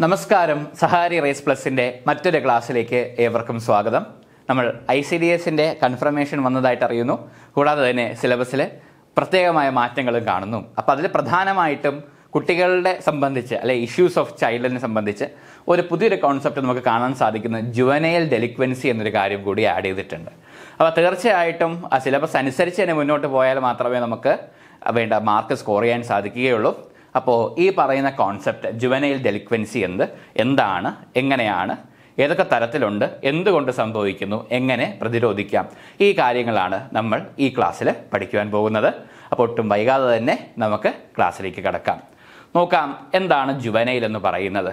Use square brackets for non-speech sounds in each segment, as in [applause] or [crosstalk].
നമസ്കാരം. സഹാരി റേസ് പ്ലസിന്റെ മറ്റൊരു ക്ലാസ്സിലേക്ക് ഏവർക്കും സ്വാഗതം. നമ്മൾ ഐ സി ഡി എസിന്റെ കൺഫർമേഷൻ വന്നതായിട്ട് അറിയുന്നു. കൂടാതെ തന്നെ സിലബസിൽ പ്രത്യേകമായ മാറ്റങ്ങളും കാണുന്നു. അപ്പോൾ അതിൽ പ്രധാനമായിട്ടും കുട്ടികളുടെ സംബന്ധിച്ച് അല്ലെ ഇഷ്യൂസ് ഓഫ് ചൈൽഡിനെ സംബന്ധിച്ച് ഒരു പുതിയൊരു കോൺസെപ്റ്റ് നമുക്ക് കാണാൻ സാധിക്കുന്ന. ജുവനയൽ ഡെലിക്വൻസി എന്നൊരു കാര്യം കൂടി ആഡ് ചെയ്തിട്ടുണ്ട്. അപ്പോൾ തീർച്ചയായിട്ടും ആ സിലബസ് അനുസരിച്ച് തന്നെ മുന്നോട്ട് പോയാൽ മാത്രമേ നമുക്ക് വേണ്ട മാർക്ക് സ്കോർ ചെയ്യാൻ സാധിക്കുകയുള്ളൂ. അപ്പോൾ ഈ പറയുന്ന കോൺസെപ്റ്റ് ജുവനൈൽ ഡെലിക്വൻസി എന്ത്? എന്താണ്? എങ്ങനെയാണ്? ഏതൊക്കെ തരത്തിലുണ്ട്? എന്തുകൊണ്ട് സംഭവിക്കുന്നു? എങ്ങനെ പ്രതിരോധിക്കാം? ഈ കാര്യങ്ങളാണ് നമ്മൾ ഈ ക്ലാസ്സിൽ പഠിക്കുവാൻ പോകുന്നത്. അപ്പോൾ ഒട്ടും വൈകാതെ തന്നെ നമുക്ക് ക്ലാസ്സിലേക്ക് കടക്കാം. നോക്കാം എന്താണ് ജുവനൈൽ എന്ന് പറയുന്നത്.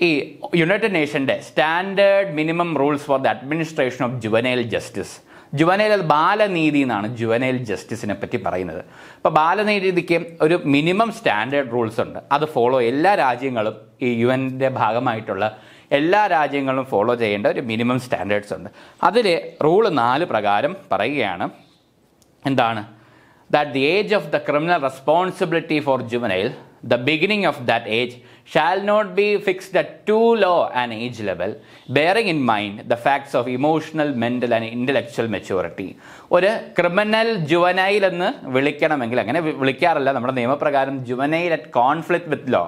ഈ United നേഷന്റെ standard minimum rules for the administration of juvenile justice juvenile ബാലനീതി എന്നാണ് ജുവനേൽ ജസ്റ്റിസിനെ പറ്റി പറയുന്നത്. അപ്പോൾ ബാലനീതിക്ക് ഒരു മിനിമം സ്റ്റാൻഡേർഡ് റൂൾസ് ഉണ്ട്. അത് ഫോളോ എല്ലാ രാജ്യങ്ങളും ഈ യു എന്റെ ഭാഗമായിട്ടുള്ള എല്ലാ രാജ്യങ്ങളും ഫോളോ ചെയ്യേണ്ട ഒരു മിനിമം സ്റ്റാൻഡേർഡ്സ് ഉണ്ട്. അതിൽ റൂൾ നാല് പ്രകാരം പറയുകയാണ്. എന്താണ്? That the age of the criminal responsibility for juvenile the beginning of that age, shall not be fixed at too low an age level, bearing in mind the facts of emotional, mental and intellectual maturity. ഒരു criminal juvenile എന്ന് വിളിക്കണമെങ്കിൽ അങ്ങനെ വിളിക്കാറില്ല നമ്മുടെ നിയമപ്രകാരം juvenile at conflict with law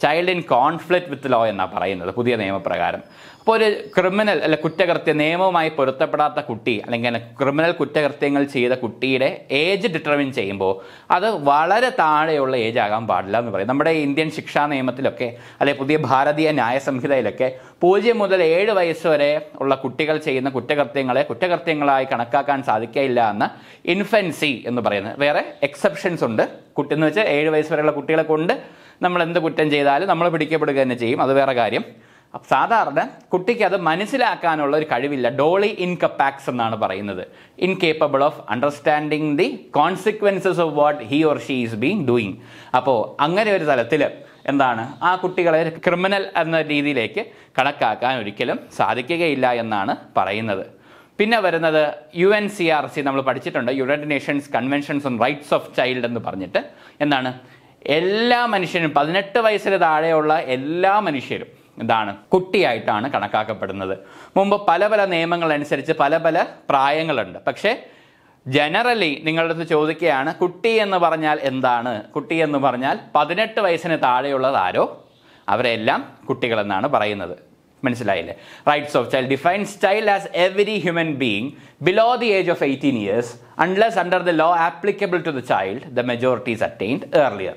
child in conflict with law എന്നാണ് പറയുന്നത് പുതിയ നിയമപ്രകാരം അപ്പോൾ ഒരു ക്രിമിനൽ അല്ല കുറ്റകൃത്യ നിയമവുമായി പൊരുത്തപ്പെടാത്ത കുട്ടി അല്ലെങ്കിൽ ക്രിമിനൽ കുറ്റകൃത്യങ്ങൾ ചെയ്ത കുട്ടിയുടെ ഏജ് ഡിറ്റർമിൻ ചെയ്യുമ്പോൾ അത് വളരെ താഴെയുള്ള ഏജ് ആകാൻ പാടില്ല എന്ന് പറയും. നമ്മുടെ ഇന്ത്യൻ ശിക്ഷാ നിയമത്തിലൊക്കെ അല്ലെ പുതിയ ഭാരതീയ ന്യായ സംഹിതയിലൊക്കെ പൂജ്യം മുതൽ ഏഴ് വയസ്സ് വരെ ഉള്ള കുട്ടികൾ ചെയ്യുന്ന കുറ്റകൃത്യങ്ങളെ കുറ്റകൃത്യങ്ങളായി കണക്കാക്കാൻ സാധിക്കില്ല എന്ന് ഇൻഫൻസി എന്ന് പറയുന്നത്. വേറെ എക്സെപ്ഷൻസ് ഉണ്ട്. കുട്ടി എന്ന് വെച്ചാൽ ഏഴ് വയസ്സ് വരെയുള്ള കുട്ടികളെ കൊണ്ട് നമ്മൾ എന്ത് കുറ്റം ചെയ്താലും നമ്മൾ പിടിക്കപ്പെടുക തന്നെ ചെയ്യും. അത് വേറെ കാര്യം. അപ്പൊ സാധാരണ കുട്ടിക്ക് അത് മനസ്സിലാക്കാനുള്ള ഒരു കഴിവില്ല. ഡോളി ഇൻകപ്പാക്സ് എന്നാണ് പറയുന്നത്. Incapable of understanding the consequences of what he or she is being doing അപ്പോൾ അങ്ങനെ ഒരു തലത്തിൽ എന്താണ് ആ കുട്ടികളെ ക്രിമിനൽ എന്ന രീതിയിലേക്ക് കണക്കാക്കാൻ ഒരിക്കലും സാധിക്കുകയില്ല എന്നാണ് പറയുന്നത്. പിന്നെ വരുന്നത് U N C R C നമ്മൾ പഠിച്ചിട്ടുണ്ട്. United Nations conventions on rights of child എന്ന് പറഞ്ഞിട്ട്. എന്താണ്? എല്ലാ മനുഷ്യരും പതിനെട്ട് വയസ്സിന് താഴെയുള്ള എല്ലാ മനുഷ്യരും എന്താണ് കുട്ടിയായിട്ടാണ് കണക്കാക്കപ്പെടുന്നത്. മുമ്പ് പല പല നിയമങ്ങൾ അനുസരിച്ച് പല പല പ്രായങ്ങളുണ്ട്. പക്ഷേ ജനറലി നിങ്ങളുടെ അടുത്ത് ചോദിക്കുകയാണ് കുട്ടി എന്ന് പറഞ്ഞാൽ എന്താണ്? കുട്ടി എന്ന് പറഞ്ഞാൽ പതിനെട്ട് വയസ്സിന് താഴെയുള്ളത് ആരോ? അവരെല്ലാം കുട്ടികളെന്നാണ് പറയുന്നത്. മനസ്സിലായില്ലേ? Rights of child defines style as every human being below the age of eighteen years unless under the law applicable to the child the majority is attained earlier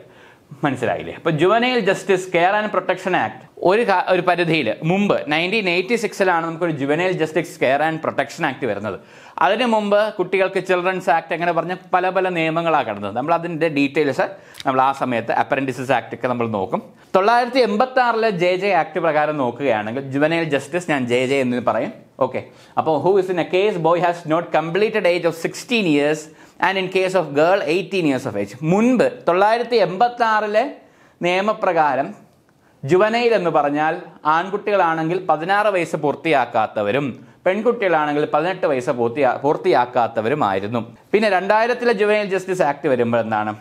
മനസ്സിലായില്ലേ? അപ്പൊ juvenile justice care and protection act ഒരു ഒരു പരിധിയിൽ മുമ്പ് nineteen eighty സിക്സിലാണ് നമുക്കൊരു juvenile justice care and protection act വരുന്നത്. അതിന് മുമ്പ് കുട്ടികൾക്ക് ചിൽഡ്രൻസ് ആക്ട് അങ്ങനെ പറഞ്ഞ പല പല നിയമങ്ങളാണ് കിടന്നത്. നമ്മൾ അതിന്റെ ഡീറ്റെയിൽസ് നമ്മൾ ആ സമയത്ത് അപ്പറന്റിസസ് ആക്ട് ഒക്കെ നമ്മൾ നോക്കും. തൊള്ളായിരത്തി എൺപത്തി ആറിലെ ജെ ജെ ആക്ട് പ്രകാരം നോക്കുകയാണെങ്കിൽ ജുവനൈൽ ജസ്റ്റിസ് ഞാൻ ജെ ജെ എന്ന് പറയും. ഓക്കെ അപ്പോൾ who is in a case boy has not completed age of sixteen years and in case of girl eighteen years of age മുൻപ് തൊള്ളായിരത്തി എൺപത്തി ആറിലെ നിയമപ്രകാരം ജുവനയിൽ എന്ന് പറഞ്ഞാൽ ആൺകുട്ടികളാണെങ്കിൽ പതിനാറ് വയസ്സ് പൂർത്തിയാക്കാത്തവരും പെൺകുട്ടികളാണെങ്കിൽ പതിനെട്ട് വയസ്സ് പൂർത്തിയാ പൂർത്തിയാക്കാത്തവരുമായിരുന്നു. പിന്നെ രണ്ടായിരത്തിലെ ജുവനൈൽ ജസ്റ്റിസ് ആക്ട് വരുമ്പോൾ എന്താണ്?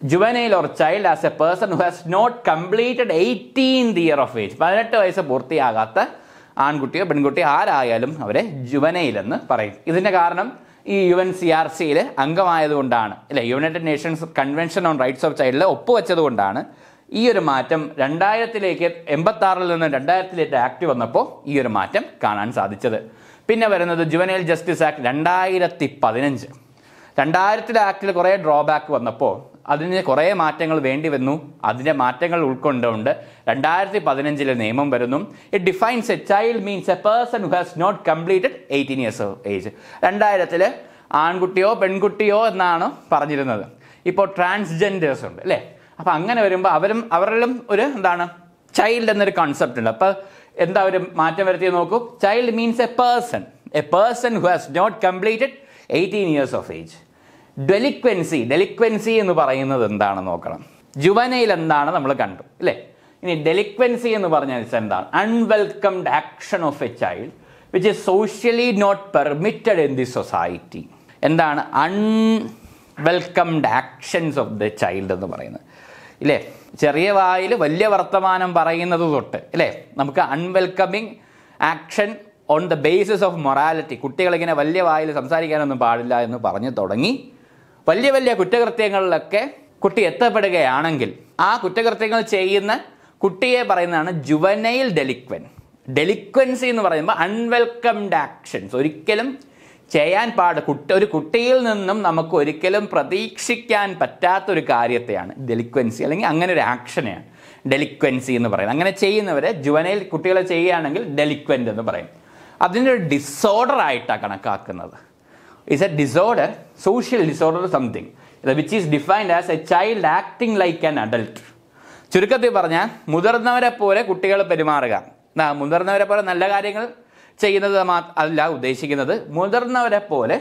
Juvenile or child as a person who has not completed eighteen year of age പതിനെട്ട് വയസ്സ് പൂർത്തിയാകാത്ത ആൺകുട്ടിയോ പെൺകുട്ടിയോ ആരായാലും അവരെ ജുവനൈൽ എന്ന് പറയും. ഇതിന്റെ കാരണം ഈ യു എൻ സി ആർ സിയിൽ അംഗമായതുകൊണ്ടാണ് അല്ലെ United Nations convention on rights of ചൈൽഡിൽ ഒപ്പുവെച്ചതുകൊണ്ടാണ് ഈ ഒരു മാറ്റം രണ്ടായിരത്തിലേക്ക് എൺപത്തി ആറിൽ നിന്ന് രണ്ടായിരത്തിലേക്ക് ആക്ട് വന്നപ്പോൾ ഈ ഒരു മാറ്റം കാണാൻ സാധിച്ചത്. പിന്നെ വരുന്നത് ജുവനൈൽ ജസ്റ്റിസ് ആക്ട് രണ്ടായിരത്തി പതിനഞ്ച് രണ്ടായിരത്തിലെ ആക്ടിൽ കുറേ ഡ്രോബാക്ക് വന്നപ്പോൾ അതിന് കുറേ മാറ്റങ്ങൾ വേണ്ടി വന്നു. അതിന്റെ മാറ്റങ്ങൾ ഉൾക്കൊണ്ടുകൊണ്ട് രണ്ടായിരത്തി പതിനഞ്ചിലെ നിയമം വരുന്നു. It defines a child means a person who has not completed eighteen years of age രണ്ടായിരത്തിൽ ആൺകുട്ടിയോ പെൺകുട്ടിയോ എന്നാണ് പറഞ്ഞിരുന്നത്. ഇപ്പോൾ ട്രാൻസ്ജെൻഡേഴ്സ് ഉണ്ട് അല്ലേ? അപ്പം അങ്ങനെ വരുമ്പോൾ അവരും അവരിലും ഒരു എന്താണ് ചൈൽഡ് എന്നൊരു കോൺസെപ്റ്റ് ഉണ്ട്. അപ്പോൾ എന്താ ഒരു മാറ്റം വരുത്തി നോക്കൂ. Child means a person a person who has not completed eighteen years of age delinquency delinquency എന്ന് പറയുന്നത് എന്താണെന്ന് നോക്കണം. ജുവനയിൽ എന്താണ് നമ്മൾ കണ്ടു അല്ലേ? ഇനി ഡെലിക്വൻസി എന്ന് പറഞ്ഞാൽ എന്താണ്? Unwelcomed action of a child which is socially not permitted in the society എന്താണ്? Unwelcomed actions of the child എന്ന് പറയുന്നത്. ഇല്ലേ? ചെറിയ വായിൽ വലിയ വർത്തമാനം പറയുന്നത് തൊട്ട് അല്ലേ നമുക്ക് unwelcoming action on the basis of morality കുട്ടികളിങ്ങനെ വലിയ വായിൽ സംസാരിക്കാനൊന്നും പാടില്ല എന്ന് പറഞ്ഞു തുടങ്ങി. വലിയ വലിയ കുറ്റകൃത്യങ്ങളിലൊക്കെ കുട്ടി എത്തപ്പെടുകയാണെങ്കിൽ ആ കുറ്റകൃത്യങ്ങൾ ചെയ്യുന്ന കുട്ടിയെ പറയുന്നതാണ് ജുവനൈൽ ഡെലിക്വൻ ഡെലിക്വൻസി എന്ന് പറയുമ്പോൾ അൺവെൽക്കംഡ് ആക്ഷൻസ് ഒരിക്കലും ചെയ്യാൻ പാട് കുട്ടി ഒരു കുട്ടിയിൽ നിന്നും നമുക്ക് ഒരിക്കലും പ്രതീക്ഷിക്കാൻ പറ്റാത്ത ഒരു കാര്യത്തെയാണ് ഡെലിക്വൻസി അല്ലെങ്കിൽ അങ്ങനെ ഒരു ആക്ഷനെയാണ് ഡെലിക്വൻസി എന്ന് പറയുന്നത്. അങ്ങനെ ചെയ്യുന്നവരെ ജുവനയിൽ കുട്ടികളെ ചെയ്യുകയാണെങ്കിൽ ഡെലിക്വന്റ് എന്ന് പറയും. അതിന്റെ ഒരു ഡിസോർഡർ ആയിട്ടാണ് കണക്കാക്കുന്നത്. Is a disorder, social disorder something, which is defined as a child acting like an adult. ചുരുക്കത്തിൽ പറഞ്ഞാൽ മുതിർന്നവരെ പോലെ കുട്ടികൾ പെരുമാറുക. മുതിർന്നവരെ പോലെ നല്ല കാര്യങ്ങൾ ചെയ്യുന്നത് അല്ല ഉദ്ദേശിക്കുന്നത് മുതിർന്നവരെ പോലെ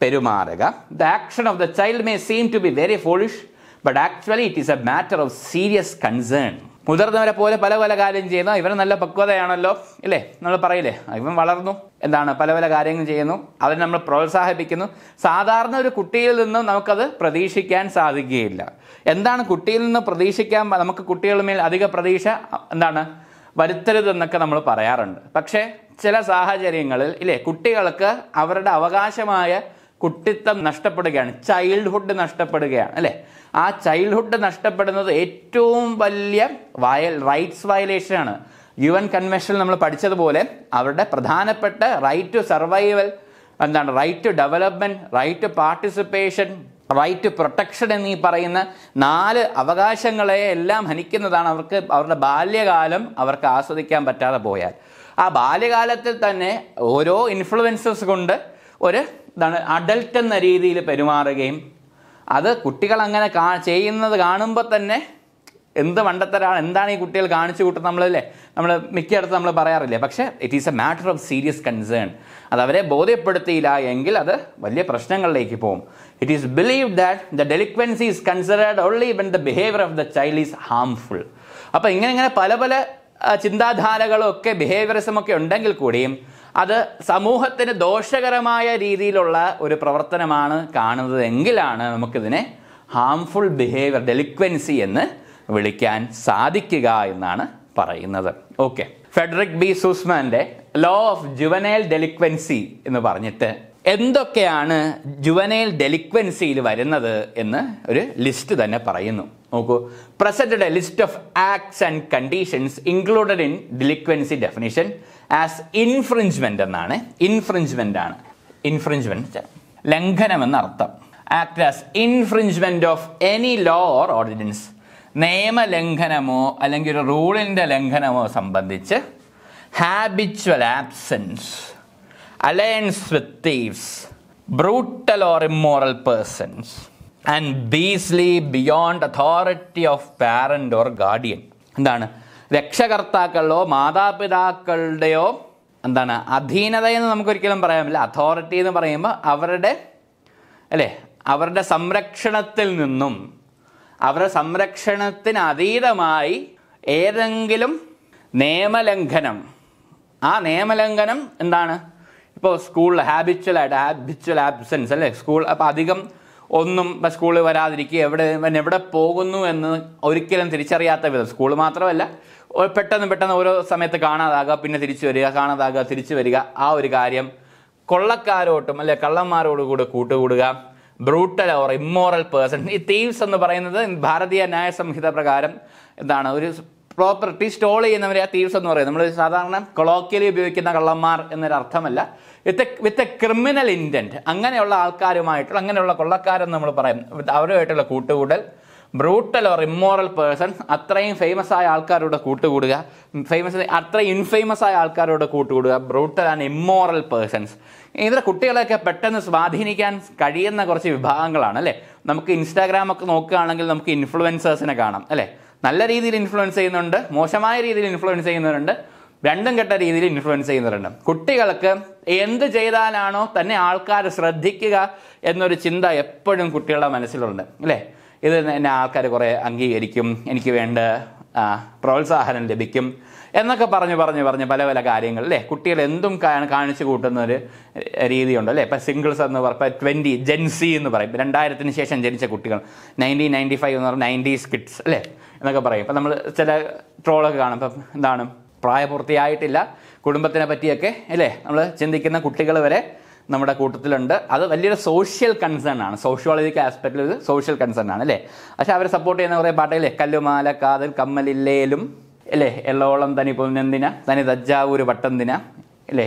പെരുമാറുക. The action of the child may seem to be very foolish but actually it is a matter of serious concern മുതിർന്നവരെ പോലെ പല പല കാര്യം ചെയ്യുന്നു. ഇവന് നല്ല പക്വതയാണല്ലോ. ഇല്ലേ? നമ്മൾ പറയില്ലേ? ഇവൻ വളർന്നു. എന്താണ്? പല പല കാര്യങ്ങൾ ചെയ്യുന്നു. അവരെ നമ്മൾ പ്രോത്സാഹിപ്പിക്കുന്നു. സാധാരണ ഒരു കുട്ടിയിൽ നിന്നും നമുക്കത് പ്രതീക്ഷിക്കാൻ സാധിക്കുകയില്ല. എന്താണ് കുട്ടിയിൽ നിന്ന് പ്രതീക്ഷിക്കാൻ നമുക്ക് കുട്ടികളുടെ മേൽ അധിക പ്രതീക്ഷ? എന്താണ്? വരുത്തരുതെന്നൊക്കെ നമ്മൾ പറയാറുണ്ട്. പക്ഷേ ചില സാഹചര്യങ്ങളിൽ ഇല്ലേ? കുട്ടികൾക്ക് അവരുടെ അവകാശമായ കുട്ടിത്തം നഷ്ടപ്പെടുകയാണ് ചൈൽഡ്ഹുഡ് നഷ്ടപ്പെടുകയാണ് അല്ലേ? ആ ചൈൽഡ്ഹുഡ് നഷ്ടപ്പെടുന്നത് ഏറ്റവും വലിയ വയൽ റൈറ്റ്സ് വയലേഷനാണ് യു എൻ കൺവെൻഷനിൽ നമ്മൾ പഠിച്ചതുപോലെ അവരുടെ പ്രധാനപ്പെട്ട റൈറ്റ് ടു സർവൈവൽ എന്താണ് right to development right to participation right to protection എന്നീ പറയുന്ന നാല് അവകാശങ്ങളെ എല്ലാം ഹനിക്കുന്നതാണ് അവർക്ക് അവരുടെ ബാല്യകാലം അവർക്ക് ആസ്വദിക്കാൻ പറ്റാതെ പോയാൽ. ആ ബാല്യകാലത്തിൽ തന്നെ ഓരോ ഇൻഫ്ലുവൻസസ് കൊണ്ട് ഒരു എന്താണ് അഡൽട്ട് എന്ന രീതിയിൽ പെരുമാറുകയും അത് കുട്ടികൾ അങ്ങനെ കാ ചെയ്യുന്നത് കാണുമ്പോൾ തന്നെ എന്ത് മണ്ടത്തരാണ് എന്താണ് ഈ കുട്ടികൾ കാണിച്ചു കൂട്ടുന്നത് നമ്മളല്ലേ നമ്മൾ മിക്കയിടത്ത് നമ്മൾ പറയാറില്ലേ. പക്ഷേ it is a matter of serious concern അത് അവരെ ബോധ്യപ്പെടുത്തിയില്ല എങ്കിൽ അത് വലിയ പ്രശ്നങ്ങളിലേക്ക് പോകും. It is believe that the delinquency is considered only when the behaviour of the child is harmful അപ്പോൾ ഇങ്ങനെ ഇങ്ങനെ പല പല ചിന്താധാരകളും ഒക്കെ ബിഹേവിയറിസം ഒക്കെ ഉണ്ടെങ്കിൽ കൂടിയും അത് സമൂഹത്തിന് ദോഷകരമായ രീതിയിലുള്ള ഒരു പ്രവർത്തനമാണ് കാണുന്നത് എങ്കിലാണ് നമുക്കിതിനെ ഹാംഫുൾ ബിഹേവിയർ ഡെലിക്വൻസി എന്ന് വിളിക്കാൻ സാധിക്കുക എന്നാണ് പറയുന്നത്. ഓക്കെ ഫെഡറിക് ബി സൂസ്മാന്റെ ലോ ഓഫ് ജുവനൈൽ ഡെലിക്വൻസി എന്ന് പറഞ്ഞിട്ട് എന്തൊക്കെയാണ് ജുവനൈൽ ഡെലിക്വൻസിയിൽ വരുന്നത് എന്ന് ഒരു ലിസ്റ്റ് തന്നെ പറയുന്നു. നോക്കൂ. Presented a list of acts and conditions included in delinquency definition as infringement എന്നാണ്. ഇൻഫ്രിഞ്ച്മെന്റ് ആണ്. ഇൻഫ്രിഞ്ച്മെന്റ് ലംഘനം എന്നർത്ഥം. Act as infringement of any law or ordinance നിയമലംഘനമോ അല്ലെങ്കിൽ ഒരു റൂളിന്റെ ലംഘനമോ സംബന്ധിച്ച് habitual absence alliance with thieves brutal or immoral persons and beastly beyond authority of parent or guardian എന്താണ്? രക്ഷകർത്താക്കളിലോ മാതാപിതാക്കളുടെയോ എന്താണ് അധീനത എന്ന് നമുക്ക് ഒരിക്കലും പറയാൻ പറ്റില്ല അതോറിറ്റി എന്ന് പറയുമ്പോൾ അവരുടെ അല്ലേ? അവരുടെ സംരക്ഷണത്തിൽ നിന്നും അവരുടെ സംരക്ഷണത്തിന് അതീതമായി ഏതെങ്കിലും നിയമലംഘനം. ആ നിയമലംഘനം എന്താണ്? ഇപ്പോൾ സ്കൂളിൽ ഹാബിച്വൽ ആയിട്ട് ഹാബിച്വൽ ആബ്സെൻസ് അല്ലേ? സ്കൂൾ അപ്പോൾ അധികം ഒന്നും ഇപ്പം സ്കൂളിൽ വരാതിരിക്കുക എവിടെ എവിടെ പോകുന്നു എന്ന് ഒരിക്കലും തിരിച്ചറിയാത്ത വിധം. സ്കൂൾ മാത്രമല്ല പെട്ടെന്ന് പെട്ടെന്ന് ഓരോ സമയത്ത് കാണാതാകുക പിന്നെ തിരിച്ചു വരിക കാണാതാകുക തിരിച്ചു വരിക. ആ ഒരു കാര്യം കൊള്ളക്കാരോട്ടും അല്ലെ കള്ളന്മാരോട് കൂടെ കൂട്ടുകൂടുക. ബ്രൂട്ടൽ ഓർ ഇമ്മോറൽ പേഴ്സൺ ഈ തീവ്സ് എന്ന് പറയുന്നത് ഭാരതീയ ന്യായ സംഹിത പ്രകാരം എന്താണ്? ഒരു പ്രോപ്പർട്ടി സ്റ്റോൾ ചെയ്യുന്നവരെ ആ തീവ്സ് എന്ന് പറയുന്നത് നമ്മൾ സാധാരണ കൊളോക്കിയലി ഉപയോഗിക്കുന്ന കള്ളന്മാർ എന്നൊരു അർത്ഥമല്ല. With with a criminal intent അങ്ങനെയുള്ള ആൾക്കാരുമായിട്ടുള്ള അങ്ങനെയുള്ള കൊള്ളക്കാരെന്ന് നമ്മൾ പറയും. അവരുമായിട്ടുള്ള കൂട്ടുകൂടൽ. ബ്രൂട്ടൽ ഓർ ഇമ്മോറൽ പേഴ്സൺ അത്രയും ഫേമസ് ആയ ആൾക്കാരോട് കൂട്ടുകൂടുക. ഫേമസ് അത്രയും ഇൻഫേമസ് ആയ ആൾക്കാരോട് കൂട്ടുകൂടുക. ബ്രൂട്ടൽ ആൻഡ് ഇമ്മോറൽ പേഴ്സൺസ് ഇതിലെ കുട്ടികളെയൊക്കെ പെട്ടെന്ന് സ്വാധീനിക്കാൻ കഴിയുന്ന കുറച്ച് വിഭാഗങ്ങളാണ് അല്ലേ? നമുക്ക് ഇൻസ്റ്റാഗ്രാം ഒക്കെ നോക്കുകയാണെങ്കിൽ നമുക്ക് ഇൻഫ്ലുവൻസേഴ്സിനെ കാണാം അല്ലേ? നല്ല രീതിയിൽ ഇൻഫ്ലുവൻസ് ചെയ്യുന്നുണ്ട് മോശമായ രീതിയിൽ ഇൻഫ്ലുവൻസ് ചെയ്യുന്നവരുണ്ട് രണ്ടും കെട്ട രീതിയിൽ ഇൻഫ്ലുവൻസ് ചെയ്യുന്നവരുണ്ട്. കുട്ടികൾക്ക് എന്ത് ചെയ്താലാണോ തന്നെ ആൾക്കാർ ശ്രദ്ധിക്കുക എന്നൊരു ചിന്ത എപ്പോഴും കുട്ടികളുടെ മനസ്സിലുണ്ട് അല്ലേ? ഇത് എന്നെ ആൾക്കാർ കുറേ അംഗീകരിക്കും എനിക്ക് വേണ്ട പ്രോത്സാഹനം ലഭിക്കും എന്നൊക്കെ പറഞ്ഞ് പറഞ്ഞ് പറഞ്ഞ് പല പല കാര്യങ്ങൾ അല്ലേ? കുട്ടികൾ എന്തും കാണിച്ചു കൂട്ടുന്ന ഒരു രീതിയുണ്ട് അല്ലേ? ഇപ്പം സിംഗിൾസ് എന്ന് പറഞ്ഞാൽ ട്വന്റി ജെൻസി എന്ന് പറയും. രണ്ടായിരത്തിന് ശേഷം ജനിച്ച കുട്ടികൾ നയന്റീൻ നയന്റി ഫൈവ് എന്ന് പറഞ്ഞാൽ നയന്റീസ് കിഡ്സ് അല്ലേ? എന്നൊക്കെ പറയും. ഇപ്പം നമ്മൾ ചില ട്രോളൊക്കെ കാണും. ഇപ്പം എന്താണ്? പ്രായപൂർത്തിയായിട്ടില്ല. കുടുംബത്തിനെ പറ്റിയൊക്കെ അല്ലേ? നമ്മൾ ചിന്തിക്കുന്ന കുട്ടികൾ വരെ നമ്മുടെ കൂട്ടത്തിലുണ്ട്. അത് വലിയൊരു സോഷ്യൽ കൺസേൺ ആണ്. സോഷ്യോളജിക്കൽ ആസ്പെക്റ്റിൽ ഒരു സോഷ്യൽ കൺസേൺ ആണ് അല്ലേ? പക്ഷെ അവരെ സപ്പോർട്ട് ചെയ്യുന്ന കുറേ പാട്ടുകളെ കല്ലുമാല കാതൽ കമ്മലില്ലേലും അല്ലേ? എള്ളോളം തനി പൊന്നെന്തിന തനി തജ്ജാവൂര് പട്ടന്തിന അല്ലേ?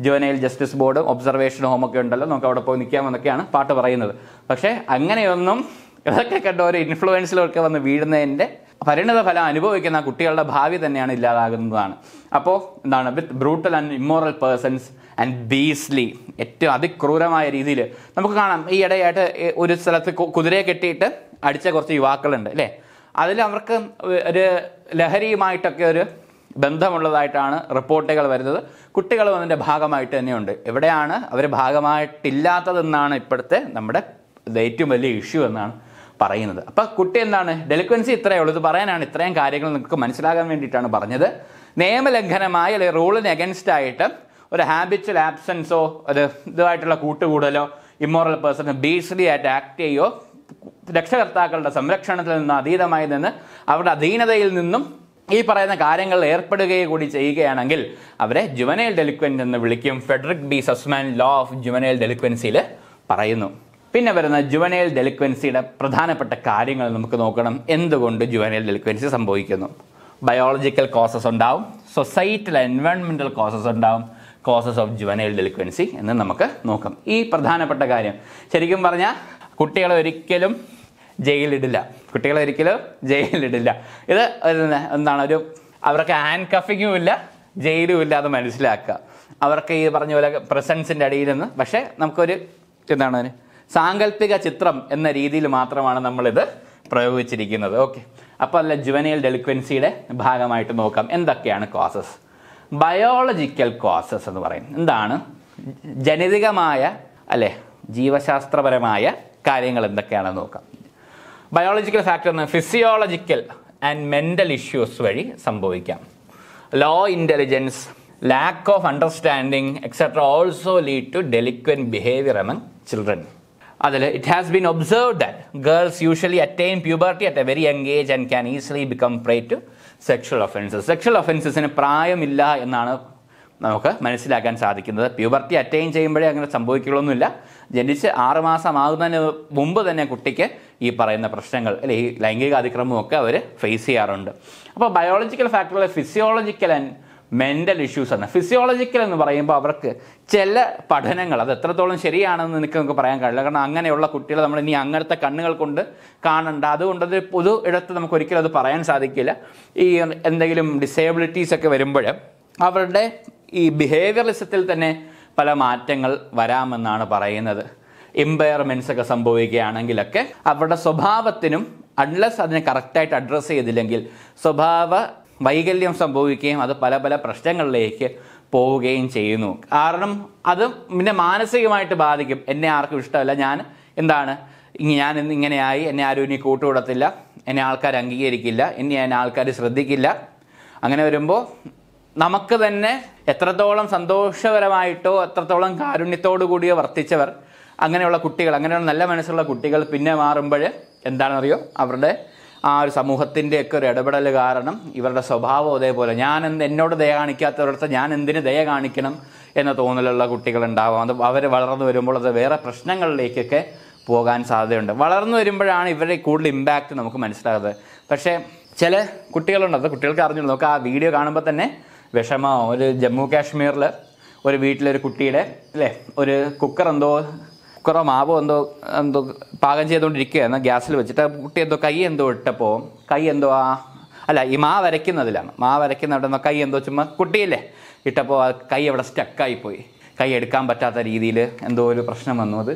ജുവനൈൽ ജസ്റ്റിസ് ബോർഡ് ഒബ്സർവേഷൻ ഹോമൊക്കെ ഉണ്ടല്ലോ. നമുക്ക് അവിടെ പോയി നിൽക്കാമെന്നൊക്കെയാണ് പാട്ട് പറയുന്നത്. പക്ഷേ അങ്ങനെയൊന്നും ഇതൊക്കെ കണ്ട ഒരു ഇൻഫ്ലുവൻസിലൊക്കെ വന്ന് വീഴുന്നതിന്റെ പരിണിത ഫലം അനുഭവിക്കുന്ന കുട്ടികളുടെ ഭാവി തന്നെയാണ് ഇല്ലാതാകുന്നതാണ്. അപ്പോൾ എന്താണ്? With brutal and immoral persons and beastly ഏറ്റവും അതിക്രൂരമായ രീതിയിൽ നമുക്ക് കാണാം. ഈ ഇടയായിട്ട് ഒരു സ്ഥലത്ത് കുതിരയെ കെട്ടിയിട്ട് അടിച്ച കുറച്ച് യുവാക്കളുണ്ട് അല്ലേ? അതിൽ അവർക്ക് ഒരു ലഹരിയുമായിട്ടൊക്കെ ഒരു ബന്ധമുള്ളതായിട്ടാണ് റിപ്പോർട്ടുകൾ വരുന്നത്. കുട്ടികളും അതിന്റെ ഭാഗമായിട്ട് തന്നെയുണ്ട്. എവിടെയാണ് അവർ ഭാഗമായിട്ടില്ലാത്തതെന്നാണ് ഇപ്പോഴത്തെ നമ്മുടെ ഏറ്റവും വലിയ ഇഷ്യൂ എന്നാണ് പറയുന്നത്. അപ്പം കുട്ടി എന്താണ്? ഡെലിക്വൻസി ഇത്രയേ ഉള്ളൂ. ഇത് പറയാനാണ് ഇത്രയും കാര്യങ്ങൾ നിങ്ങൾക്ക് മനസ്സിലാകാൻ വേണ്ടിയിട്ടാണ് പറഞ്ഞത്. നിയമലംഘനമായി അല്ലെങ്കിൽ റൂളിന് അഗൻസ്റ്റ് ആയിട്ട് ഒരു ഹാബിച്വൽ ആബ്സെൻസോ ഒരു ഇതുമായിട്ടുള്ള കൂട്ടുകൂടലോ ഇമ്മോറൽ പേഴ്സൺ ബീസ്ലി ആയിട്ട് ആക്ട് ചെയ്യോ രക്ഷകർത്താക്കളുടെ സംരക്ഷണത്തിൽ നിന്ന് അതീതമായി നിന്ന് അവരുടെ അധീനതയിൽ നിന്നും ഈ പറയുന്ന കാര്യങ്ങളിൽ ഏർപ്പെടുകയും കൂടി ചെയ്യുകയാണെങ്കിൽ അവരെ ജുവനൈൽ ഡെലിക്വന്റ് എന്ന് വിളിക്കും. Frederick B Sussman law of juvenile ഡെലിക്വൻസിയിൽ പറയുന്നു. പിന്നെ വരുന്ന ജുവനൈൽ ഡെലിക്വൻസിയുടെ പ്രധാനപ്പെട്ട കാര്യങ്ങൾ നമുക്ക് നോക്കണം. എന്തുകൊണ്ട് ജുവനൈൽ ഡെലിക്വൻസി സംഭവിക്കുന്നു? ബയോളജിക്കൽ കോസസ് ഉണ്ടാവും. സൊസൈറ്റൽ എൻവയോൺമെന്റൽ കോസസ് ഉണ്ടാവും. കോസസ് ഓഫ് ജുവനൈൽ ഡെലിക്വൻസി എന്ന് നമുക്ക് നോക്കാം. ഈ പ്രധാനപ്പെട്ട കാര്യം ശരിക്കും പറഞ്ഞാൽ കുട്ടികളെ ഒരിക്കലും ജയിലിടില്ല. കുട്ടികളെ ഒരിക്കലും ജയിലിടില്ല. ഇത് എന്താണ്? ഒരു അവർക്ക് ഹാൻഡ് കഫിങ്ങും ഇല്ല ജയിലും ഇല്ല അത് മനസ്സിലാക്കുക. അവർക്ക് ഈ പറഞ്ഞ പോലെ പ്രസൻസിന്റെ അടിയിൽ നിന്ന് പക്ഷേ നമുക്കൊരു എന്താണ്? അതിന് സാങ്കല്പിക ചിത്രം എന്ന രീതിയിൽ മാത്രമാണ് നമ്മളിത് പ്രയോഗിച്ചിരിക്കുന്നത്. ഓക്കെ. അപ്പോൾ അല്ല ജുവനൈൽ ഡെലിക്വൻസിയുടെ ഭാഗമായിട്ട് നോക്കാം. എന്തൊക്കെയാണ് കോസസ് ബയോളജിക്കൽ കോസസ് എന്ന് പറയും. എന്താണ്? ജനിതകമായ അല്ലെ ജീവശാസ്ത്രപരമായ കാര്യങ്ങൾ എന്തൊക്കെയാണെന്ന് നോക്കാം. ബയോളജിക്കൽ ഫാക്ടർ എന്ന് ഫിസിയോളജിക്കൽ ആൻഡ് മെന്റൽ ഇഷ്യൂസ് വഴി സംഭവിക്കാം. Low intelligence lack of understanding etcetera also lead to delinquent behaviour among children അതിൽ it has been observe that girls usually attain puberty at a very young age and can easily become prey to sexual offences sexual ഒഫൻസസിന് പ്രായമില്ല എന്നാണ് നമുക്ക് മനസ്സിലാക്കാൻ സാധിക്കുന്നത്. Puberty attain ചെയ്യുമ്പോഴേ അങ്ങനെ സംഭവിക്കുകയൊന്നുമില്ല ജനിച്ച് ആറുമാസമാകുന്നതിന് മുമ്പ് തന്നെ കുട്ടിക്ക് ഈ പറയുന്ന പ്രശ്നങ്ങൾ അല്ലെ ഈ ലൈംഗിക അതിക്രമമൊക്കെ അവർ ഫേസ് ചെയ്യാറുണ്ട്. അപ്പോൾ ബയോളജിക്കൽ ഫാക്ടറുകൾ ഫിസിയോളജിക്കൽ ആൻഡ് മെന്റൽ ഇഷ്യൂസ് ആണ്. ഫിസിയോളജിക്കൽ എന്ന് പറയുമ്പോൾ അവർക്ക് ചില പഠനങ്ങൾ അത് എത്രത്തോളം ശരിയാണെന്ന് എനിക്ക് നമുക്ക് പറയാൻ കഴിയില്ല. കാരണം അങ്ങനെയുള്ള കുട്ടികളെ നമ്മൾ ഇനി അങ്ങനത്തെ കണ്ണുകൾ കൊണ്ട് കാണണ്ട. അതുകൊണ്ട് അത് പൊതു ഇടത്ത് നമുക്ക് ഒരിക്കലും അത് പറയാൻ സാധിക്കില്ല. ഈ എന്തെങ്കിലും ഡിസേബിലിറ്റീസ് ഒക്കെ വരുമ്പോൾ അവരുടെ ഈ ബിഹേവിയറിസത്തിൽ തന്നെ പല മാറ്റങ്ങൾ വരാമെന്നാണ് പറയുന്നത്. എംപയർമെൻസ് ഒക്കെ സംഭവിക്കുകയാണെങ്കിലൊക്കെ അവരുടെ സ്വഭാവത്തിനും അൺലെസ് അതിനെ കറക്റ്റായിട്ട് അഡ്രസ്സ് ചെയ്തില്ലെങ്കിൽ സ്വഭാവ വൈകല്യം സംഭവിക്കുകയും അത് പല പല പ്രശ്നങ്ങളിലേക്ക് പോവുകയും ചെയ്യുന്നു. കാരണം അത് പിന്നെ മാനസികമായിട്ട് ബാധിക്കും. എന്നെ ആർക്കും ഇഷ്ടമല്ല. ഞാൻ എന്താണ്? ഞാൻ ഇന്ന് ഇങ്ങനെയായി. എന്നെ ആരും ഇനി കൂട്ടുകൂടത്തില്ല എന്നെ ആൾക്കാർ അംഗീകരിക്കില്ല. ഇനി എന്നെ ആൾക്കാർ ശ്രദ്ധിക്കില്ല. അങ്ങനെ വരുമ്പോൾ നമുക്ക് തന്നെ എത്രത്തോളം സന്തോഷപരമായിട്ടോ എത്രത്തോളം കാരുണ്യത്തോടു കൂടിയോ വർത്തിച്ചവർ അങ്ങനെയുള്ള കുട്ടികൾ അങ്ങനെയുള്ള നല്ല മനസ്സുള്ള കുട്ടികൾ പിന്നെ മാറുമ്പോൾ എന്താണെന്നറിയോ? അവരുടെ ആ ഒരു സമൂഹത്തിന്റെ ഒക്കെ ഒരു ഇടപെടൽ കാരണം ഇവരുടെ സ്വഭാവം അതേപോലെ ഞാൻ എന്ത് എന്നോട് ദയ കാണിക്കാത്തവരടുത്ത് ഞാൻ എന്തിന് ദയ കാണിക്കണം എന്ന തോന്നലുള്ള കുട്ടികളുണ്ടാവാം. അത് അവർ വളർന്നു വരുമ്പോൾ അത് വേറെ പ്രശ്നങ്ങളിലേക്കൊക്കെ പോകാൻ സാധ്യതയുണ്ട്. വളർന്നു വരുമ്പോഴാണ് ഇവരുടെ കൂടുതൽ ഇമ്പാക്റ്റ് നമുക്ക് മനസ്സിലാകുന്നത്. പക്ഷേ ചില കുട്ടികളുണ്ട്. അത് കുട്ടികൾക്ക് അറിഞ്ഞു നമുക്ക് ആ വീഡിയോ കാണുമ്പോൾ തന്നെ വിഷമോ. ഒരു ജമ്മു കാശ്മീരിൽ ഒരു വീട്ടിലൊരു കുട്ടിയുടെ അല്ലേ ഒരു കുക്കർ എന്തോ കുക്കറോ മാവോ എന്തോ എന്തോ പാകം ചെയ്തുകൊണ്ടിരിക്കുകയാണ്. ഗ്യാസിൽ വെച്ചിട്ട് കുട്ടി എന്തോ കൈ എന്തോ ഇട്ടപ്പോൾ കൈ എന്തോ ആ അല്ല ഈ മാവ് അരയ്ക്കുന്നതിലാണ്. മാവ് അരയ്ക്കുന്ന അവിടെ നിന്ന് കൈ എന്തോ ചുമ്മാ കുട്ടിയില്ലേ? ഇട്ടപ്പോൾ കൈ അവിടെ സ്റ്റക്കായി പോയി കൈ എടുക്കാൻ പറ്റാത്ത രീതിയിൽ എന്തോ ഒരു പ്രശ്നം വന്നു. അത്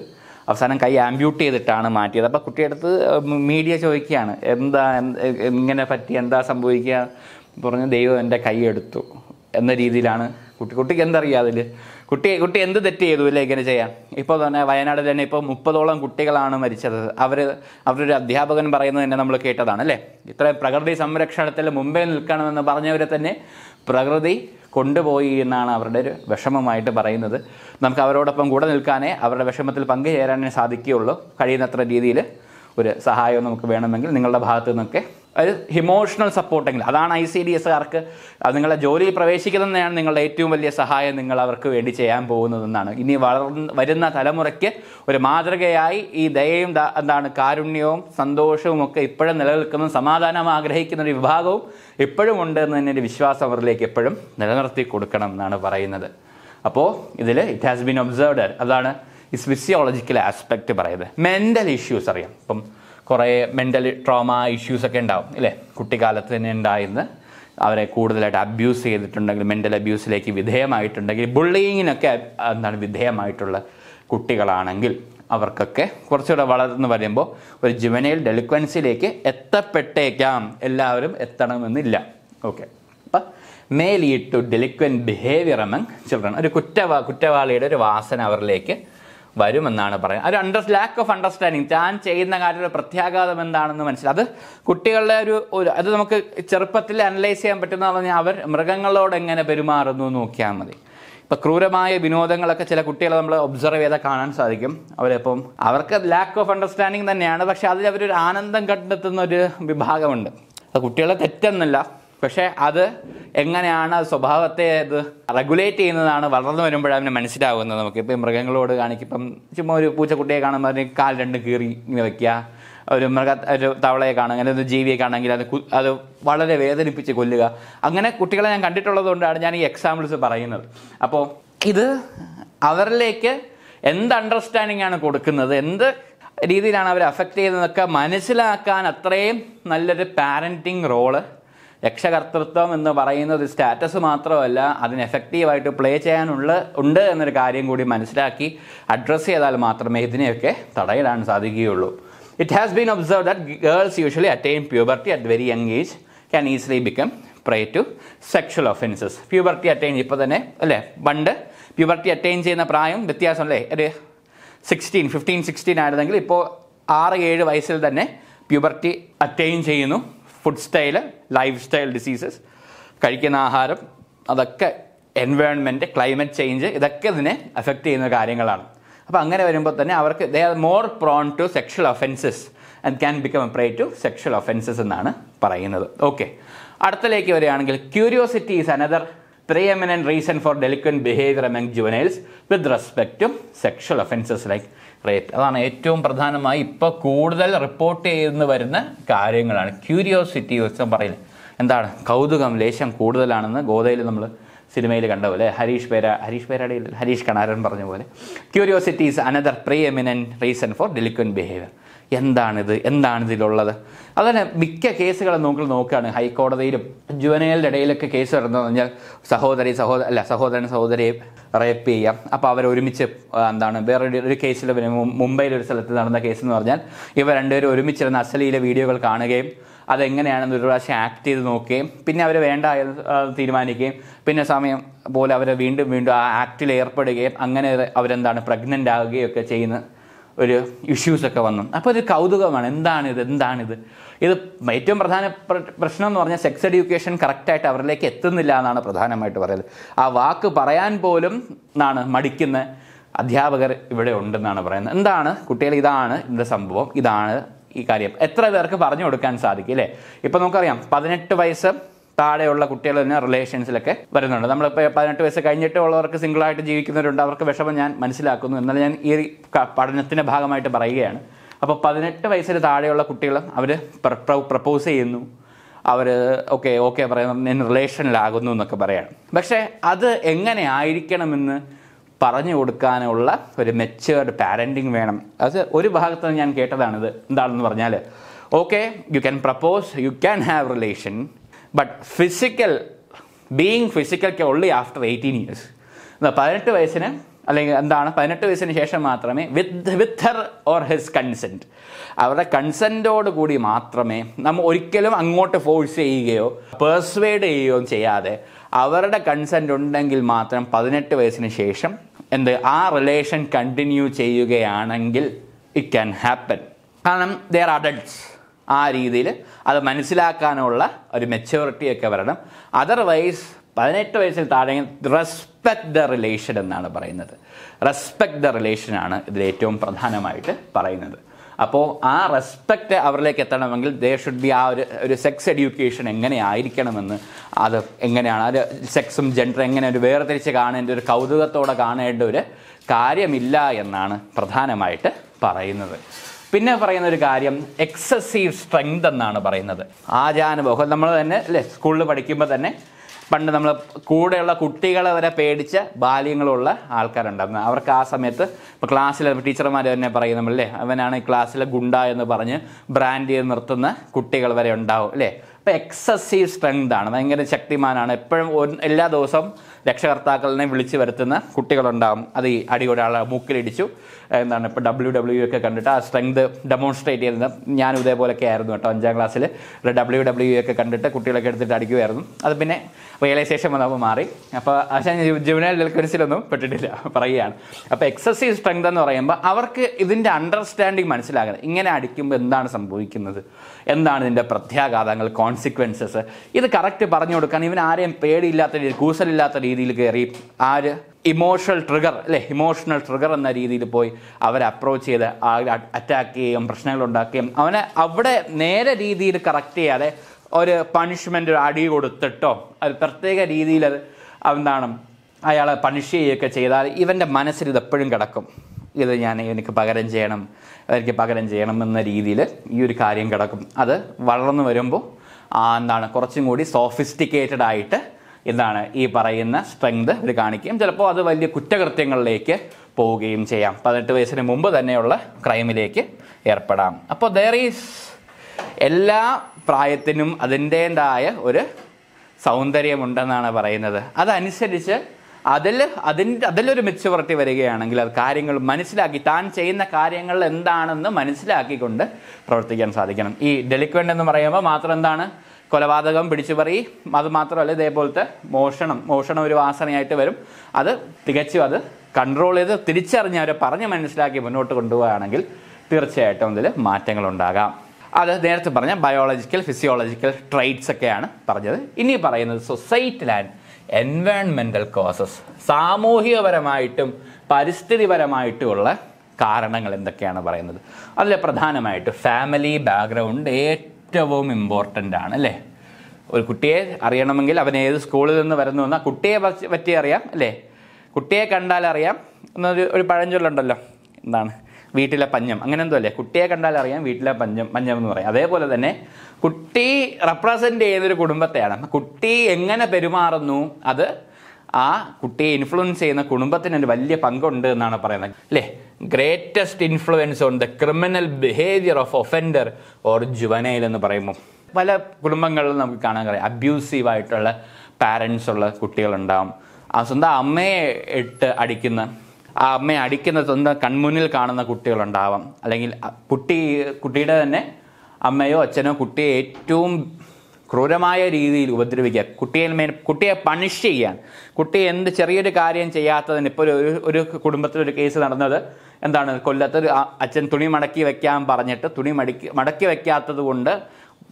അവസാനം കൈ ആംബ്യൂട്ട് ചെയ്തിട്ടാണ് മാറ്റിയത്. അപ്പോൾ കുട്ടിയെടുത്ത് മീഡിയ ചോദിക്കുകയാണ് എന്താ ഇങ്ങനെ പറ്റി എന്താ സംഭവിക്കുക? പറഞ്ഞു ദൈവം എന്റെ കൈ എടുത്തു. എന്ന രീതിയിലാണ് കുട്ടി കുട്ടിക്ക് എന്തറിയാം കുട്ടി കുട്ടി എന്ത് തെറ്റ് ചെയ്തു ഇല്ലേ ഇങ്ങനെ ചെയ്യാൻ? ഇപ്പോൾ തന്നെ വയനാട് തന്നെ ഇപ്പോൾ മുപ്പതോളം കുട്ടികളാണ് മരിച്ചത്. അവർ അവരൊരു അധ്യാപകൻ പറയുന്നത് തന്നെ നമ്മൾ കേട്ടതാണ് അല്ലേ? ഇത്ര പ്രകൃതി സംരക്ഷണത്തിൽ മുമ്പേ നിൽക്കണമെന്ന് പറഞ്ഞവരെ തന്നെ പ്രകൃതി കൊണ്ടുപോയി എന്നാണ് അവരുടെ ഒരു വിഷമമായിട്ട് പറയുന്നത്. നമുക്ക് അവരോടൊപ്പം കൂടെ നിൽക്കാനേ അവരുടെ വിഷമത്തിൽ പങ്കുചേരാനേ സാധിക്കുകയുള്ളൂ. കഴിയുന്നത്ര രീതിയിൽ ഒരു സഹായം നമുക്ക് വേണമെങ്കിൽ നിങ്ങളുടെ ഭാഗത്തു നിന്നൊക്കെ ഒരു ഇമോഷണൽ സപ്പോർട്ടെങ്കിലും അതാണ് ഐ സി ഡി എസ്സുകാർക്ക് നിങ്ങളുടെ ജോലിയിൽ പ്രവേശിക്കുന്നതെന്നാണ് നിങ്ങളുടെ ഏറ്റവും വലിയ സഹായം നിങ്ങൾ അവർക്ക് വേണ്ടി ചെയ്യാൻ പോകുന്നതെന്നാണ്. ഇനി വളർ വരുന്ന തലമുറയ്ക്ക് ഒരു മാതൃകയായി ഈ ദയയും എന്താണ് കാരുണ്യവും സന്തോഷവും ഒക്കെ ഇപ്പോഴും നിലനിൽക്കുന്ന സമാധാനം ആഗ്രഹിക്കുന്ന ഒരു വിഭാഗവും ഇപ്പോഴും ഉണ്ട് എന്ന് തന്നെ ഒരു വിശ്വാസം അവരിലേക്ക് എപ്പോഴും നിലനിർത്തി കൊടുക്കണം എന്നാണ് പറയുന്നത്. അപ്പോൾ ഇതിൽ ഇറ്റ് ഹാസ് ബീൻ ഒബ്സർവ്ഡ് അതാണ് ഈ ഫിസിയോളജിക്കൽ ആസ്പെക്റ്റ് പറയുന്നത്. മെന്റൽ ഇഷ്യൂസ് അറിയാം. ഇപ്പം കുറേ മെന്റൽ ട്രോമ ഇഷ്യൂസൊക്കെ ഉണ്ടാവും ഇല്ലേ? കുട്ടിക്കാലത്ത് തന്നെ ഉണ്ടായിരുന്ന അവരെ കൂടുതലായിട്ട് അബ്യൂസ് ചെയ്തിട്ടുണ്ടെങ്കിൽ മെന്റൽ അബ്യൂസിലേക്ക് വിധേയമായിട്ടുണ്ടെങ്കിൽ ബുള്ളിങ്ങിനൊക്കെ എന്താണ് വിധേയമായിട്ടുള്ള കുട്ടികളാണെങ്കിൽ അവർക്കൊക്കെ കുറച്ചുകൂടെ വളർന്നു വരുമ്പോൾ ഒരു ജുവനൈൽ ഡെലിക്വൻസിയിലേക്ക് എത്തപ്പെട്ടേക്കാം. എല്ലാവരും എത്തണമെന്നില്ല. ഓക്കെ അപ്പം may to delinquent behaviour among children ഒരു കുറ്റവാ കുറ്റവാളിയുടെ ഒരു വാസന അവരിലേക്ക് വരുമെന്നാണ് പറയുന്നത്. ഒരു അണ്ടർ ലാക്ക് ഓഫ് അണ്ടർസ്റ്റാൻഡിങ് താൻ ചെയ്യുന്ന കാര്യത്തിലെ പ്രത്യാഘാതം എന്താണെന്ന് മനസ്സിലായി. അത് കുട്ടികളുടെ ഒരു ഒരു അത് നമുക്ക് ചെറുപ്പത്തിൽ അനലൈസ് ചെയ്യാൻ പറ്റുന്ന പറഞ്ഞാൽ അവർ മൃഗങ്ങളോട് എങ്ങനെ പെരുമാറുന്നു നോക്കിയാൽ മതി. ഇപ്പം ക്രൂരമായ വിനോദങ്ങളൊക്കെ ചില കുട്ടികളെ നമ്മൾ ഒബ്സർവ് ചെയ്താൽ കാണാൻ സാധിക്കും. അവരിപ്പം അവർക്ക് ലാക്ക് ഓഫ് അണ്ടർസ്റ്റാൻഡിങ് തന്നെയാണ്. പക്ഷെ അതിൽ അവരൊരു ആനന്ദം കണ്ടെത്തുന്ന ഒരു വിഭാഗമുണ്ട്. അത് കുട്ടികളെ തെറ്റെന്നല്ല. പക്ഷേ അത് എങ്ങനെയാണ് സ്വഭാവത്തെ അത് റെഗുലേറ്റ് ചെയ്യുന്നതാണ് വളർന്നു വരുമ്പോഴാണ് മനസ്സിലാവുന്നത്. നമുക്ക് ഇപ്പം മൃഗങ്ങളോട് കാണിക്കും ഇപ്പം ചുമ്മാ ഒരു പൂച്ചക്കുട്ടിയെ കാണുമ്പോൾ അതിന് കാൽ രണ്ട് കീറി ഇങ്ങനെ വെക്കുക. ഒരു മൃഗ ഒരു തവളയെ കാണുക അങ്ങനെ ഒരു ജീവിയെ കാണുമെങ്കിൽ അത് അത് വളരെ വേദനിപ്പിച്ച് കൊല്ലുക. അങ്ങനെ കുട്ടികളെ ഞാൻ കണ്ടിട്ടുള്ളത് കൊണ്ടാണ് ഞാൻ ഈ എക്സാമ്പിൾസ് പറയുന്നത്. അപ്പോൾ ഇത് അവരിലേക്ക് എന്ത് അണ്ടർസ്റ്റാൻഡിംഗ് ആണ് കൊടുക്കുന്നത്? എന്ത് രീതിയിലാണ് അവർ അഫക്റ്റ് ചെയ്യുന്നതൊക്കെ മനസ്സിലാക്കാൻ അത്രയും നല്ലൊരു പാരന്റിങ് റോൾ രക്ഷകർത്തൃത്വം എന്ന് ഒരു സ്റ്റാറ്റസ് മാത്രമല്ല അതിന് എഫക്റ്റീവായിട്ട് പ്ലേ ചെയ്യാനുള്ള ഉണ്ട് എന്നൊരു കാര്യം കൂടി മനസ്സിലാക്കി അഡ്രസ്സ് ചെയ്താൽ മാത്രമേ ഇതിനെയൊക്കെ തടയിടാൻ സാധിക്കുകയുള്ളൂ. It has been observe that girls usually attain puberty at very young age can easily become prey to sexual offences puberty attain ഇപ്പോൾ തന്നെ അല്ലേ? പണ്ട് പ്യൂബർട്ടി അറ്റൈൻ ചെയ്യുന്ന പ്രായം വ്യത്യാസം അല്ലേ ഒരു സിക്സ്റ്റീൻ ഫിഫ്റ്റീൻ സിക്സ്റ്റീൻ ആയിരുന്നെങ്കിൽ ഇപ്പോൾ ആറ് ഏഴ് വയസ്സിൽ തന്നെ പ്യൂബർട്ടി അറ്റൈൻ ചെയ്യുന്നു. Food style life style diseases കഴിക്കുന്ന ആഹാരം അതൊക്കെ എൻവയോൺമെന്റ് ക്ലൈമറ്റ് ചേഞ്ച് ഇതൊക്കെ ഇതിനെ അഫക്റ്റ് ചെയ്യുന്ന കാര്യങ്ങളാണ്. അപ്പോൾ അങ്ങനെ വരുമ്പോൾ തന്നെ അവർക്ക് they are more prone to sexual offences and can become prey to sexual offences എന്നാണ് പറയുന്നത്. ഓക്കെ അടുത്തലേക്ക് വരികയാണെങ്കിൽ curiosity is another preeminent reason for delinquent behavior among juveniles with respect to sexual offences like rape അതാണ് ഏറ്റവും പ്രധാനമായി ഇപ്പോൾ കൂടുതൽ report ചെയ്യുന്ന വരുന്ന കാര്യങ്ങളാണ്. ക്യൂരിയോസിറ്റി വെച്ചാൽ പറയുന്നത് എന്താണ്? കൗതുകം ലേശം കൂടുതലാണെന്ന് ഗോതയിൽ നമ്മൾ സിനിമയിൽ കണ്ട പോലെ ഹരീഷ് പേര ഹരീഷ് പേരാടിയിൽ ഹരീഷ് കണാരൻ പറഞ്ഞ പോലെ. Curiosity is another preeminent reason for delinquent behaviour എന്താണിത്? എന്താണ് ഇതിലുള്ളത് അതന്നെ മിക്ക കേസുകൾ നോക്കി നോക്കുകയാണ്. ഹൈക്കോടതിയിലും ജുവനയിലെ ഇടയിലൊക്കെ കേസ് വരുന്നതെന്ന് പറഞ്ഞാൽ സഹോദരി സഹോദര അല്ല സഹോദരൻ സഹോദരിയെ റേപ്പ് ചെയ്യാം. അപ്പോൾ അവർ ഒരുമിച്ച് എന്താണ് വേറെ ഒരു- കേസിൽ മുംബൈയിൽ ഒരു സ്ഥലത്ത് നടന്ന കേസ് എന്ന് പറഞ്ഞാൽ ഇവർ രണ്ടുപേരും ഒരുമിച്ചിരുന്ന അസലിയിലെ വീഡിയോകൾ കാണുകയും അതെങ്ങനെയാണെന്ന് ഒരു പ്രാവശ്യം ആക്ട് ചെയ്ത് നോക്കുകയും പിന്നെ അവർ വേണ്ട തീരുമാനിക്കുകയും പിന്നെ സമയം പോലെ അവർ വീണ്ടും വീണ്ടും ആ ആക്റ്റിൽ ഏർപ്പെടുകയും അങ്ങനെ അവരെന്താണ് പ്രഗ്നന്റ് ആകുകയൊക്കെ ഒക്കെ ചെയ്യുന്ന ഒരു ഇഷ്യൂസൊക്കെ വന്നു. അപ്പോൾ ഒരു കൗതുകമാണ്. എന്താണിത്? എന്താണിത്? ഇത് ഏറ്റവും പ്രധാന പ്രശ്നം എന്ന് പറഞ്ഞാൽ സെക്സ് എഡ്യൂക്കേഷൻ കറക്റ്റായിട്ട് അവരിലേക്ക് എത്തുന്നില്ല എന്നാണ് പ്രധാനമായിട്ട് പറയുന്നത്. ആ വാക്ക് പറയാൻ പോലും എന്നാണ് മടിക്കുന്ന അധ്യാപകർ ഇവിടെ ഉണ്ടെന്നാണ് പറയുന്നത്. എന്താണ്? കുട്ടികൾ ഇതാണ് ഇതിന്റെ സംഭവം. ഇതാണ് ഈ കാര്യം. എത്ര പേർക്ക് പറഞ്ഞു കൊടുക്കാൻ സാധിക്കും അല്ലേ? ഇപ്പം നമുക്കറിയാം പതിനെട്ട് വയസ്സ് താഴെയുള്ള കുട്ടികൾ തന്നെ റിലേഷൻസിലൊക്കെ വരുന്നുണ്ട്. നമ്മളിപ്പോൾ പതിനെട്ട് വയസ്സ് കഴിഞ്ഞിട്ട് ഉള്ളവർക്ക് സിംഗിളായിട്ട് ജീവിക്കുന്നവരുണ്ട്. അവർക്ക് വിഷമം ഞാൻ മനസ്സിലാക്കുന്നു. എന്നാൽ ഞാൻ ഈ പഠനത്തിന്റെ ഭാഗമായിട്ട് പറയുകയാണ്. അപ്പോൾ പതിനെട്ട് വയസ്സിന് താഴെയുള്ള കുട്ടികൾ അവർ പ്രപ്പോസ് ചെയ്യുന്നു. അവർ ഓക്കെ ഓക്കെ പറയുന്നു. ഞാൻ റിലേഷനിലാകുന്നു എന്നൊക്കെ പറയാണ്. പക്ഷേ അത് എങ്ങനെ ആയിരിക്കണമെന്ന് പറഞ്ഞു കൊടുക്കാനുള്ള ഒരു മെച്ചുവേർഡ് പാരന്റിങ് വേണം. അത് ഒരു ഭാഗത്ത് ഞാൻ കേട്ടതാണിത്. എന്താണെന്ന് പറഞ്ഞാൽ okay you can propose you can have relation but physical being physical only after eighteen years എന്നാൽ പതിനെട്ട് വയസ്സിന് അല്ലെങ്കിൽ എന്താണ് പതിനെട്ട് വയസ്സിന് ശേഷം മാത്രമേ with with her or his consent അവരുടെ കൺസെന്റോട് കൂടി മാത്രമേ നമ്മൾ ഒരിക്കലും അങ്ങോട്ട് ഫോഴ്സ് ചെയ്യുകയോ പേഴ്സ്വേഡ് ചെയ്യുകയോ ചെയ്യാതെ അവരുടെ കൺസെന്റ് ഉണ്ടെങ്കിൽ മാത്രം പതിനെട്ട് വയസ്സിന് ശേഷം എന്ത് ആ റിലേഷൻ കണ്ടിന്യൂ ചെയ്യുകയാണെങ്കിൽ ഇറ്റ് ക്യാൻ ഹാപ്പൻ കാരണം ദർ അഡൾട്ട്സ് ആ രീതിയിൽ അത് മനസ്സിലാക്കാനുള്ള ഒരു മെച്യൂരിറ്റിയൊക്കെ വരണം. അതർവൈസ് പതിനെട്ട് വയസ്സിൽ താഴെ റെസ്പെക്ട് ദ റിലേഷൻ എന്നാണ് പറയുന്നത്. റെസ്പെക്ട് ദ റിലേഷനാണ് ഇതിൽ ഏറ്റവും പ്രധാനമായിട്ട് പറയുന്നത്. അപ്പോൾ ആ റെസ്പെക്റ്റ് അവരിലേക്ക് എത്തണമെങ്കിൽ ദേ ഷുഡ് ബി ആ ഒരു ഒരു സെക്സ് എഡ്യൂക്കേഷൻ എങ്ങനെ ആയിരിക്കണമെന്ന് അത് എങ്ങനെയാണ് അത് സെക്സും ജെൻഡർ എങ്ങനെ ഒരു വേർതിരിച്ച് കാണേണ്ട ഒരു കൗതുകത്തോടെ കാണേണ്ട ഒരു കാര്യമില്ല എന്നാണ് പ്രധാനമായിട്ട് പറയുന്നത്. പിന്നെ പറയുന്ന ഒരു കാര്യം എക്സസീവ് സ്ട്രെങ്ത് എന്നാണ് പറയുന്നത്. ആചാനുഭവം. നമ്മൾ തന്നെ അല്ലേ സ്കൂളിൽ പഠിക്കുമ്പോൾ തന്നെ പണ്ട് നമ്മൾ കൂടെയുള്ള കുട്ടികളെ വരെ പേടിച്ച ബാല്യങ്ങളുള്ള ആൾക്കാരുണ്ടായിരുന്നു. അവർക്ക് ആ സമയത്ത് ഇപ്പോൾ ക്ലാസ്സിലെ ടീച്ചർമാർ തന്നെ പറയും നമ്മളല്ലേ അവനാണ് ഈ ക്ലാസ്സിലെ ഗുണ്ട എന്ന് പറഞ്ഞ് ബ്രാൻഡ് ചെയ്ത് നിർത്തുന്ന കുട്ടികൾ വരെ ഉണ്ടാവും അല്ലേ? അപ്പോൾ എക്സസീവ് സ്ട്രെങ്ത് ആണ്. ഭയങ്കര ശക്തിമാനാണ്. എപ്പോഴും എല്ലാ ദിവസവും രക്ഷകർത്താക്കളിനെ വിളിച്ച് വരുത്തുന്ന കുട്ടികളുണ്ടാവും. അത് ഈ അടി ഒരാളെ മൂക്കിലിടിച്ചു. എന്താണ് ഇപ്പോൾ ഡബ്ല്യു ഡബ്ല്യു ഒക്കെ കണ്ടിട്ട് ആ സ്ട്രെങ്ത് ഡെമോൺസ്ട്രേറ്റ് ചെയ്യുന്നത് ഞാൻ ഇതേപോലെയൊക്കെ ആയിരുന്നു കേട്ടോ അഞ്ചാം ക്ലാസ്സിൽ ഡബ്ല്യു ഡബ്ല്യു ഒക്കെ കണ്ടിട്ട് കുട്ടികളൊക്കെ എടുത്തിട്ട് അടിക്കുമായിരുന്നു അത് പിന്നെ റിയലൈസേഷൻ വന്നപ്പോൾ മാറി. അപ്പോൾ പക്ഷേ ജുവനൽ ഡെലിക്കൻസിലൊന്നും പെട്ടിട്ടില്ല. പറയുകയാണ്. അപ്പോൾ എക്സസൈസ് സ്ട്രെങ്ത് എന്ന് പറയുമ്പോൾ അവർക്ക് ഇതിന്റെ അണ്ടർസ്റ്റാൻഡിങ് മനസ്സിലാകണം. ഇങ്ങനെ അടിക്കുമ്പോൾ എന്താണ് സംഭവിക്കുന്നത്? എന്താണ് ഇതിന്റെ പ്രത്യാഘാതങ്ങൾ കോൺസിക്വൻസസ് ഇത് കറക്റ്റ് പറഞ്ഞു കൊടുക്കാൻ ഇവൻ ആരെയും പേടിയില്ലാത്ത രീതിയിൽ കൂസലില്ലാത്ത രീതിയിൽ കയറി ആര്? ഇമോഷണൽ ട്രിഗർ അല്ലേ? ഇമോഷണൽ ട്രിഗർ എന്ന രീതിയിൽ പോയി അവരെ അപ്രോച്ച് ചെയ്ത് അറ്റാക്ക് ചെയ്യുകയും പ്രശ്നങ്ങൾ ഉണ്ടാക്കുകയും അവനെ അവിടെ നേരെ രീതിയിൽ കറക്റ്റ് ചെയ്യാതെ ഒരു പണിഷ്മെന്റ് ഒരു അടി കൊടുത്തിട്ടോ അത് പ്രത്യേക രീതിയിൽ അത് എന്താണ് അയാളെ പണിഷ് ചെയ്യുകയൊക്കെ ചെയ്താൽ ഇവന്റെ മനസ്സിൽ ഇത് എപ്പോഴും കിടക്കും. ഇത് ഞാൻ എനിക്ക് പകരം ചെയ്യണം എനിക്ക് പകരം ചെയ്യണം എന്ന രീതിയിൽ ഈ ഒരു കാര്യം കിടക്കും. അത് വളർന്നു വരുമ്പോൾ എന്താണ് കുറച്ചും കൂടി സോഫിസ്റ്റിക്കേറ്റഡ് ആയിട്ട് എന്താണ് ഈ പറയുന്ന സ്ട്രെങ്ത് ഇവർ കാണിക്കുകയും ചിലപ്പോൾ അത് വലിയ കുറ്റകൃത്യങ്ങളിലേക്ക് പോവുകയും ചെയ്യാം. പതിനെട്ട് വയസ്സിന് മുമ്പ് തന്നെയുള്ള ക്രൈമിലേക്ക് ഏർപ്പെടാം. അപ്പോൾ ദർ ഈസ് എല്ലാ പ്രായത്തിനും അതിന്റേതായ ഒരു സൗന്ദര്യമുണ്ടെന്നാണ് പറയുന്നത്. അതനുസരിച്ച് അതിൽ അതിന്റെ അതിലൊരു മെച്ചുവറിറ്റി വരികയാണെങ്കിൽ അത് കാര്യങ്ങൾ മനസ്സിലാക്കി താൻ ചെയ്യുന്ന കാര്യങ്ങൾ എന്താണെന്ന് മനസ്സിലാക്കിക്കൊണ്ട് പ്രവർത്തിക്കാൻ സാധിക്കണം. ഈ ഡെലിക്വന്റ് എന്ന് പറയുമ്പോൾ മാത്രം എന്താണ്? കൊലപാതകം പിടിച്ചുപറി അത് മാത്രമല്ല ഇതേപോലത്തെ മോഷണം മോഷണം ഒരു വാസനയായിട്ട് വരും. അത് തികച്ചും അത് കൺട്രോൾ ചെയ്ത് തിരിച്ചറിഞ്ഞ് അവരെ പറഞ്ഞ് മനസ്സിലാക്കി മുന്നോട്ട് കൊണ്ടുപോവുകയാണെങ്കിൽ തീർച്ചയായിട്ടും അതിൽ മാറ്റങ്ങളുണ്ടാകാം. അത് നേരത്തെ പറഞ്ഞ ബയോളജിക്കൽ ഫിസിയോളജിക്കൽ ട്രൈറ്റ്സ് ഒക്കെയാണ് പറഞ്ഞത്. ഇനി പറയുന്നത് സൊസൈറ്റൽ ആൻഡ് എൻവയൺമെന്റൽ കോസസ് സാമൂഹികപരമായിട്ടും പരിസ്ഥിതിപരമായിട്ടുമുള്ള കാരണങ്ങൾ എന്തൊക്കെയാണ് പറയുന്നത്? അതിൽ പ്രധാനമായിട്ട് ഫാമിലി ബാക്ക്ഗ്രൗണ്ട് ഏറ്റവും ഇമ്പോർട്ടന്റ് ആണ് അല്ലേ? ഒരു കുട്ടിയെ അറിയണമെങ്കിൽ അവൻ ഏത് സ്കൂളിൽ നിന്ന് വരുന്നു എന്നാൽ കുട്ടിയെ പറ്റി അറിയാം അല്ലേ? കുട്ടിയെ കണ്ടാൽ അറിയാം എന്നൊരു ഒരു പഴഞ്ചൊല്ലുണ്ടല്ലോ. എന്താണ്? വീട്ടിലെ പഞ്ഞം. അങ്ങനെ എന്തോ അല്ലേ? കുട്ടിയെ കണ്ടാൽ അറിയാം വീട്ടിലെ പഞ്ഞം പഞ്ഞം എന്ന് പറയും. അതേപോലെ തന്നെ കുട്ടി റെപ്രസെന്റ് ചെയ്യുന്നൊരു കുടുംബത്തെയാണ്. കുട്ടി എങ്ങനെ പെരുമാറുന്നു അത് ആ കുട്ടിയെ ഇൻഫ്ലുവൻസ് ചെയ്യുന്ന കുടുംബത്തിന് ഒരു വലിയ പങ്കുണ്ട് എന്നാണ് പറയുന്നത്. അല്ലേ greatest influence on the criminal behaviour of offender or juvenile എന്ന് പറയുമ്പോൾ പല കുടുംബങ്ങളിലും നമുക്ക് കാണാൻ കഴിയും. അബ്യൂസീവ് ആയിട്ടുള്ള പാരൻസ് ഉള്ള കുട്ടികളുണ്ടാവും. ആ സ്വന്തം അമ്മയെ ഇട്ട് അടിക്കുന്ന ആ അമ്മയെ അടിക്കുന്ന സ്വന്തം കൺമുന്നിൽ കാണുന്ന കുട്ടികളുണ്ടാവാം. അല്ലെങ്കിൽ കുട്ടി കുട്ടിയുടെ തന്നെ അമ്മയോ അച്ഛനോ കുട്ടിയെ ഏറ്റവും ക്രൂരമായ രീതിയിൽ ഉപദ്രവിക്കുക. കുട്ടിയെ മേൽ കുട്ടിയെ പണിഷ് ചെയ്യാൻ കുട്ടി എന്ത് ചെറിയൊരു കാര്യം ചെയ്യാത്തതിന് ഇപ്പോൾ ഒരു ഒരു- ഒരു കേസ് നടന്നത് എന്താണ്? കൊല്ലത്ത് ഒരു അച്ഛൻ തുണി മടക്കി വെക്കാൻ പറഞ്ഞിട്ട് തുണി മടക്കി മടക്കി വെക്കാത്തത് കൊണ്ട്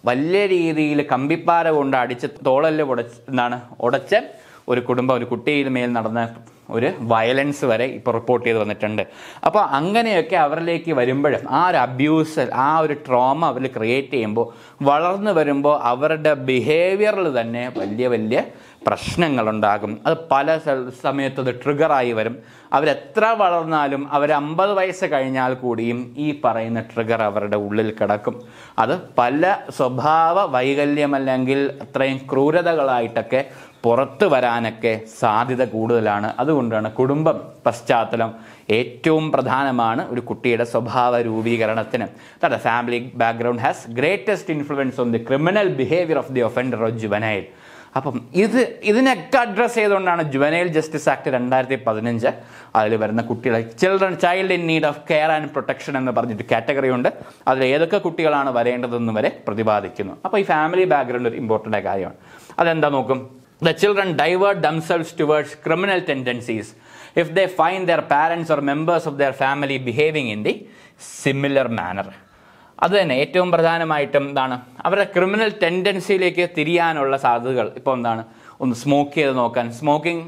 വലിയ രീതിയിൽ കമ്പിപ്പാര കൊണ്ട് അടിച്ച് തോളല്ല ഉടച്ച് എന്താണ്? ഉടച്ച് ഒരു കുടുംബം ഒരു കുട്ടിയുടെ മേൽ നടന്ന ഒരു വയലൻസ് വരെ ഇപ്പോൾ റിപ്പോർട്ട് ചെയ്ത് വന്നിട്ടുണ്ട്. അപ്പോൾ അങ്ങനെയൊക്കെ അവരിലേക്ക് വരുമ്പോഴും ആ ഒരു അബ്യൂസ് ആ ഒരു ട്രോമ അവർ ക്രിയേറ്റ് ചെയ്യുമ്പോൾ വളർന്നു വരുമ്പോൾ അവരുടെ ബിഹേവിയറിൽ തന്നെ വലിയ വലിയ പ്രശ്നങ്ങളുണ്ടാകും. അത് പല സമയത്ത് അത് ട്രിഗറായി വരും. അവരെത്ര വളർന്നാലും അവർ അമ്പത് വയസ്സ് കഴിഞ്ഞാൽ കൂടിയും ഈ പറയുന്ന ട്രിഗർ അവരുടെ ഉള്ളിൽ കിടക്കും. അത് പല സ്വഭാവ വൈകല്യമല്ലെങ്കിൽ അത്രയും ക്രൂരതകളായിട്ടൊക്കെ പുറത്തു വരാനൊക്കെ സാധ്യത കൂടുതലാണ്. അതുകൊണ്ടാണ് കുടുംബം പശ്ചാത്തലം ഏറ്റവും പ്രധാനമാണ് ഒരു കുട്ടിയുടെ സ്വഭാവ രൂപീകരണത്തിന്. Family background has greatest influence on the criminal behaviour of the offender of juvenile അപ്പം ഇത് ഇതിനൊക്കെ അഡ്രസ്സ് ചെയ്തുകൊണ്ടാണ് ജുവനൈൽ ജസ്റ്റിസ് ആക്ട് രണ്ടായിരത്തി പതിനഞ്ച് അതിൽ വരുന്ന കുട്ടികളെ children child in need of care and protection എന്ന് പറഞ്ഞിട്ട് കാറ്റഗറി ഉണ്ട്. അതിൽ ഏതൊക്കെ കുട്ടികളാണ് വരേണ്ടതെന്ന് വരെ പ്രതിപാദിക്കുന്നു. അപ്പോൾ ഈ ഫാമിലി ബാക്ക്ഗ്രൗണ്ട് ഒരു ഇമ്പോർട്ടന്റ് കാര്യമാണ്. അതെന്താ നോക്കും? The children divert themselves towards criminal tendencies if they find their parents or members of their family behaving in the similar manner അത് തന്നെ ഏറ്റവും പ്രധാനമായിട്ടും എന്താണ്? അവരുടെ ക്രിമിനൽ ടെൻഡൻസിയിലേക്ക് തിരിയാനുള്ള സാധ്യതകൾ ഇപ്പോൾ എന്താണ്? ഒന്ന് സ്മോക്ക് ചെയ്ത് നോക്കാൻ. Smoking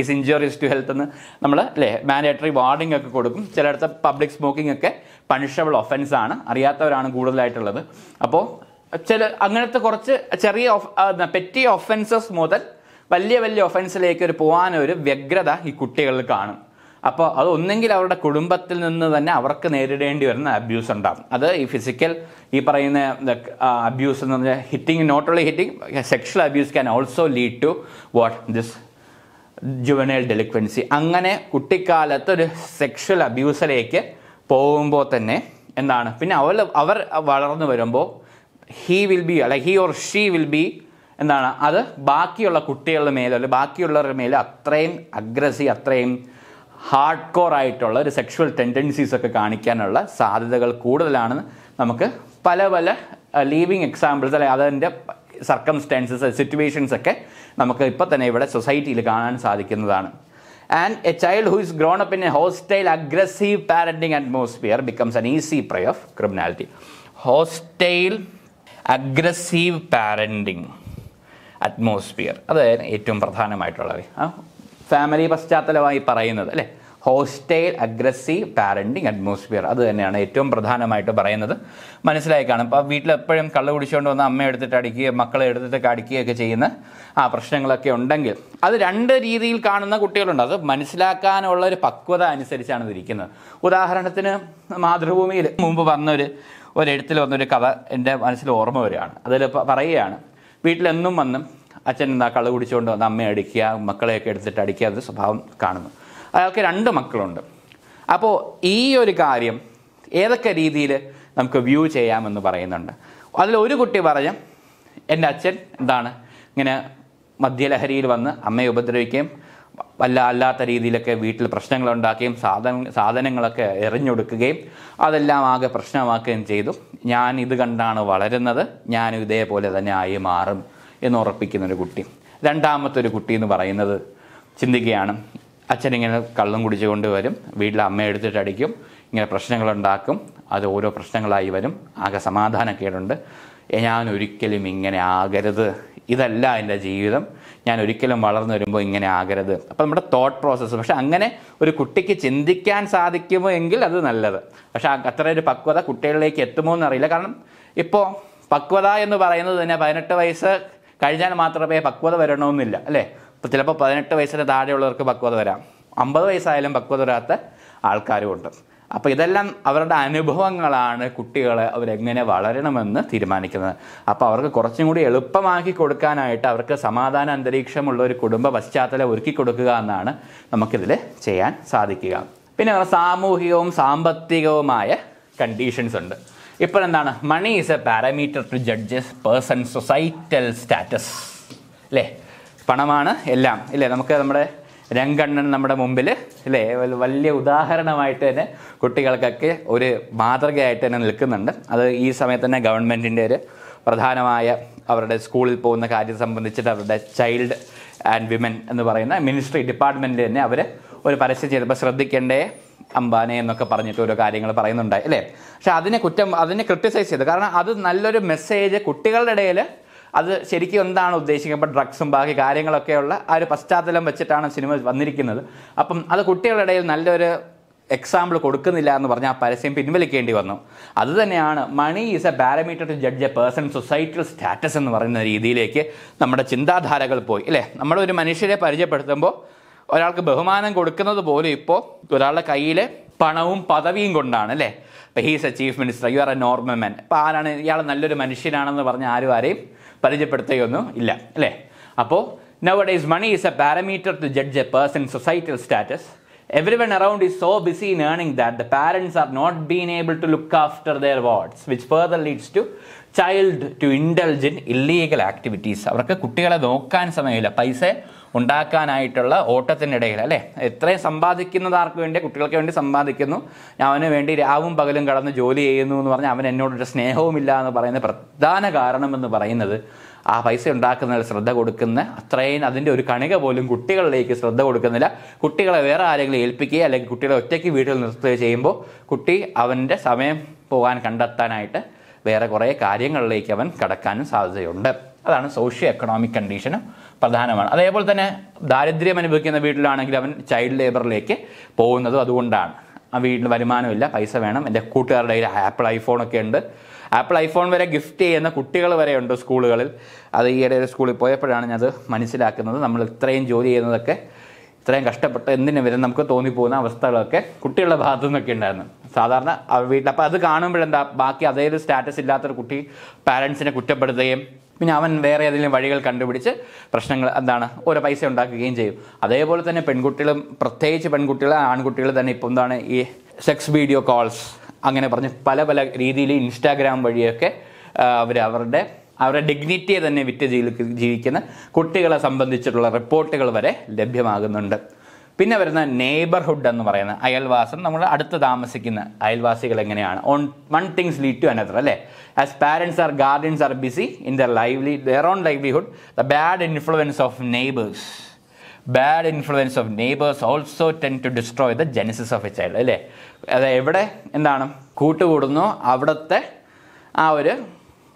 is injuries to health എന്ന് നമ്മൾ അല്ലേ മാൻഡേറ്ററി വാർണിംഗ് ഒക്കെ കൊടുക്കും. ചിലയിടത്ത് പബ്ലിക് സ്മോക്കിംഗ് ഒക്കെ പണിഷബിൾ ഒഫൻസ് ആണ്. അറിയാത്തവരാണ് കൂടുതലായിട്ടുള്ളത്. അപ്പോൾ ചില അങ്ങനത്തെ കുറച്ച് ചെറിയ പെറ്റിയ ഒഫൻസസ് മുതൽ വലിയ വലിയ ഒഫൻസിലേക്ക് ഒരു പോകാനൊരു വ്യഗ്രത ഈ കുട്ടികളിൽ കാണും. അപ്പോൾ അത് ഒന്നെങ്കിൽ അവരുടെ കുടുംബത്തിൽ നിന്ന് തന്നെ അവർക്ക് നേരിടേണ്ടി വരുന്ന അബ്യൂസ് ഉണ്ടാകും അത് ഈ ഫിസിക്കൽ ഈ പറയുന്ന അബ്യൂസ് എന്ന് പറഞ്ഞാൽ hitting not only hitting sexual abuse can also lead to what this juvenile delinquency അങ്ങനെ കുട്ടിക്കാലത്ത് ഒരു സെക്ഷൽ അബ്യൂസിലേക്ക് പോകുമ്പോൾ തന്നെ എന്താണ്? പിന്നെ അവൾ അവർ വളർന്നു വരുമ്പോൾ ഹീ വിൽ ബി അല്ലെ he or she will be എന്താണ്? അത് ബാക്കിയുള്ള കുട്ടികളുടെ മേലോ അല്ലെങ്കിൽ ബാക്കിയുള്ളവരുടെ മേലോ അത്രയും അഗ്രസീവ് അത്രയും ഹാർഡ് കോർ ആയിട്ടുള്ള ഒരു സെക്ഷുവൽ ടെൻഡൻസീസ് ഒക്കെ കാണിക്കാനുള്ള സാധ്യതകൾ കൂടുതലാണെന്ന് നമുക്ക് പല പല ലീവിങ് എക്സാമ്പിൾസ് അല്ലെ അതിന്റെ സർക്കംസ്റ്റാൻസസ് സിറ്റുവേഷൻസ് ഒക്കെ നമുക്ക് ഇപ്പോൾ തന്നെ ഇവിടെ സൊസൈറ്റിയിൽ കാണാൻ സാധിക്കുന്നതാണ്. And a child who is grown up in a hostile aggressive parenting atmosphere becomes an easy prey of criminality hostile aggressive parenting atmosphere അതായത് ഏറ്റവും പ്രധാനമായിട്ടുള്ളത് ഫാമിലി പശ്ചാത്തലമായി പറയുന്നത് അല്ലേ? ഹോസ്റ്റൈൽ അഗ്രസീവ് പാരന്റിങ് അറ്റ്മോസ്ഫിയർ അത് തന്നെയാണ് ഏറ്റവും പ്രധാനമായിട്ട് പറയുന്നത്. മനസ്സിലായി കാണും. അപ്പോൾ വീട്ടിൽ എപ്പോഴും കള്ള് കുടിച്ചുകൊണ്ട് വന്ന അമ്മ എടുത്തിട്ട് അടിക്കുകയും മക്കളെ എടുത്തിട്ട് അടിക്കുകയൊക്കെ ചെയ്യുന്ന ആ പ്രശ്നങ്ങളൊക്കെ ഉണ്ടെങ്കിൽ അത് രണ്ട് രീതിയിൽ കാണുന്ന കുട്ടികളുണ്ട്. അത് മനസ്സിലാക്കാനുള്ള ഒരു പക്വത അനുസരിച്ചാണ് ഇരിക്കുന്നത്. ഉദാഹരണത്തിന് മാതൃഭൂമിയിൽ മുമ്പ് വന്നൊരു ഒരു എഴുത്തിൽ വന്നൊരു കഥ എന്റെ മനസ്സിൽ ഓർമ്മ വരികയാണ്. അതിൽ പറയുകയാണ്. വീട്ടിലെന്നും വന്നും അച്ഛൻ എന്താ കള്ള് കുടിച്ചുകൊണ്ട് വന്ന് അമ്മയെ അടിക്കുക മക്കളെയൊക്കെ എടുത്തിട്ട് അടിക്കുക എന്ന സ്വഭാവം കാണുന്നു. അയാൾക്ക് രണ്ട് മക്കളുണ്ട്. അപ്പോൾ ഈ ഒരു കാര്യം ഏതൊക്കെ രീതിയിൽ നമുക്ക് വ്യൂ ചെയ്യാമെന്ന് പറയുന്നുണ്ട്. അതിൽ ഒരു കുട്ടി പറഞ്ഞ എന്റെ അച്ഛൻ എന്താണ് ഇങ്ങനെ മദ്യലഹരിയിൽ വന്ന് അമ്മയെ ഉപദ്രവിക്കുകയും വല്ല അല്ലാത്ത രീതിയിലൊക്കെ വീട്ടിൽ പ്രശ്നങ്ങൾ ഉണ്ടാക്കുകയും സാധന സാധനങ്ങളൊക്കെ എറിഞ്ഞൊടുക്കുകയും അതെല്ലാം ആകെ പ്രശ്നമാക്കുകയും ചെയ്തു. ഞാൻ ഇത് കണ്ടാണ് വളരുന്നത്. ഞാനും ഇതേപോലെ തന്നെ ആയി മാറും. എന്ന് ഉറപ്പിക്കുന്ന ഒരു കുട്ടി. രണ്ടാമത്തെ ഒരു കുട്ടി എന്ന് പറയുന്നത് ചിന്തിക്കുകയാണ്. അച്ഛൻ ഇങ്ങനെ കള്ളും കുടിച്ചുകൊണ്ട് വരും. വീട്ടിൽ അമ്മ എടുത്തിട്ട് അടിക്കും. ഇങ്ങനെ പ്രശ്നങ്ങളുണ്ടാക്കും. അത് ഓരോ പ്രശ്നങ്ങളായി വരും. ആകെ സമാധാനക്കേടുണ്ട്. ഞാൻ ഒരിക്കലും ഇങ്ങനെ ആകരുത്. ഇതല്ല എന്റെ ജീവിതം. ഞാൻ ഒരിക്കലും വളർന്നു വരുമ്പോൾ ഇങ്ങനെ ആകരുത്. അപ്പോൾ നമ്മുടെ തോട്ട് പ്രോസസ്സ് പക്ഷെ അങ്ങനെ ഒരു കുട്ടിക്ക് ചിന്തിക്കാൻ സാധിക്കുമോ എങ്കിൽ അത് നല്ലത്. പക്ഷെ അത്ര ഒരു പക്വത കുട്ടികളിലേക്ക് എത്തുമോ എന്നറിയില്ല. കാരണം ഇപ്പോൾ പക്വത എന്ന് പറയുന്നത് തന്നെ പതിനെട്ട് വയസ്സ് കഴിഞ്ഞാൽ മാത്രമേ പക്വത വരണമെന്നില്ല അല്ലേ? ഇപ്പോൾ ചിലപ്പോൾ പതിനെട്ട് വയസ്സിന് താഴെയുള്ളവർക്ക് പക്വത വരാം. അമ്പത് വയസ്സായാലും പക്വത വരാത്ത ആൾക്കാരും ഉണ്ട് അപ്പോൾ ഇതെല്ലാം അവരുടെ അനുഭവങ്ങളാണ് കുട്ടികളെ അവരെങ്ങനെ വളരണമെന്ന് തീരുമാനിക്കുന്നത്. അപ്പോൾ അവർക്ക് കുറച്ചും കൂടി എളുപ്പമാക്കി കൊടുക്കാനായിട്ട് അവർക്ക് സമാധാന അന്തരീക്ഷമുള്ള ഒരു കുടുംബ പശ്ചാത്തലം ഒരുക്കി കൊടുക്കുക എന്നാണ് നമുക്കിതിൽ ചെയ്യാൻ സാധിക്കുക. പിന്നെ സാമൂഹികവും സാമ്പത്തികവുമായ കണ്ടീഷൻസ് ഉണ്ട്. ഇപ്പോൾ എന്താണ് money is a parameter to judges person societal status അല്ലേ പണമാണ് എല്ലാം. ഇല്ലേ നമുക്ക് നമ്മുടെ രംഗണ്ണൻ നമ്മുടെ മുമ്പിൽ അല്ലേ വലിയ ഉദാഹരണമായിട്ട് തന്നെ കുട്ടികൾക്കൊക്കെ ഒരു മാതൃകയായിട്ട് തന്നെ നിൽക്കുന്നുണ്ട്. അത് ഈ സമയത്ത് തന്നെ ഗവൺമെന്റിന്റെ ഒരു പ്രധാനമായ അവരുടെ സ്കൂളിൽ പോകുന്ന കാര്യം സംബന്ധിച്ചിട്ട് അവരുടെ ചൈൽഡ് ആൻഡ് വിമൻ എന്ന് പറയുന്ന മിനിസ്ട്രി ഡിപ്പാർട്ട്മെന്റ് തന്നെ അവർ ഒരു പരസ്യം ചെയ്തപ്പോൾ ശ്രദ്ധിക്കേണ്ടേ അംബാനെ എന്നൊക്കെ പറഞ്ഞിട്ട് ഓരോ കാര്യങ്ങൾ പറയുന്നുണ്ടായി അല്ലേ? പക്ഷെ അതിനെ കുറ്റം അതിനെ ക്രിട്ടിസൈസ് ചെയ്തു. കാരണം അത് നല്ലൊരു മെസ്സേജ് കുട്ടികളുടെ ഇടയിൽ അത് ശരിക്കും എന്താണ് ഉദ്ദേശിക്കുന്നത്? ഡ്രഗ്സും ബാക്കി കാര്യങ്ങളൊക്കെയുള്ള ആ ഒരു പശ്ചാത്തലം വെച്ചിട്ടാണ് സിനിമ വന്നിരിക്കുന്നത്. അപ്പം അത് കുട്ടികളുടെ ഇടയിൽ നല്ലൊരു എക്സാമ്പിൾ കൊടുക്കുന്നില്ല എന്ന് പറഞ്ഞാൽ ആ പരസ്യം പിൻവലിക്കേണ്ടി വന്നു. അതുതന്നെയാണ് money is a parameter to judge a person societal status എന്ന് പറയുന്ന രീതിയിലേക്ക് നമ്മുടെ ചിന്താധാരകൾ പോയി അല്ലേ? നമ്മൾ ഒരു മനുഷ്യരെ പരിചയപ്പെടുത്തുമ്പോൾ ഒരാൾക്ക് ബഹുമാനം കൊടുക്കുന്നത് പോലും ഇപ്പോൾ ഒരാളുടെ കയ്യിൽ പണവും പദവിയും കൊണ്ടാണ് അല്ലേ? ഇപ്പം he's a chief minister you are a normal man അപ്പോൾ ആരാണ്? ഇയാൾ നല്ലൊരു മനുഷ്യനാണെന്ന് പറഞ്ഞ് ആരും ആരെയും പരിചയപ്പെടുത്തുകയൊന്നും ഇല്ല അല്ലേ? അപ്പോൾ nowadays money is a parameter to judge a person societal status every one around is so busy in earning that the parents are not been able to look after their wards which further leads to child to indulge in illegal activities അവർക്ക് കുട്ടികളെ നോക്കാൻ സമയമില്ല. പൈസ ഉണ്ടാക്കാനായിട്ടുള്ള ഓട്ടത്തിനിടയിൽ അല്ലേ? എത്രയും സമ്പാദിക്കുന്നത് ആർക്ക് വേണ്ടി കുട്ടികൾക്ക് വേണ്ടി സമ്പാദിക്കുന്നു. അവന് വേണ്ടി രാവും പകലും കടന്ന് ജോലി ചെയ്യുന്നു എന്ന് പറഞ്ഞാൽ അവൻ എന്നോടൊരു സ്നേഹവുമില്ല എന്ന് പറയുന്ന പ്രധാന കാരണം എന്ന് പറയുന്നത് ആ പൈസ ഉണ്ടാക്കുന്നതിൽ ശ്രദ്ധ കൊടുക്കുന്ന അത്രയും അതിന്റെ ഒരു കണിക പോലും കുട്ടികളിലേക്ക് ശ്രദ്ധ കൊടുക്കുന്നില്ല. കുട്ടികളെ വേറെ ആരെങ്കിലും ഏൽപ്പിക്കുകയോ അല്ലെങ്കിൽ കുട്ടികളെ ഒറ്റയ്ക്ക് വീട്ടിൽ നിർത്തുകയോ ചെയ്യുമ്പോൾ കുട്ടി അവന്റെ സമയം പോകാൻ കണ്ടെത്താനായിട്ട് വേറെ കുറേ കാര്യങ്ങളിലേക്ക് അവൻ കടക്കാനും സാധ്യതയുണ്ട്. അതാണ് സോഷ്യോ എക്കണോമിക് കണ്ടീഷനും. പ്രധാനമാണ്. അതേപോലെ തന്നെ ദാരിദ്ര്യം അനുഭവിക്കുന്ന വീട്ടിലാണെങ്കിൽ അവൻ ചൈൽഡ് ലേബറിലേക്ക് പോകുന്നതും അതുകൊണ്ടാണ്. ആ വീട്ടിൽ വരുമാനമില്ല പൈസ വേണം. എന്റെ കൂട്ടുകാരുടെ കയ്യിൽ ആപ്പിൾ ഐഫോണൊക്കെ ഉണ്ട്. ആപ്പിൾ ഐഫോൺ വരെ ഗിഫ്റ്റ് ചെയ്യുന്ന കുട്ടികൾ വരെ ഉണ്ട് സ്കൂളുകളിൽ. അത് ഈയിടെ സ്കൂളിൽ പോയപ്പോഴാണ് ഞാൻ അത് മനസ്സിലാക്കുന്നത്. നമ്മൾ ഇത്രയും ജോലി ചെയ്യുന്നതൊക്കെ ഇത്രയും കഷ്ടപ്പെട്ട് എന്തിനു വരെ നമുക്ക് തോന്നിപ്പോകുന്ന അവസ്ഥകളൊക്കെ കുട്ടികളുടെ ഭാഗത്തു നിന്നൊക്കെ ഉണ്ടായിരുന്നു. സാധാരണ വീട്ടിൽ അപ്പോൾ അത് കാണുമ്പോഴെന്താ? ബാക്കി അതേ സ്റ്റാറ്റസ് ഇല്ലാത്തൊരു കുട്ടി പാരൻസിനെ കുറ്റപ്പെടുത്തുകയും പിന്നെ അവൻ വേറെ ഏതെങ്കിലും വഴികൾ കണ്ടുപിടിച്ച് പ്രശ്നങ്ങൾ എന്താണ് ഓരോ പൈസ ഉണ്ടാക്കുകയും ചെയ്യും. അതേപോലെ തന്നെ പെൺകുട്ടികളും പ്രത്യേകിച്ച് പെൺകുട്ടികൾ ആൺകുട്ടികൾ തന്നെ ഇപ്പോൾ എന്താണ് ഈ സെക്സ് വീഡിയോ കോൾസ് അങ്ങനെ പറഞ്ഞ് പല പല രീതിയിൽ ഇൻസ്റ്റാഗ്രാം വഴിയൊക്കെ അവർ അവരുടെ അവരുടെ ഡിഗ്നിറ്റിയെ തന്നെ വിറ്റ് ജീവിക്കുന്ന കുട്ടികളെ സംബന്ധിച്ചിട്ടുള്ള റിപ്പോർട്ടുകൾ വരെ ലഭ്യമാകുന്നുണ്ട്. പിന്നെ വരുന്ന നെയ്ബർഹുഡ് എന്ന് പറയുന്ന അയൽവാസം നമ്മൾ അടുത്ത് താമസിക്കുന്ന അയൽവാസികൾ എങ്ങനെയാണ്? On one things lead to another അല്ലേ? As parents are guardians are busy in their lively their own livelihood the bad influence of neighbours bad influence of neighbours also tend to destroy the genesis of a child അല്ലേ? അത് എവിടെ എന്താണ്? കൂട്ടുകൂടുന്നോ അവിടുത്തെ ആ ഒരു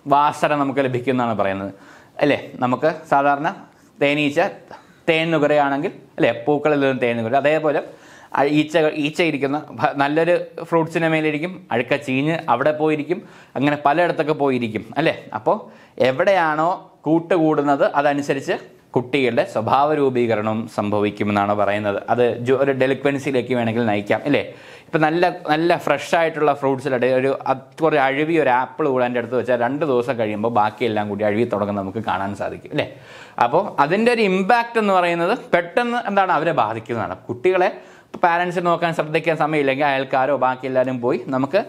വാസന നമുക്ക് ലഭിക്കുന്നതാണ് പറയുന്നത്. അല്ലേ? നമുക്ക് സാധാരണ തേനീച്ച തേൻ നുകരുകയാണെങ്കിൽ അല്ലേ പൂക്കളിൽ നിന്ന് തേൻ നുകരുക അതേപോലെ ഈച്ച ഈച്ച ഇരിക്കുന്ന നല്ലൊരു ഫ്രൂട്ട്സിന് മേലിരിക്കും അഴുക്ക ചീഞ്ഞ് അവിടെ പോയിരിക്കും അങ്ങനെ പലയിടത്തൊക്കെ പോയിരിക്കും അല്ലേ? അപ്പോൾ എവിടെയാണോ കൂട്ടുകൂടുന്നത് അതനുസരിച്ച് കുട്ടികളുടെ സ്വഭാവ രൂപീകരണവും സംഭവിക്കുമെന്നാണ് പറയുന്നത്. അത് ഒരു ഡെലിക്വൻസിയിലേക്ക് വേണമെങ്കിൽ നയിക്കാം അല്ലേ ഇപ്പം നല്ല നല്ല ഫ്രഷ് ആയിട്ടുള്ള ഫ്രൂട്ട്സിലിടെ ഒരു കുറേ അഴുവി ഒരു ആപ്പിൾ കൂടെ എന്റെ അടുത്ത് വെച്ചാൽ രണ്ട് ദിവസം കഴിയുമ്പോൾ ബാക്കിയെല്ലാം കൂടി അഴുവി തുടങ്ങുന്നത് നമുക്ക് കാണാൻ സാധിക്കും അല്ലേ അപ്പോൾ അതിന്റെ ഒരു ഇമ്പാക്റ്റ് എന്ന് പറയുന്നത് പെട്ടെന്ന് എന്താണ് അവരെ ബാധിക്കുന്നതാണ്. കുട്ടികളെ പാരൻസിന് നോക്കാൻ ശ്രദ്ധിക്കാൻ സമയമില്ലെങ്കിൽ അയൽക്കാരോ ബാക്കി എല്ലാവരും പോയി നമുക്ക്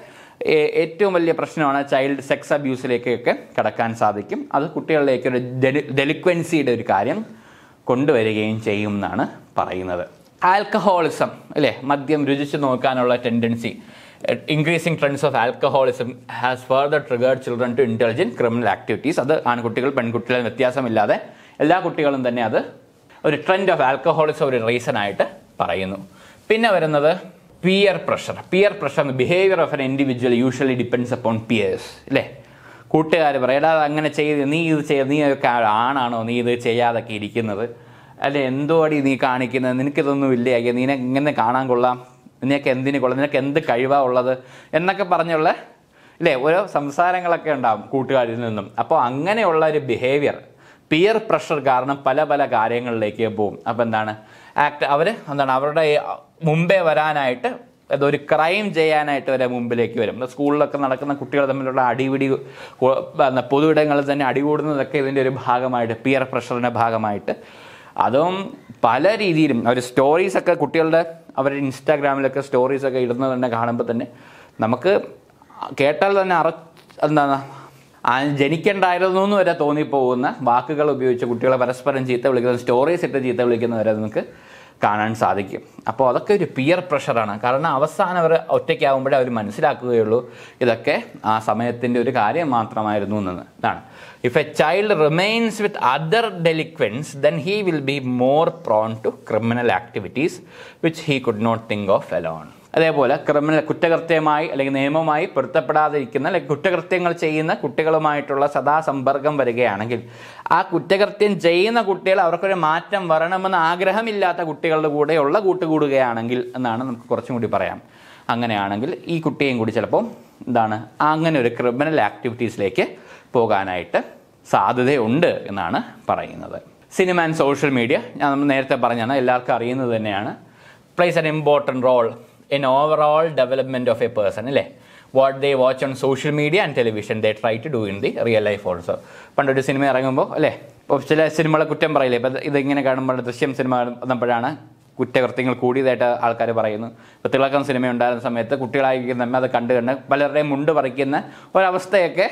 ഏറ്റവും വലിയ പ്രശ്നമാണ് ചൈൽഡ് സെക്സ് അബ്യൂസിലേക്കൊക്കെ കടക്കാൻ സാധിക്കും. അത് കുട്ടികളിലേക്ക് ഒരു ഡെലിക്വൻസിയുടെ ഒരു കാര്യം കൊണ്ടുവരികയും ചെയ്യും എന്നാണ് പറയുന്നത്. ആൽക്കഹോളിസം അല്ലേ? മദ്യം രുചിച്ച് നോക്കാനുള്ള tendency increasing trends of alcoholism has further triggered children to intelligent criminal activities അത് ആൺകുട്ടികൾ പെൺകുട്ടികൾ വ്യത്യാസമില്ലാതെ എല്ലാ കുട്ടികളും തന്നെ അത് ഒരു ട്രെൻഡ് ഓഫ് ആൽക്കഹോളിസം ഒരു റീസൺ ആയിട്ട് പറയുന്നു. പിന്നെ വരുന്നത് peer pressure peer pressure behaviour of an individual usually depends upon peers അല്ലേ കൂട്ടുകാർ പറയും എടാ അങ്ങനെ ചെയ്ത് നീ ഇത് ചെയ്ത് നീ ഒക്കെ ആണാണോ? നീ ഇത് ചെയ്യാതൊക്കെ ഇരിക്കുന്നത്? അല്ലെ എന്തോ അടി നീ കാണിക്കുന്നത്? നിനക്കിതൊന്നും ഇല്ലേ? അയ്യ നീനെ ഇങ്ങനെ കാണാൻ കൊള്ളാം. നിനക്ക് എന്തിന് കൊള്ളാം? നിനക്ക് എന്ത് കഴിവാ ഉള്ളത്? എന്നൊക്കെ പറഞ്ഞുള്ള ഇല്ലേ ഓരോ സംസാരങ്ങളൊക്കെ ഉണ്ടാവും കൂട്ടുകാരിൽ നിന്നും. അപ്പോൾ അങ്ങനെയുള്ള ഒരു ബിഹേവിയർ പിയർ പ്രഷർ കാരണം പല പല കാര്യങ്ങളിലേക്ക് പോകും. അപ്പോൾ എന്താണ്? ആക്ട് അവർ എന്താണ് അവരുടെ മുമ്പേ വരാനായിട്ട് ഒരു ക്രൈം ചെയ്യാനായിട്ട് വരെ മുമ്പിലേക്ക് വരും. സ്കൂളിലൊക്കെ നടക്കുന്ന കുട്ടികൾ തമ്മിലുള്ള അടിപിടി പൊതുവിടങ്ങളിൽ തന്നെ അടികൂടുന്നതൊക്കെ ഇതിന്റെ ഒരു ഭാഗമായിട്ട് പിയർ പ്രഷറിന്റെ ഭാഗമായിട്ട്. അതും പല രീതിയിലും അവർ സ്റ്റോറീസൊക്കെ കുട്ടികളുടെ അവരുടെ ഇൻസ്റ്റാഗ്രാമിലൊക്കെ സ്റ്റോറീസൊക്കെ ഇടുന്നത് തന്നെ കാണുമ്പോൾ തന്നെ നമുക്ക് കേട്ടാൽ തന്നെ അറ എന്താണ് ജനിക്കണ്ടായിരുന്നു എന്ന് വരെ തോന്നിപ്പോകുന്ന വാക്കുകൾ ഉപയോഗിച്ച് കുട്ടികളെ പരസ്പരം ചീത്ത വിളിക്കുന്ന സ്റ്റോറീസ് ഇട്ട് ചീത്ത വിളിക്കുന്നവരെ നമുക്ക് കാണാൻ സാധിക്കും. അപ്പോൾ അതൊക്കെ ഒരു പിയർ പ്രഷറാണ് കാരണം അവസാനം അവർ ഒറ്റയ്ക്കാവുമ്പോഴേ അവർ മനസ്സിലാക്കുകയുള്ളൂ ഇതൊക്കെ ആ സമയത്തിന്റെ ഒരു കാര്യം മാത്രമായിരുന്നു എന്ന് ഇതാണ്. If a child remains with other delinquents then he will be more prone to criminal activities which he could not think of alone അതേപോലെ ക്രിമിനൽ കുറ്റകൃത്യമായി അല്ലെങ്കിൽ നിയമമായി പൊരുത്തപ്പെടാതിരിക്കുന്ന അല്ലെങ്കിൽ കുറ്റകൃത്യങ്ങൾ ചെയ്യുന്ന കുട്ടികളുമായിട്ടുള്ള സദാസമ്പർക്കം വരികയാണെങ്കിൽ ആ കുറ്റകൃത്യം ചെയ്യുന്ന കുട്ടികൾ അവർക്കൊരു മാറ്റം വരണമെന്ന് ആഗ്രഹമില്ലാത്ത കുട്ടികളുടെ കൂടെയുള്ള കൂട്ടുകൂടുകയാണെങ്കിൽ എന്നാണ് നമുക്ക് കുറച്ചും കൂടി പറയാം. അങ്ങനെയാണെങ്കിൽ ഈ കുട്ടിയെയും കൂടി ചിലപ്പോൾ എന്താണ് അങ്ങനെ ഒരു ക്രിമിനൽ ആക്ടിവിറ്റീസിലേക്ക് പോകാനായിട്ട് സാധ്യതയുണ്ട് എന്നാണ് പറയുന്നത്. സിനിമ ആൻഡ് സോഷ്യൽ മീഡിയ ഞാൻ നേരത്തെ പറഞ്ഞാണ് എല്ലാവർക്കും അറിയുന്നത് തന്നെയാണ്. Plays an important role in overall development of a person അല്ലേ what they watch on social media and television they try to do in the real life also പണ്ടൊരു cinema ഇറങ്ങുമ്പോൾ അല്ലേ ഇപ്പോൾ ചില സിനിമകളെ കുറ്റം പറയില്ലേ? ഇപ്പം ഇതിങ്ങനെ കാണുമ്പോൾ ദൃശ്യം സിനിമ വന്നപ്പോഴാണ് കുറ്റകൃത്യങ്ങൾ കൂടിയതായിട്ട് ആൾക്കാർ പറയുന്നു. ഇപ്പോൾ തിളക്കം സിനിമ ഉണ്ടായിരുന്ന സമയത്ത് കുട്ടികളായിരിക്കുന്ന അത് കണ്ടു കണ്ട് പലരുടെയും മുണ്ട് പറിക്കുന്ന ഒരവസ്ഥയൊക്കെ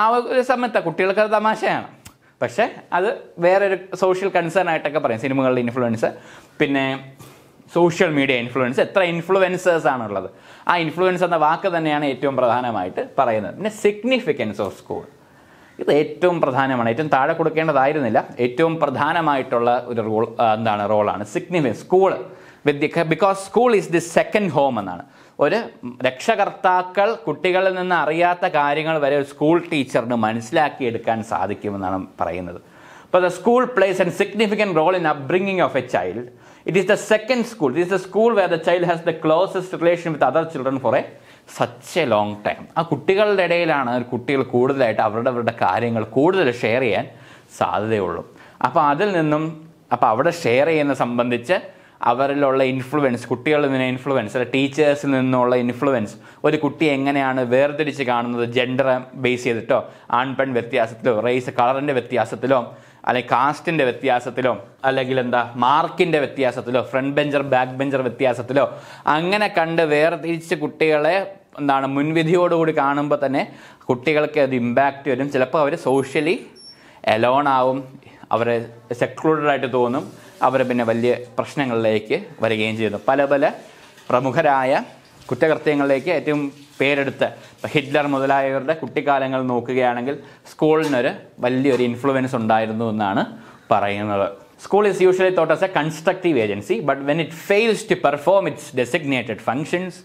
ആ ഒരു സമയത്ത് കുട്ടികൾക്ക് അത് തമാശയാണ്. പക്ഷേ അത് വേറൊരു സോഷ്യൽ കൺസേൺ ആയിട്ടൊക്കെ പറയും. സിനിമകളുടെ ഇൻഫ്ലുവൻസ് പിന്നെ സോഷ്യൽ മീഡിയ ഇൻഫ്ലുവൻസ്. എത്ര ഇൻഫ്ലുവൻസേഴ്സ് ആണുള്ളത്. ആ ഇൻഫ്ലുവൻസ് എന്ന വാക്ക് തന്നെയാണ് ഏറ്റവും പ്രധാനമായിട്ട് പറയുന്നത്. പിന്നെ സിഗ്നിഫിക്കൻസ് ഓഫ് സ്കൂൾ ഇത് ഏറ്റവും പ്രധാനമാണ്. ഏറ്റവും താഴെ കൊടുക്കേണ്ടതായിരുന്നില്ല. ഏറ്റവും പ്രധാനമായിട്ടുള്ള ഒരു റോൾ എന്താണ് റോളാണ് significance school because school is the second home എന്നാണ്. ഒരു രക്ഷകർത്താക്കൾ കുട്ടികളിൽ നിന്ന് അറിയാത്ത കാര്യങ്ങൾ വരെ ഒരു സ്കൂൾ ടീച്ചറിന് മനസ്സിലാക്കിയെടുക്കാൻ സാധിക്കുമെന്നാണ് പറയുന്നത്. അപ്പോൾ the school plays and significant role in upbringing of a child it is the second school it is the school where the child has the closest relation with other children for a such a long time ആ കുട്ടികളുടെ ഇടയിലാണ് കുട്ടികൾ കൂടുതലായിട്ട് അവരുടെ അവരുടെ കാര്യങ്ങൾ കൂടുതൽ share ചെയ്യാൻ സാധ്യതയുള്ളൂ. അപ്പോൾ അതിൽ നിന്നും അപ്പോൾ അവിടെ ഷെയർ ചെയ്യുന്ന സംബന്ധിച്ച് അവരിലുള്ള ഇൻഫ്ലുവൻസ് കുട്ടികളിൽ നിന്ന് ഇൻഫ്ലുവൻസ് അല്ലെ ടീച്ചേഴ്സിൽ നിന്നുള്ള ഇൻഫ്ലുവൻസ് ഒരു കുട്ടി എങ്ങനെയാണ് വേർതിരിച്ച് കാണുന്നത്? ജെൻഡർ ബേസ് ചെയ്തിട്ടോ? ആൺ പെൺ വ്യത്യാസത്തിലോ? റേസ് കളറിന്റെ വ്യത്യാസത്തിലോ? അല്ലെങ്കിൽ കാസ്റ്റിന്റെ വ്യത്യാസത്തിലോ അല്ലെങ്കിൽ എന്താ മാർക്കിന്റെ വ്യത്യാസത്തിലോ ഫ്രണ്ട് ബെഞ്ചർ ബാക്ക് ബെഞ്ചർ വ്യത്യാസത്തിലോ അങ്ങനെ കണ്ട് വേർതിരിച്ച് കുട്ടികളെ എന്താണ് മുൻവിധിയോടുകൂടി കാണുമ്പോൾ തന്നെ കുട്ടികൾക്ക് അത് ഇമ്പാക്റ്റ് വരും. ചിലപ്പോൾ അവർ സോഷ്യലി എലോൺ ആവും അവരെ സെക്ലൂഡഡ് ആയിട്ട് തോന്നും അവർ പിന്നെ വലിയ പ്രശ്നങ്ങളിലേക്ക് വരികയും ചെയ്യുന്നു. പല പല പ്രമുഖരായ കുറ്റകൃത്യങ്ങളിലേക്ക് ഏറ്റവും പേരെടുത്ത് ഇപ്പം ഹിറ്റ്ലർ മുതലായവരുടെ കുട്ടിക്കാലങ്ങൾ നോക്കുകയാണെങ്കിൽ സ്കൂളിനൊരു വലിയൊരു ഇൻഫ്ലുവൻസ് ഉണ്ടായിരുന്നു എന്നാണ് പറയുന്നത്. School is usually thought as a constructive agency but when it fails to perform its designated functions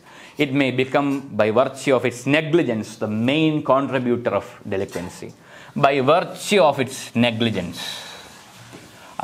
it may become by virtue of its negligence the main contributor of delinquency by virtue of its negligence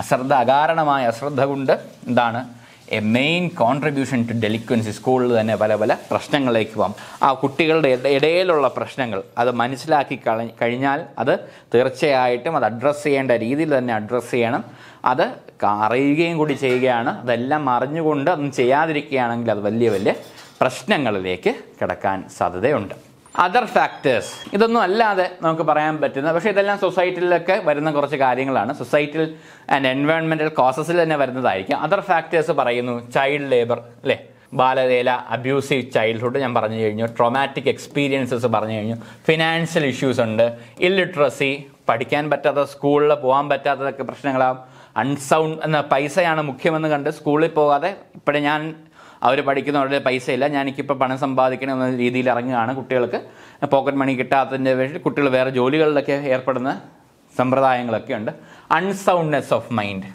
അശ്രദ്ധ അകാരണമായ അശ്രദ്ധ കൊണ്ട് എന്താണ് a main contribution to delinquency സ്കൂളിൽ തന്നെ പല പല പ്രശ്നങ്ങളിലേക്ക് പോകാം. ആ കുട്ടികളുടെ ഇട- ഇടയിലുള്ള പ്രശ്നങ്ങൾ അത് മനസ്സിലാക്കി കഴിഞ്ഞാൽ അത് തീർച്ചയായിട്ടും അത് അഡ്രസ്സ് ചെയ്യേണ്ട രീതിയിൽ തന്നെ അഡ്രസ്സ് ചെയ്യണം. അത് അറിയുകയും കൂടി ചെയ്യുകയാണ്. അതെല്ലാം അറിഞ്ഞുകൊണ്ട് അതൊന്നും ചെയ്യാതിരിക്കുകയാണെങ്കിൽ അത് വലിയ വലിയ പ്രശ്നങ്ങളിലേക്ക് കിടക്കാൻ സാധ്യതയുണ്ട്. അതർ ഫാക്ടേഴ്സ് ഇതൊന്നും അല്ലാതെ നമുക്ക് പറയാൻ പറ്റുന്ന പക്ഷെ ഇതെല്ലാം സൊസൈറ്റിയിലൊക്കെ വരുന്ന കുറച്ച് കാര്യങ്ങളാണ്. സൊസൈറ്റിയിൽ ആൻഡ് എൻവയോൺമെന്റൽ കോസസിൽ തന്നെ വരുന്നതായിരിക്കും. അതർ ഫാക്ടേഴ്സ് പറയുന്നു ചൈൽഡ് ലേബർ അല്ലേ ബാലവേല അബ്യൂസീവ് ചൈൽഡ്ഹുഡ് ഞാൻ പറഞ്ഞു കഴിഞ്ഞു. ട്രോമാറ്റിക് എക്സ്പീരിയൻസസ് പറഞ്ഞു കഴിഞ്ഞു. ഫിനാൻഷ്യൽ ഇഷ്യൂസ് ഉണ്ട്. ഇല്ലിട്രസി പഠിക്കാൻ പറ്റാത്ത സ്കൂളിൽ പോകാൻ പറ്റാത്തതൊക്കെ പ്രശ്നങ്ങളാവും. അൺസൗണ്ട് എന്ന പൈസയാണ് മുഖ്യമെന്ന് കണ്ട് സ്കൂളിൽ പോകാതെ ഇപ്പോഴേ ഞാൻ അവർ പഠിക്കുന്നവരുടെ പൈസ ഇല്ല ഞാൻ എനിക്കിപ്പോൾ പണം സമ്പാദിക്കണം എന്ന രീതിയിൽ ഇറങ്ങുകയാണ് കുട്ടികൾക്ക്. പോക്കറ്റ് മണി കിട്ടാത്തതിന്റെ പേരിൽ കുട്ടികൾ വേറെ ജോലികളിലൊക്കെ ഏർപ്പെടുന്ന സമ്പ്രദായങ്ങളൊക്കെ ഉണ്ട്. അൺസൗണ്ട്നെസ് ഓഫ് മൈൻഡ്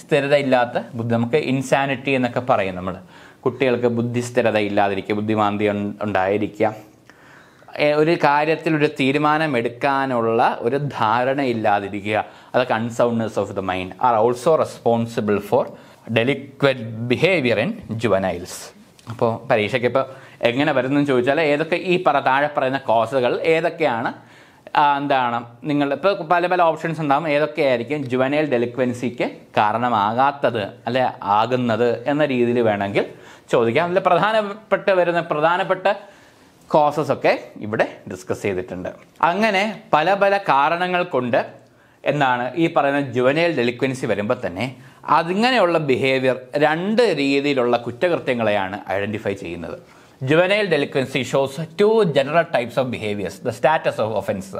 സ്ഥിരതയില്ലാത്ത ബുദ്ധി നമുക്ക് ഇൻസാനിറ്റി എന്നൊക്കെ പറയും നമ്മൾ കുട്ടികൾക്ക് ബുദ്ധിസ്ഥിരത ഇല്ലാതിരിക്കുക ബുദ്ധിമാന്തി ഉണ്ടായിരിക്കാം ഒരു കാര്യത്തിൽ ഒരു തീരുമാനം എടുക്കാനുള്ള ഒരു ധാരണ ഇല്ലാതിരിക്കുക അതൊക്കെ unsoundness of the mind are also responsible for delinquent behaviour in juveniles അപ്പോൾ പരീക്ഷയ്ക്ക് ഇപ്പോൾ എങ്ങനെ വരുന്നു ചോദിച്ചാൽ ഏതൊക്കെ ഈ പറ താഴെ പറയുന്ന കോസുകൾ ഏതൊക്കെയാണ്? എന്താണ്? നിങ്ങൾ ഇപ്പോൾ പല പല ഓപ്ഷൻസ് ഉണ്ടാകും ഏതൊക്കെയായിരിക്കും ജുവനൈൽ ഡെലിക്വൻസിക്ക് കാരണമാകാത്തത് അല്ലെ ആകുന്നത് എന്ന രീതിയിൽ വേണമെങ്കിൽ ചോദിക്കാം. അതിൽ പ്രധാനപ്പെട്ട് വരുന്ന പ്രധാനപ്പെട്ട കോസസ് ഒക്കെ ഇവിടെ ഡിസ്കസ് ചെയ്തിട്ടുണ്ട്. അങ്ങനെ പല പല കാരണങ്ങൾ കൊണ്ട് എന്താണ് ഈ പറയുന്ന ജുവനൈൽ ഡെലിക്വൻസി വരുമ്പോൾ തന്നെ അതിങ്ങനെയുള്ള ബിഹേവിയർ രണ്ട് രീതിയിലുള്ള കുറ്റകൃത്യങ്ങളെയാണ് ഐഡന്റിഫൈ ചെയ്യുന്നത്. Juvenile delinquency shows two general types of behaviours the status of offence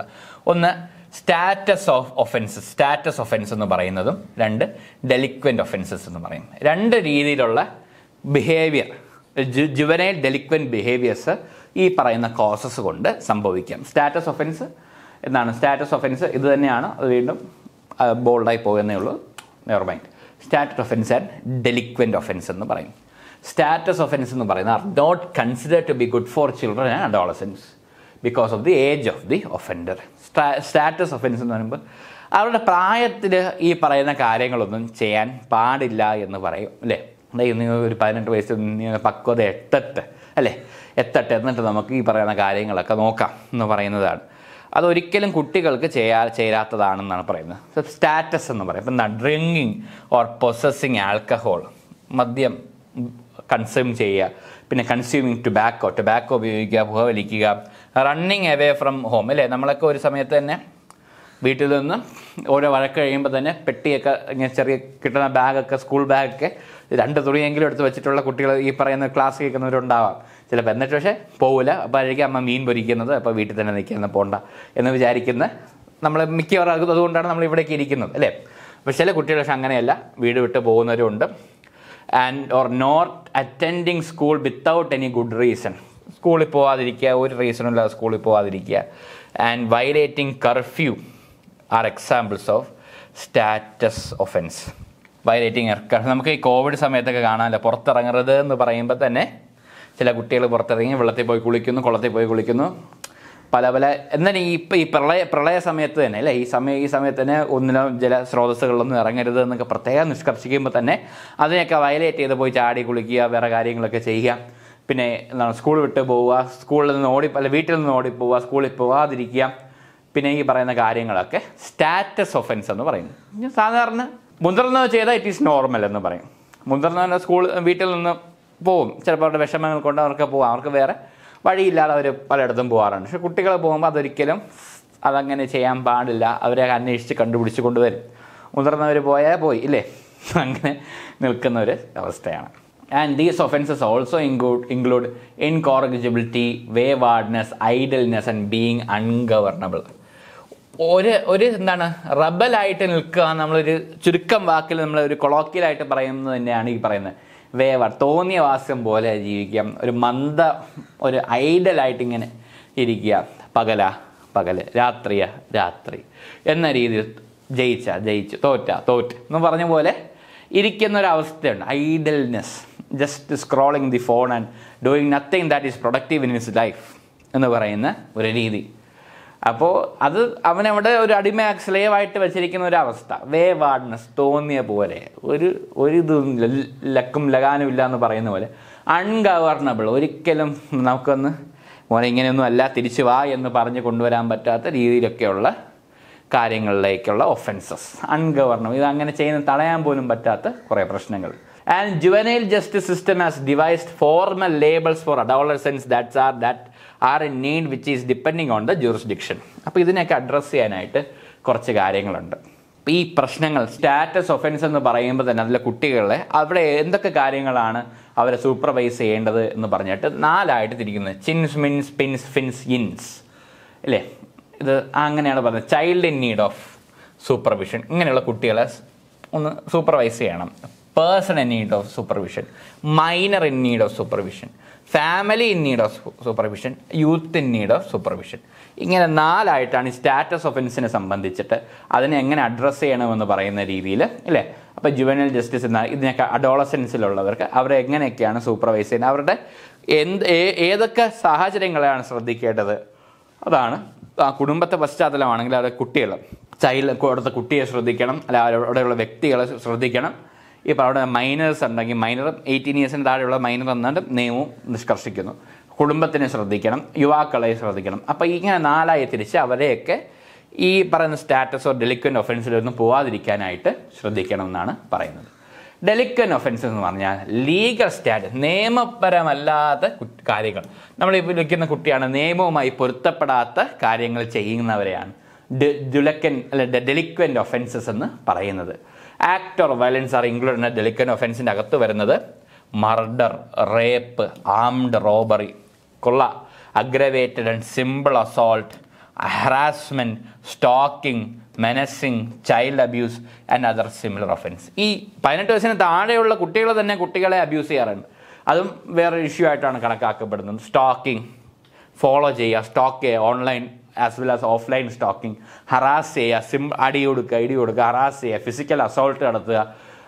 ഒന്ന് status of offence status offence എന്ന് പറയുന്നതും രണ്ട് ഡെലിക്വന്റ് ഒഫൻസസ് എന്ന് പറയും രണ്ട് രീതിയിലുള്ള ബിഹേവിയർ ജുവനൈൽ ഡെലിക്വന്റ് ബിഹേവിയേഴ്സ് ഈ പറയുന്ന കോസസ് കൊണ്ട് സംഭവിക്കാം. സ്റ്റാറ്റസ് ഒഫൻസ് എന്നാണ് സ്റ്റാറ്റസ് ഒഫൻസ് ഇത് തന്നെയാണ്. അത് വീണ്ടും ബോൾഡായി പോകുന്നേ ഉള്ളൂ. Never mind status offence and delinquent offence എന്ന് പറയും. സ്റ്റാറ്റസ് ഒഫൻസ് എന്ന് പറയുന്നത് are not consider to be good for children and adolescents because of the age of the offender status offence എന്ന് പറയുമ്പോൾ അവരുടെ പ്രായത്തിൽ ഈ പറയുന്ന കാര്യങ്ങളൊന്നും ചെയ്യാൻ പാടില്ല എന്ന് പറയും അല്ലേ? നിങ്ങൾ ഒരു പതിനെട്ട് വയസ്സ് പക്വത എത്തട്ട് അല്ലേ? എത്തട്ടെ എന്നിട്ട് നമുക്ക് ഈ പറയുന്ന കാര്യങ്ങളൊക്കെ നോക്കാം എന്ന് പറയുന്നതാണ്. അതൊരിക്കലും കുട്ടികൾക്ക് ചെയ്യാ ചേരാത്തതാണെന്നാണ് പറയുന്നത്. സ്റ്റാറ്റസ് എന്ന് പറയും. എന്താ ഡ്രിങ്കിങ് ഓർ പൊസസിങ് ആൽക്കഹോൾ മദ്യം കൺസ്യൂം ചെയ്യുക. പിന്നെ കൺസ്യൂമിങ് ടുബാക്കോ ടുബാക്കോ ഉപയോഗിക്കുക പുകവലിക്കുക റണ്ണിങ് അവേ ഫ്രം ഹോം അല്ലേ? നമ്മളൊക്കെ ഒരു സമയത്ത് തന്നെ വീട്ടിൽ നിന്ന് ഓരോ വഴക്ക് കഴിയുമ്പോൾ തന്നെ പെട്ടിയൊക്കെ ഇങ്ങനെ ചെറിയ കിട്ടുന്ന ബാഗൊക്കെ സ്കൂൾ ബാഗൊക്കെ രണ്ട് തുണിയെങ്കിലും എടുത്ത് വെച്ചിട്ടുള്ള കുട്ടികൾ ഈ പറയുന്ന ക്ലാസ് കേൾക്കുന്നവരുണ്ടാവാം. ചിലപ്പോൾ എന്നിട്ട് പക്ഷേ പോകില്ല അപ്പോൾ ആയിരിക്കും അമ്മ മീൻ പൊരിക്കുന്നത്. അപ്പോൾ വീട്ടിൽ തന്നെ നിൽക്കുന്ന പോണ്ട എന്ന് വിചാരിക്കുന്ന നമ്മൾ മിക്കവാറും അത് അതുകൊണ്ടാണ് നമ്മൾ ഇവിടേക്ക് ഇരിക്കുന്നത് അല്ലേ? അപ്പോൾ ചില കുട്ടികൾ പക്ഷെ അങ്ങനെയല്ല. വീട് വിട്ട് പോകുന്നവരുണ്ട്. And or not attending school without any good reason സ്കൂളിൽ പോവാതിരിക്കുക ഒരു റീസണും ഇല്ലാതെ സ്കൂളിൽ പോവാതിരിക്കുക. And violating curfew are examples of status offence violating നമുക്ക് ഈ കോവിഡ് സമയത്തൊക്കെ കാണാമല്ലോ. പുറത്തിറങ്ങരുത് എന്ന് പറയുമ്പോൾ തന്നെ ചില കുട്ടികൾ പുറത്തിറങ്ങി വെള്ളത്തിൽ പോയി കുളിക്കുന്നു കുളത്തിൽ പോയി കുളിക്കുന്നു. പല പല എന്നാലും ഈ ഇപ്പം ഈ പ്രളയ പ്രളയ സമയത്ത് തന്നെ അല്ലേ? ഈ സമയം ഈ സമയത്ത് തന്നെ ഒന്നിനോ ജല സ്രോതസ്സുകളൊന്നും ഇറങ്ങരുത് എന്നൊക്കെ പ്രത്യേകം നിഷ്കർഷിക്കുമ്പോൾ തന്നെ അതിനെയൊക്കെ വയലേറ്റ് ചെയ്ത് പോയി ചാടി കുളിക്കുക വേറെ കാര്യങ്ങളൊക്കെ ചെയ്യുക. പിന്നെ എന്താണ് സ്കൂൾ വിട്ട് പോവുക സ്കൂളിൽ നിന്ന് ഓടി അല്ല വീട്ടിൽ നിന്ന് ഓടിപ്പോവുക പോവുക സ്കൂളിൽ പോവാതിരിക്കുക. പിന്നെ ഈ പറയുന്ന കാര്യങ്ങളൊക്കെ സ്റ്റാറ്റസ് ഒഫൻസ് എന്ന് പറയുന്നു സാധാരണ മുതിർന്നവർ ചെയ്താൽ ഇറ്റ് ഈസ് നോർമൽ എന്ന് പറയും. മുതിർന്നവന്റെ സ്കൂൾ വീട്ടിൽ നിന്ന് പോവും. ചിലപ്പോൾ അവരുടെ വിഷമങ്ങൾ കൊണ്ട് അവർക്ക് പോകാം അവർക്ക് വേറെ വഴിയില്ലാതെ അവർ പലയിടത്തും പോകാറുണ്ട് പക്ഷെ കുട്ടികൾ പോകുമ്പോൾ അതൊരിക്കലും അതങ്ങനെ ചെയ്യാൻ പാടില്ല. അവരെ അന്വേഷിച്ച് കണ്ടുപിടിച്ച് കൊണ്ടുവരും. മുതിർന്നവർ പോയാൽ പോയി ഇല്ലേ? [laughs] അങ്ങനെ നിൽക്കുന്ന ഒരു അവസ്ഥയാണ്. And these offences also include include incorrigibility waywardness idleness and being ungovernable ഒരു ഒരു എന്താണ് റബലായിട്ട് നിൽക്കുക നമ്മളൊരു ചുരുക്കം വാക്കിൽ നമ്മൾ ഒരു കൊളോക്കിയലായിട്ട് പറയുന്നത് തന്നെയാണ് ഈ പറയുന്നത്. വേവ തോന്നിയ വാസ്യം പോലെ ജീവിക്കാം ഒരു മന്ദ ഒരു ഐഡലായിട്ട് ഇങ്ങനെ ഇരിക്കുക. പകല പകൽ രാത്രിയ രാത്രി. എന്ന രീതിയിൽ ജയിച്ച ജയിച്ചു. തോറ്റ തോറ്റ്. എന്ന് പറഞ്ഞ പോലെ ഇരിക്കുന്ന ഒരു അവസ്ഥയുണ്ട് idleness just scrolling the phone and doing nothing that is productive in his life എന്ന് പറയുന്ന ഒരു രീതി. അപ്പോൾ അത് അവനവിടെ ഒരു അടിമ സ്ലേവായിട്ട് വെച്ചിരിക്കുന്ന ഒരു അവസ്ഥ വേ വാഡ്നസ് തോന്നിയ പോലെ. ഒരു ഒരു ഇതും ലക്കും ലഗാനും ഇല്ല എന്ന് പറയുന്ന പോലെ. അൺഗവർണബിൾ. ഒരിക്കലും നമുക്കൊന്ന് മോനെ ഇങ്ങനെയൊന്നും അല്ല തിരിച്ചു വാ എന്ന് പറഞ്ഞ് കൊണ്ടുവരാൻ പറ്റാത്ത രീതിയിലൊക്കെയുള്ള കാര്യങ്ങളിലേക്കുള്ള ഒഫൻസസ് അൺഗവർണബിൾ ഇത് അങ്ങനെ ചെയ്യുന്ന തടയാൻ പോലും പറ്റാത്ത കുറേ പ്രശ്നങ്ങൾ. And juvenile justice system has devised formal labels for adolescents that's are that are in need which is depending on the jurisdiction അപ്പോൾ ഇതിനെയൊക്കെ അഡ്രസ്സ് ചെയ്യാനായിട്ട് കുറച്ച് കാര്യങ്ങളുണ്ട്. ഈ പ്രശ്നങ്ങൾ സ്റ്റാറ്റസ് ഒഫൻസ് എന്ന് പറയുമ്പോൾ തന്നെ അതിലെ കുട്ടികളെ അവിടെ എന്തൊക്കെ കാര്യങ്ങളാണ് അവരെ സൂപ്പർവൈസ് ചെയ്യേണ്ടത് എന്ന് പറഞ്ഞിട്ട് നാലായിട്ട് തിരിക്കുന്നത്. CHINS MINS PINS FINS INS അല്ലേ ഇത് അങ്ങനെയാണ് പറയുന്നത് child in need of supervision ഇങ്ങനെയുള്ള കുട്ടികളെ ഒന്ന് സൂപ്പർവൈസ് ചെയ്യണം. Person in need of supervision minor in need of supervision family in need of supervision youth in need of supervision ഇങ്ങനെ നാലായിട്ടാണ് ഈ സ്റ്റാറ്റസ് ഒഫൻസിനെ സംബന്ധിച്ചിട്ട് അതിനെ എങ്ങനെ അഡ്രസ്സ് ചെയ്യണമെന്ന് പറയുന്ന രീതിയിൽ അല്ലേ അപ്പോൾ ജുവനൽ ജസ്റ്റിസ് എന്ന ഇതിനൊക്കെ അഡോളസൻസിലുള്ളവർക്ക് അവരെ എങ്ങനെയൊക്കെയാണ് സൂപ്പർവൈസ് ചെയ്യുന്നത്? അവരുടെ എന്ത് ഏതൊക്കെ സാഹചര്യങ്ങളെയാണ് ശ്രദ്ധിക്കേണ്ടത്? അതാണ്. ആ കുടുംബത്തെ പശ്ചാത്തലമാണെങ്കിൽ അവരുടെ കുട്ടികൾ ചൈൽഡ് അവിടുത്തെ കുട്ടിയെ ശ്രദ്ധിക്കണം അല്ല അവിടെയുള്ള വ്യക്തികളെ ശ്രദ്ധിക്കണം. ഇപ്പോൾ അവിടെ മൈനേഴ്സ് ഉണ്ടെങ്കിൽ മൈനർ എയ്റ്റീൻ ഇയേഴ്സിന് താഴെയുള്ള മൈനർ എന്നാണ്ട് നിയമവും നിഷ്കർഷിക്കുന്നു. കുടുംബത്തിനെ ശ്രദ്ധിക്കണം യുവാക്കളെ ശ്രദ്ധിക്കണം. അപ്പോൾ ഇങ്ങനെ നാലായി തിരിച്ച് അവരെയൊക്കെ ഈ പറയുന്ന സ്റ്റാറ്റസ് ഓർ ഡെലിക്വന്റ് ഒഫൻസിലൊന്നും പോവാതിരിക്കാനായിട്ട് ശ്രദ്ധിക്കണം എന്നാണ് പറയുന്നത്. ഡെലിക്വന്റ് ഒഫൻസ് എന്ന് പറഞ്ഞാൽ ലീഗൽ സ്റ്റാറ്റസ് നിയമപരമല്ലാത്ത കാര്യങ്ങൾ. നമ്മൾ വിളിക്കുന്ന കുട്ടിയാണ് നിയമവുമായി പൊരുത്തപ്പെടാത്ത കാര്യങ്ങൾ ചെയ്യുന്നവരെയാണ്. ഡുലക്കൻ അല്ല ഡെലിക്വന്റ് ഒഫൻസസ് എന്ന് പറയുന്നത്. Act or violence are include എന്ന ഡെലിക്കൻ ഒഫൻസിന്റെ അകത്ത് വരുന്നത് മർഡർ റേപ്പ് ആംഡ് റോബറി കൊള്ള aggravated and simple assault harassment stalking menacing child abuse and other similar offence ഈ പതിനെട്ട് വയസ്സിന് താഴെയുള്ള കുട്ടികൾ തന്നെ കുട്ടികളെ അബ്യൂസ് ചെയ്യാറുണ്ട്. അതും വേറൊരു ഇഷ്യൂ ആയിട്ടാണ് കണക്കാക്കപ്പെടുന്നത്. സ്റ്റോക്കിംഗ് ഫോളോ ചെയ്യുക സ്റ്റോക്ക് ചെയ്യുക online as well as offline stalking harass ചെയ്യുക സിം അടി കൊടുക്കുക ഇടി കൊടുക്കുക ഹറാസ് ചെയ്യുക ഫിസിക്കൽ അസോൾട്ട് നടത്തുക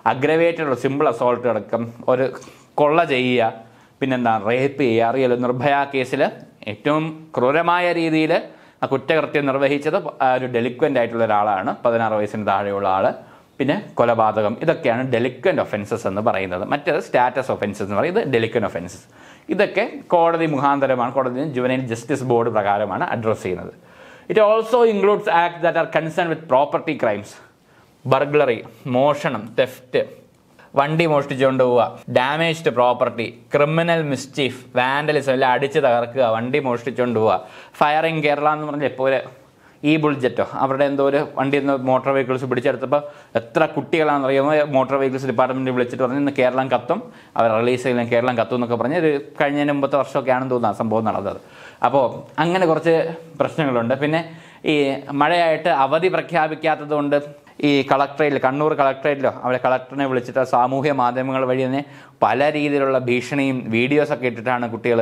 അഗ്രവേറ്റഡ് സിമ്പിൾ അസോൾട്ട് അടക്കം ഒരു കൊള്ള ചെയ്യുക പിന്നെന്താ റേപ്പ് ചെയ്യുക അറിയാലോ നിർഭയ കേസിൽ ഏറ്റവും ക്രൂരമായ രീതിയിൽ ആ കുറ്റകൃത്യം നിർവഹിച്ചത് ഒരു ഡെലിക്വന്റ് ആയിട്ടുള്ള ഒരാളാണ് പതിനാറ് വയസ്സിന് താഴെയുള്ള ആൾ പിന്നെ കൊലപാതകം ഇതൊക്കെയാണ് ഡെലിക്വന്റ് ഒഫൻസസ് എന്ന് പറയുന്നത്. മറ്റേത് സ്റ്റാറ്റസ് ഒഫൻസസ് എന്ന് പറയുന്നത് ഡെലിക്വന്റ് ഒഫൻസസ് ഇതൊക്കെ കോടതി മുഖാന്തരമാണ്. കോടതി ജുവനൈൽ ജസ്റ്റിസ് ബോർഡ് പ്രകാരമാണ് അഡ്രസ്സ് ചെയ്യുന്നത്. It also includes act that are concern with property crimes burglary മോഷണം തെഫ്റ്റ് വണ്ടി മോഷ്ടിച്ചുകൊണ്ട് പോവുക damaged property criminal mischief vandalism എല്ലാം അടിച്ച് തകർക്കുക വണ്ടി മോഷ്ടിച്ചുകൊണ്ട് പോവുക. ഫയറിങ് കേരള എന്ന് പറഞ്ഞാൽ എപ്പോലെ ഈ ബുൾജറ്റോ? അവരുടെ എന്തോ ഒരു വണ്ടി നിന്ന് മോട്ടോർ വെഹിക്കിൾസ് പിടിച്ചെടുത്തപ്പോൾ എത്ര കുട്ടികളാണെന്ന് അറിയുന്നത് മോട്ടോർ വെഹിക്കിൾസ് ഡിപ്പാർട്ട്മെന്റ് വിളിച്ചിട്ട് പറഞ്ഞു ഇന്ന് കേരളം കത്തും. അവർ റിലീസ് ചെയ്യുന്ന കേരളം കത്തും എന്നൊക്കെ പറഞ്ഞ് ഒരു കഴിഞ്ഞതിന് മുമ്പത്തെ വർഷമൊക്കെ ആണെന്ന് തോന്നുന്നു ആ സംഭവം നടന്നത്. അപ്പോൾ അങ്ങനെ കുറച്ച് പ്രശ്നങ്ങളുണ്ട്. പിന്നെ ഈ മഴയായിട്ട് അവധി പ്രഖ്യാപിക്കാത്തതുകൊണ്ട് ഈ കളക്ടറേറ്റിൽ കണ്ണൂർ കളക്ടറേറ്റിലോ അവിടെ കളക്ടറിനെ വിളിച്ചിട്ട് സാമൂഹ്യ മാധ്യമങ്ങൾ വഴി തന്നെ പല രീതിയിലുള്ള ഭീഷണിയും വീഡിയോസൊക്കെ ഇട്ടിട്ടാണ് കുട്ടികൾ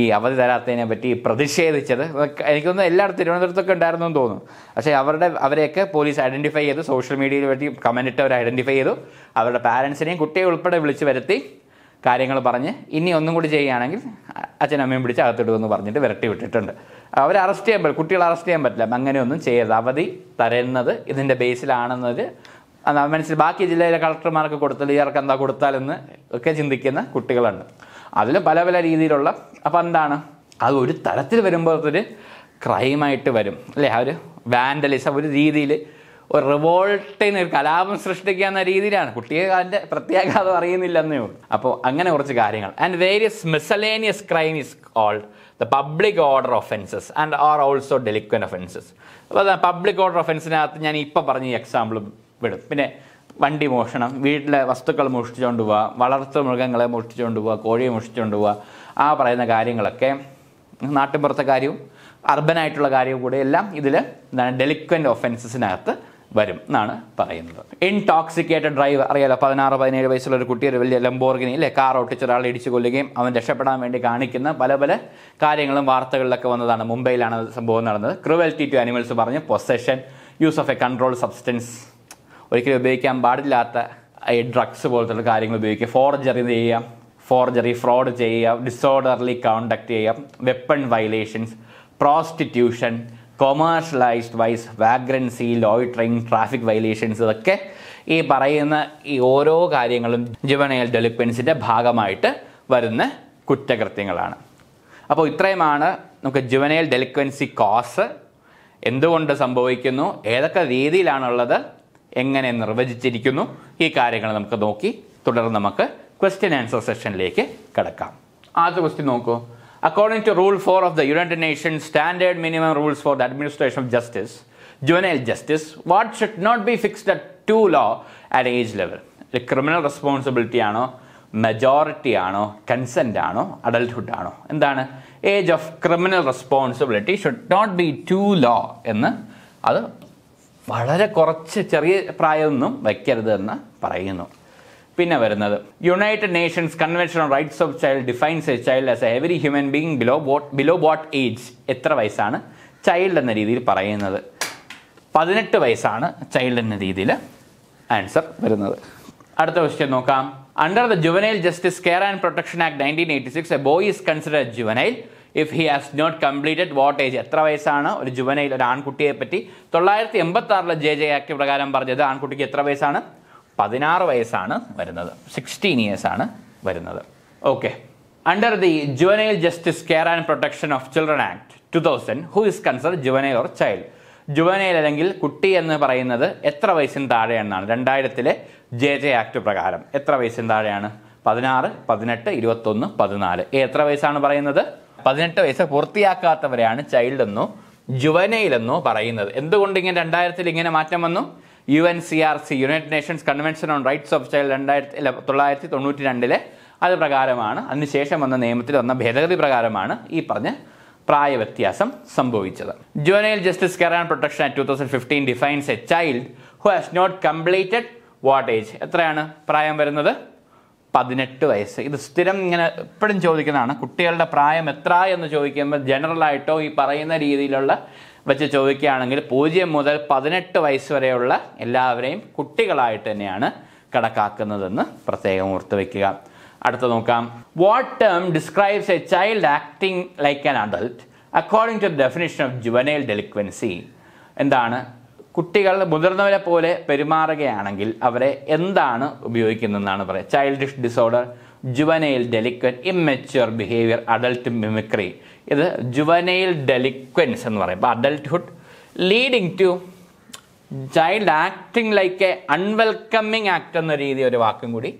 ഈ അവധി തരാത്തതിനെ പറ്റി പ്രതിഷേധിച്ചത്. എനിക്കൊന്നും എല്ലായിടത്തും തിരുവനന്തപുരത്തൊക്കെ ഉണ്ടായിരുന്നു എന്ന് തോന്നുന്നു. പക്ഷേ അവരുടെ അവരെയൊക്കെ പോലീസ് ഐഡന്റിഫൈ ചെയ്തു സോഷ്യൽ മീഡിയയിൽ പറ്റി കമന്റ് ഇട്ട് അവർ ഐഡന്റിഫൈ ചെയ്തു. അവരുടെ പാരൻസിനെയും കുട്ടിയെ ഉൾപ്പെടെ വിളിച്ച് വരുത്തി കാര്യങ്ങൾ പറഞ്ഞ് ഇനി ഒന്നും കൂടി ചെയ്യുകയാണെങ്കിൽ അച്ഛനമ്മയും പിടിച്ച് അകത്തിടുമെന്ന് പറഞ്ഞിട്ട് വിരട്ടി വിട്ടിട്ടുണ്ട്. അവർ അറസ്റ്റ് ചെയ്യാൻ പറ്റില്ല കുട്ടികളെ അറസ്റ്റ് ചെയ്യാൻ പറ്റില്ല. അങ്ങനെയൊന്നും ചെയ്യരുത്. അവധി തരുന്നത് ഇതിന്റെ ബേസിലാണെന്നത് അത് മനസ്സിൽ ബാക്കി ജില്ലയിലെ കളക്ടർമാർക്ക് കൊടുത്താൽ ഇയാൾക്ക് എന്താ കൊടുത്താലെന്ന് ഒക്കെ ചിന്തിക്കുന്ന കുട്ടികളുണ്ട്. അതിൽ പല പല രീതിയിലുള്ള അപ്പം എന്താണ്? അത് ഒരു തരത്തിൽ വരുമ്പോൾ ഒരു ക്രൈമായിട്ട് വരും. അല്ലേ? ആ ഒരു വാൻഡലിസം ഒരു രീതിയിൽ ഒരു റിവോൾട്ടിന് ഒരു കലാപം സൃഷ്ടിക്കുക എന്ന രീതിയിലാണ്. കുട്ടിയെ അതിന്റെ പ്രത്യേകത അറിയുന്നില്ലെന്നേ ഉള്ളൂ. അപ്പോൾ അങ്ങനെ കുറച്ച് കാര്യങ്ങൾ. And various miscellaneous crime is called the public order offences and are also delinquent offences അപ്പോൾ പബ്ലിക് ഓർഡർ ഒഫൻസിനകത്ത് ഞാൻ ഇപ്പോൾ പറഞ്ഞ എക്സാമ്പിൾ വിടും. പിന്നെ വണ്ടി മോഷണം വീട്ടിലെ വസ്തുക്കൾ മോഷ്ടിച്ചുകൊണ്ട് പോവുക വളർത്തു മൃഗങ്ങളെ മോഷ്ടിച്ചുകൊണ്ട് പോവുക കോഴിയെ മോഷ്ടിച്ചുകൊണ്ട് പോവുക ആ പറയുന്ന കാര്യങ്ങളൊക്കെ നാട്ടിൻപുറത്തെ കാര്യവും അർബനായിട്ടുള്ള കാര്യവും കൂടെ എല്ലാം ഇതിൽ എന്താണ് ഡെലിക്വന്റ് ഒഫൻസസിനകത്ത് വരും എന്നാണ് പറയുന്നത്. ഇൻടോക്സിക്കേറ്റഡ് ഡ്രൈവ് അറിയാലോ പതിനാറ് പതിനേഴ് വയസ്സുള്ള ഒരു കുട്ടി ഒരു വലിയ ലംബോർഗിനി അല്ലെ? കാർ ഒട്ടിച്ച് ഒരാളെ ഇടിച്ചു കൊല്ലുകയും അവൻ രക്ഷപ്പെടാൻ വേണ്ടി കാണിക്കുന്ന പല പല കാര്യങ്ങളും വാർത്തകളിലൊക്കെ വന്നതാണ്. മുംബൈയിലാണ് സംഭവം നടന്നത്. ക്രുവൽറ്റി ടു അനിമൽസ് പറഞ്ഞ് possession use of a control substance ഒരിക്കലും ഉപയോഗിക്കാൻ പാടില്ലാത്ത ഈ ഡ്രഗ്സ് പോലത്തുള്ള കാര്യങ്ങൾ ഉപയോഗിക്കുക. ഫോർജറി ചെയ്യാം ഫോർജറി ഫ്രോഡ് ചെയ്യുക. ഡിസോർഡർലി കോണ്ടക്ട് ചെയ്യാം weapon violations prostitution commercialised vice vagrancy loitering traffic violations ഇതൊക്കെ ഈ പറയുന്ന ഈ ഓരോ കാര്യങ്ങളും ജുവനയൽ ഡെലിക്വൻസിന്റെ ഭാഗമായിട്ട് വരുന്ന കുറ്റകൃത്യങ്ങളാണ്. അപ്പോൾ ഇത്രയുമാണ് നമുക്ക് ജുവനയൽ ഡെലിക്വൻസി കോസ് എന്തുകൊണ്ട് സംഭവിക്കുന്നു ഏതൊക്കെ രീതിയിലാണുള്ളത് എങ്ങനെ നിർവചിച്ചിരിക്കുന്നു ഈ കാര്യങ്ങൾ നമുക്ക് നോക്കി തുടർന്ന് നമുക്ക് ക്വസ്റ്റ്യൻ ആൻസർ സെഷനിലേക്ക് കിടക്കാം. ആദ്യത്തെ ക്വസ്റ്റ്യൻ നോക്കൂ. According to rule four of the United Nation standard minimum rules for the administration of justice juvenile justice what should not be fixed at too low at age level criminal responsibility ആണോ majority ആണോ consent ആണോ adulthood ആണോ? എന്താണ്? Age of criminal responsibility should not be too low എന്ന് അത് വളരെ കുറച്ച് ചെറിയ പ്രായമൊന്നും വയ്ക്കരുത് എന്ന് പറയുന്നു. പിന്നെ വരുന്നത്. United Nations convention on rights of child defines a child as a every human being below what below what age എത്ര വയസ്സാണ്? ചൈൽഡ് എന്ന രീതിയിൽ പറയുന്നത്. പതിനെട്ട് വയസ്സാണ് ചൈൽഡ് എന്ന രീതിയിൽ ആൻസർ വരുന്നത്. അടുത്ത ക്വസ്റ്റ്യൻ നോക്കാം. Under the juvenile justice care and protection act nineteen eighty six a boy is consider juvenile if he has not completed what age എത്ര വയസ്സാണ് ഒരു ജുവനൈൽ ഒരു ആൺകുട്ടിയെ പറ്റി തൊള്ളായിരത്തി എൺപത്തി ആറിലെ ജെ ജെ ആക്ട് പ്രകാരം പറഞ്ഞത് ആൺകുട്ടിക്ക് എത്ര വയസ്സാണ്? പതിനാറ് വയസ്സാണ് വരുന്നത്. സിക്സ്റ്റീൻ ഇയേഴ്സ് ആണ് വരുന്നത്. Okay under the juvenile justice care and protection of children act two thousand who is consider juvenile or child juvenile അല്ലെങ്കിൽ കുട്ടി എന്ന് പറയുന്നത് എത്ര വയസ്സിന് താഴെയാണെന്നാണ് രണ്ടായിരത്തിലെ ജെ ജെ ആക്ട് പ്രകാരം എത്ര വയസ്സിന് താഴെയാണ്? പതിനാറ് പതിനെട്ട് ഇരുപത്തൊന്ന് പതിനാല്. എത്ര വയസ്സാണ് പറയുന്നത്? പതിനെട്ട് വയസ്സ് പൂർത്തിയാക്കാത്തവരെയാണ് ചൈൽഡ് എന്നോ ജുവനൈൽ എന്നോ പറയുന്നത്. എന്തുകൊണ്ട് ഇങ്ങനെ രണ്ടായിരത്തിൽ ഇങ്ങനെ മാറ്റം വന്നു? U N C R C United Nations convention on rights of child രണ്ടായിരത്തി തൊള്ളായിരത്തി തൊണ്ണൂറ്റി രണ്ടിലെ അത് പ്രകാരമാണ്. അതിനുശേഷം വന്ന നിയമത്തിൽ വന്ന ഭേദഗതി പ്രകാരമാണ് ഈ പറഞ്ഞ പ്രായവ്യത്യാസം സംഭവിച്ചത്. Juvenile justice care and protection two thousand fifteen defines a child who has not completed what age എത്രയാണ് പ്രായം വരുന്നത്? പതിനെട്ട് വയസ്സ്. ഇത് സ്ഥിരം ഇങ്ങനെ എപ്പോഴും ചോദിക്കുന്നതാണ് കുട്ടികളുടെ പ്രായം എത്ര എന്ന് ചോദിക്കുമ്പോൾ ജനറൽ ആയിട്ടോ ഈ പറയുന്ന രീതിയിലുള്ള വെച്ച് ചോദിക്കുകയാണെങ്കിൽ പൂജ്യം മുതൽ പതിനെട്ട് വയസ്സ് വരെയുള്ള എല്ലാവരെയും കുട്ടികളായിട്ട് തന്നെയാണ് കണക്കാക്കുന്നതെന്ന് പ്രത്യേകം ഓർത്ത് വയ്ക്കുക അടുത്ത നോക്കാം. What term describes a child acting like an adult according to definition of juvenile delinquency എന്താണ്? കുട്ടികൾ മുതിർന്നവരെ പോലെ പെരുമാറുകയാണെങ്കിൽ അവരെ എന്താണ് ഉപയോഗിക്കുന്നതെന്നാണ് പറയുക. Childish disorder juvenile delinquent immature behaviour adult mimicry ഇത് ജുവനൈൽ ഡെലിക്വൻസ് എന്ന് പറയും. അപ്പോൾ adulthood leading to child acting like a unwelcoming act എന്ന രീതി ഒരു വാക്കും കൂടി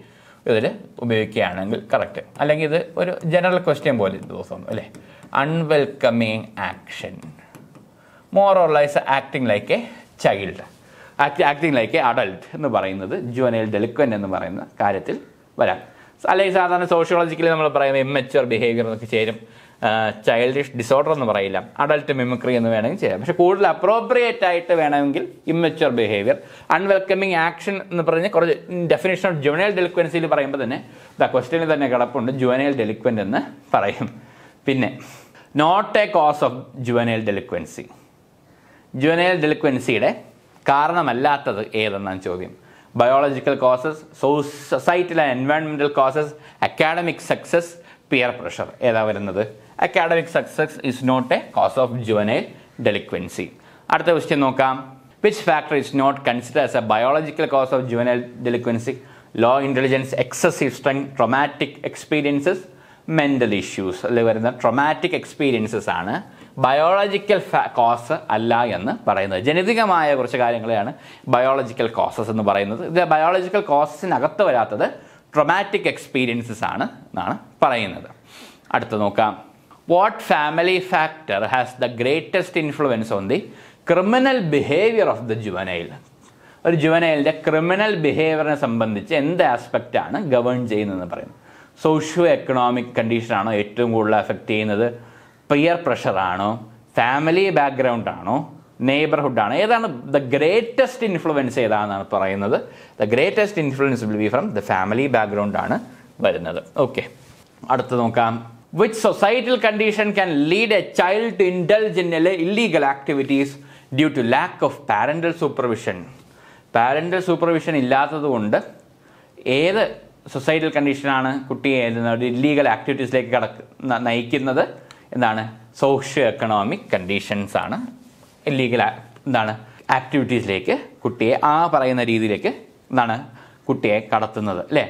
ഇതിൽ ഉപയോഗിക്കുകയാണെങ്കിൽ കറക്റ്റ് അല്ലെങ്കിൽ ഇത് ഒരു ജനറൽ ക്വസ്റ്റ്യൻ പോലെ തോന്നുന്നു അല്ലേ? Unwelcoming action more or less acting like a child acting like a adult എന്ന് പറയുന്നത് ജുവനൈൽ ഡെലിക്വൻ എന്ന് പറയുന്ന കാര്യത്തിൽ വരാം. അല്ലെങ്കിൽ സാധാരണ സോഷ്യോളജിക്കലി നമ്മൾ പറയുന്ന ഇമ്മച്ചുവർ ബിഹേവിയർ എന്നൊക്കെ ചേരും ചൈൽഡിഷ് ഡിസോർഡർ എന്ന് പറയില്ല. അഡൾട്ട് മിമിക്രി എന്ന് വേണമെങ്കിൽ ചെയ്യാം. പക്ഷെ കൂടുതൽ അപ്രോപ്രിയേറ്റ് ആയിട്ട് വേണമെങ്കിൽ ഇമ്മച്ചുവർ ബിഹേവിയർ അൺവെൽക്കമിങ് ആക്ഷൻ എന്ന് പറഞ്ഞ് കുറച്ച് ഡെഫിനേഷൻ ഓഫ് ജുവനൈൽ ഡെലിക്വൻസിയിൽ പറയുമ്പോൾ തന്നെ ദ ക്വസ്റ്റ്യനിൽ തന്നെ കിടപ്പുണ്ട് ജുവനൈൽ ഡെലിക്വന്റ് എന്ന് പറയും. പിന്നെ not a cause of juvenile delinquency juvenile ഡെലിക്വൻസിയുടെ കാരണമല്ലാത്തത് ഏതെന്നാണ് ചോദ്യം? ബയോളജിക്കൽ കോസസ് സൊസൈറ്റിയിലെ എൻവയോൺമെന്റൽ causes academic success peer pressure ഏതാ വരുന്നത്? Academic success is not a cause of juvenile delinquency അടുത്ത ക്വസ്റ്റ്യൻ നോക്കാം. Which factor is not consider as a biological cause of juvenile delinquency low intelligence excessive strength traumatic experiences mental issues അതിൽ വരുന്ന traumatic experiences ആണ് biological cause അല്ല എന്ന് പറയുന്നത്. ജനിതകമായ കുറച്ച് കാര്യങ്ങളെയാണ് biological causes എന്ന് പറയുന്നത്. ഇത് ബയോളജിക്കൽ കോസസിനകത്ത് വരാത്തത് ട്രൊമാറ്റിക് എക്സ്പീരിയൻസസ് ആണ് എന്നാണ് പറയുന്നത്. അടുത്ത് നോക്കാം. What family factor has the greatest influence on the criminal behaviour of the juvenile ഒരു ജുവനൈലിന്റെ ക്രിമിനൽ ബിഹേവിയറിനെ സംബന്ധിച്ച് എന്ത് ആസ്പെക്റ്റാണ് ഗവേൺ ചെയ്യുന്നതെന്ന് പറയുന്നത്. സോഷ്യോ എക്കണോമിക് കണ്ടീഷനാണോ ഏറ്റവും കൂടുതൽ എഫക്റ്റ് ചെയ്യുന്നത്? പിയർ പ്രഷറാണോ ഫാമിലി ബാക്ക്ഗ്രൗണ്ടാണോ ആണോ? ഏതാണ് ദ ഗ്രേറ്റസ്റ്റ് ഇൻഫ്ലുവൻസ് ഏതാണെന്നാണ് പറയുന്നത്? The greatest influence will be from the family background ആണ് വരുന്നത്. ഓക്കെ അടുത്ത് നോക്കാം. Which societal condition can lead a child to indulge in illegal activities due to lack of parental supervision parental supervision ഇല്ലാത്തതുകൊണ്ട് ഏത് societal കണ്ടീഷനാണ് കുട്ടിയെ illegal ആക്ടിവിറ്റീസിലേക്ക് കടക്ക് നയിക്കുന്നത്? എന്താണ്? സോഷ്യോ എക്കണോമിക് കണ്ടീഷൻസ് ആണ് ലീഗൽ എന്താണ്? ആക്ടിവിറ്റീസിലേക്ക് കുട്ടിയെ ആ പറയുന്ന രീതിയിലേക്ക് എന്താണ്? കുട്ടിയെ കടത്തുന്നത് അല്ലേ?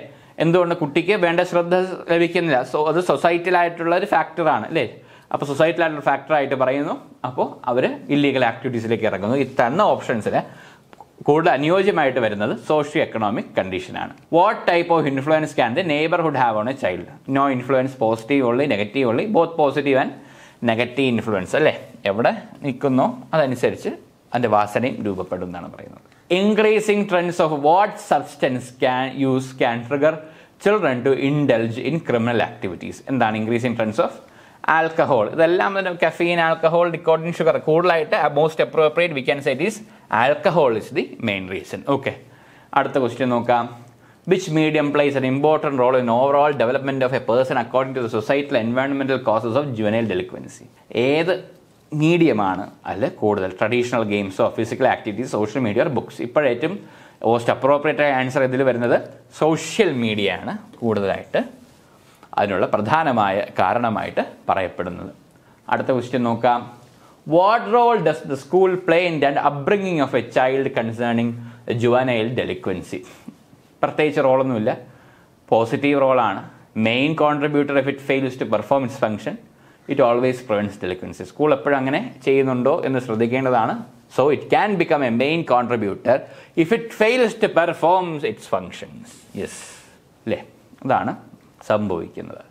എന്തുകൊണ്ട് കുട്ടിക്ക് വേണ്ട ശ്രദ്ധ ലഭിക്കുന്നില്ല? സോ അത് സൊസൈറ്റിയിലായിട്ടുള്ള ഒരു ഫാക്ടറാണ് അല്ലേ? അപ്പോൾ സൊസൈറ്റിയിലായിട്ടുള്ള ഫാക്ടറായിട്ട് പറയുന്നു. അപ്പോൾ അവർ ഇല്ലീഗൽ ആക്ടിവിറ്റീസിലേക്ക് ഇറങ്ങുന്നു. ഈ തന്ന ഓപ്ഷൻസിന് കൂടുതൽ അനുയോജ്യമായിട്ട് വരുന്നത് സോഷ്യോ എക്കണോമിക് കണ്ടീഷനാണ് what type of influence can the neighbourhood have on a child no influence positive only negative only both positive and negative influence അല്ലേ? എവിടെ നിൽക്കുന്നോ അതനുസരിച്ച് അതിന്റെ വാസനയും രൂപപ്പെടും എന്നാണ് പറയുന്നത്. Increasing trends of what substance can use can trigger children to indulge in criminal activities എന്താണ് ഇൻക്രീസിംഗ് ട്രെൻഡ്സ് ഓഫ് ആൽക്കഹോൾ ഇതെല്ലാം തന്നെ കഫീൻ ആൽക്കഹോൾ ഡിക്കോട്ടിൻ ഷുഗർ കൂടുതലായിട്ട് most appropriate we can set is alcohol is the main reason okay അടുത്ത question നോക്കാം. Which medium plays an important role in overall development of a person according to the societal എൻവയോൺമെന്റൽ causes of juvenile delinquency ഏത് മീഡിയമാണ് അല്ല കൂടുതൽ? Traditional ഗെയിംസോ physical activities social media or books ഇപ്പോഴേറ്റവും most appropriate answer ഇതിൽ വരുന്നത് social media ആണ് കൂടുതലായിട്ട് അതിനുള്ള പ്രധാനമായ കാരണമായിട്ട് പറയപ്പെടുന്നത്. അടുത്ത ക്വസ്റ്റ്യൻ നോക്കാം. What role does the school play in and upbringing of a child concerning juvenile delinquency പ്രത്യേകിച്ച് റോളൊന്നുമില്ല. പോസിറ്റീവ് റോളാണ് main contributor if it fails to perform its function it always prevents delinquency school എപ്പോഴും അങ്ങനെ ചെയ്യുന്നുണ്ടോ എന്ന് ശ്രദ്ധിക്കേണ്ടതാണ്. So it can become a main contributor if it fails to performs its functions yes അല്ലേ അതാണ് സംഭവിക്കുന്നത്.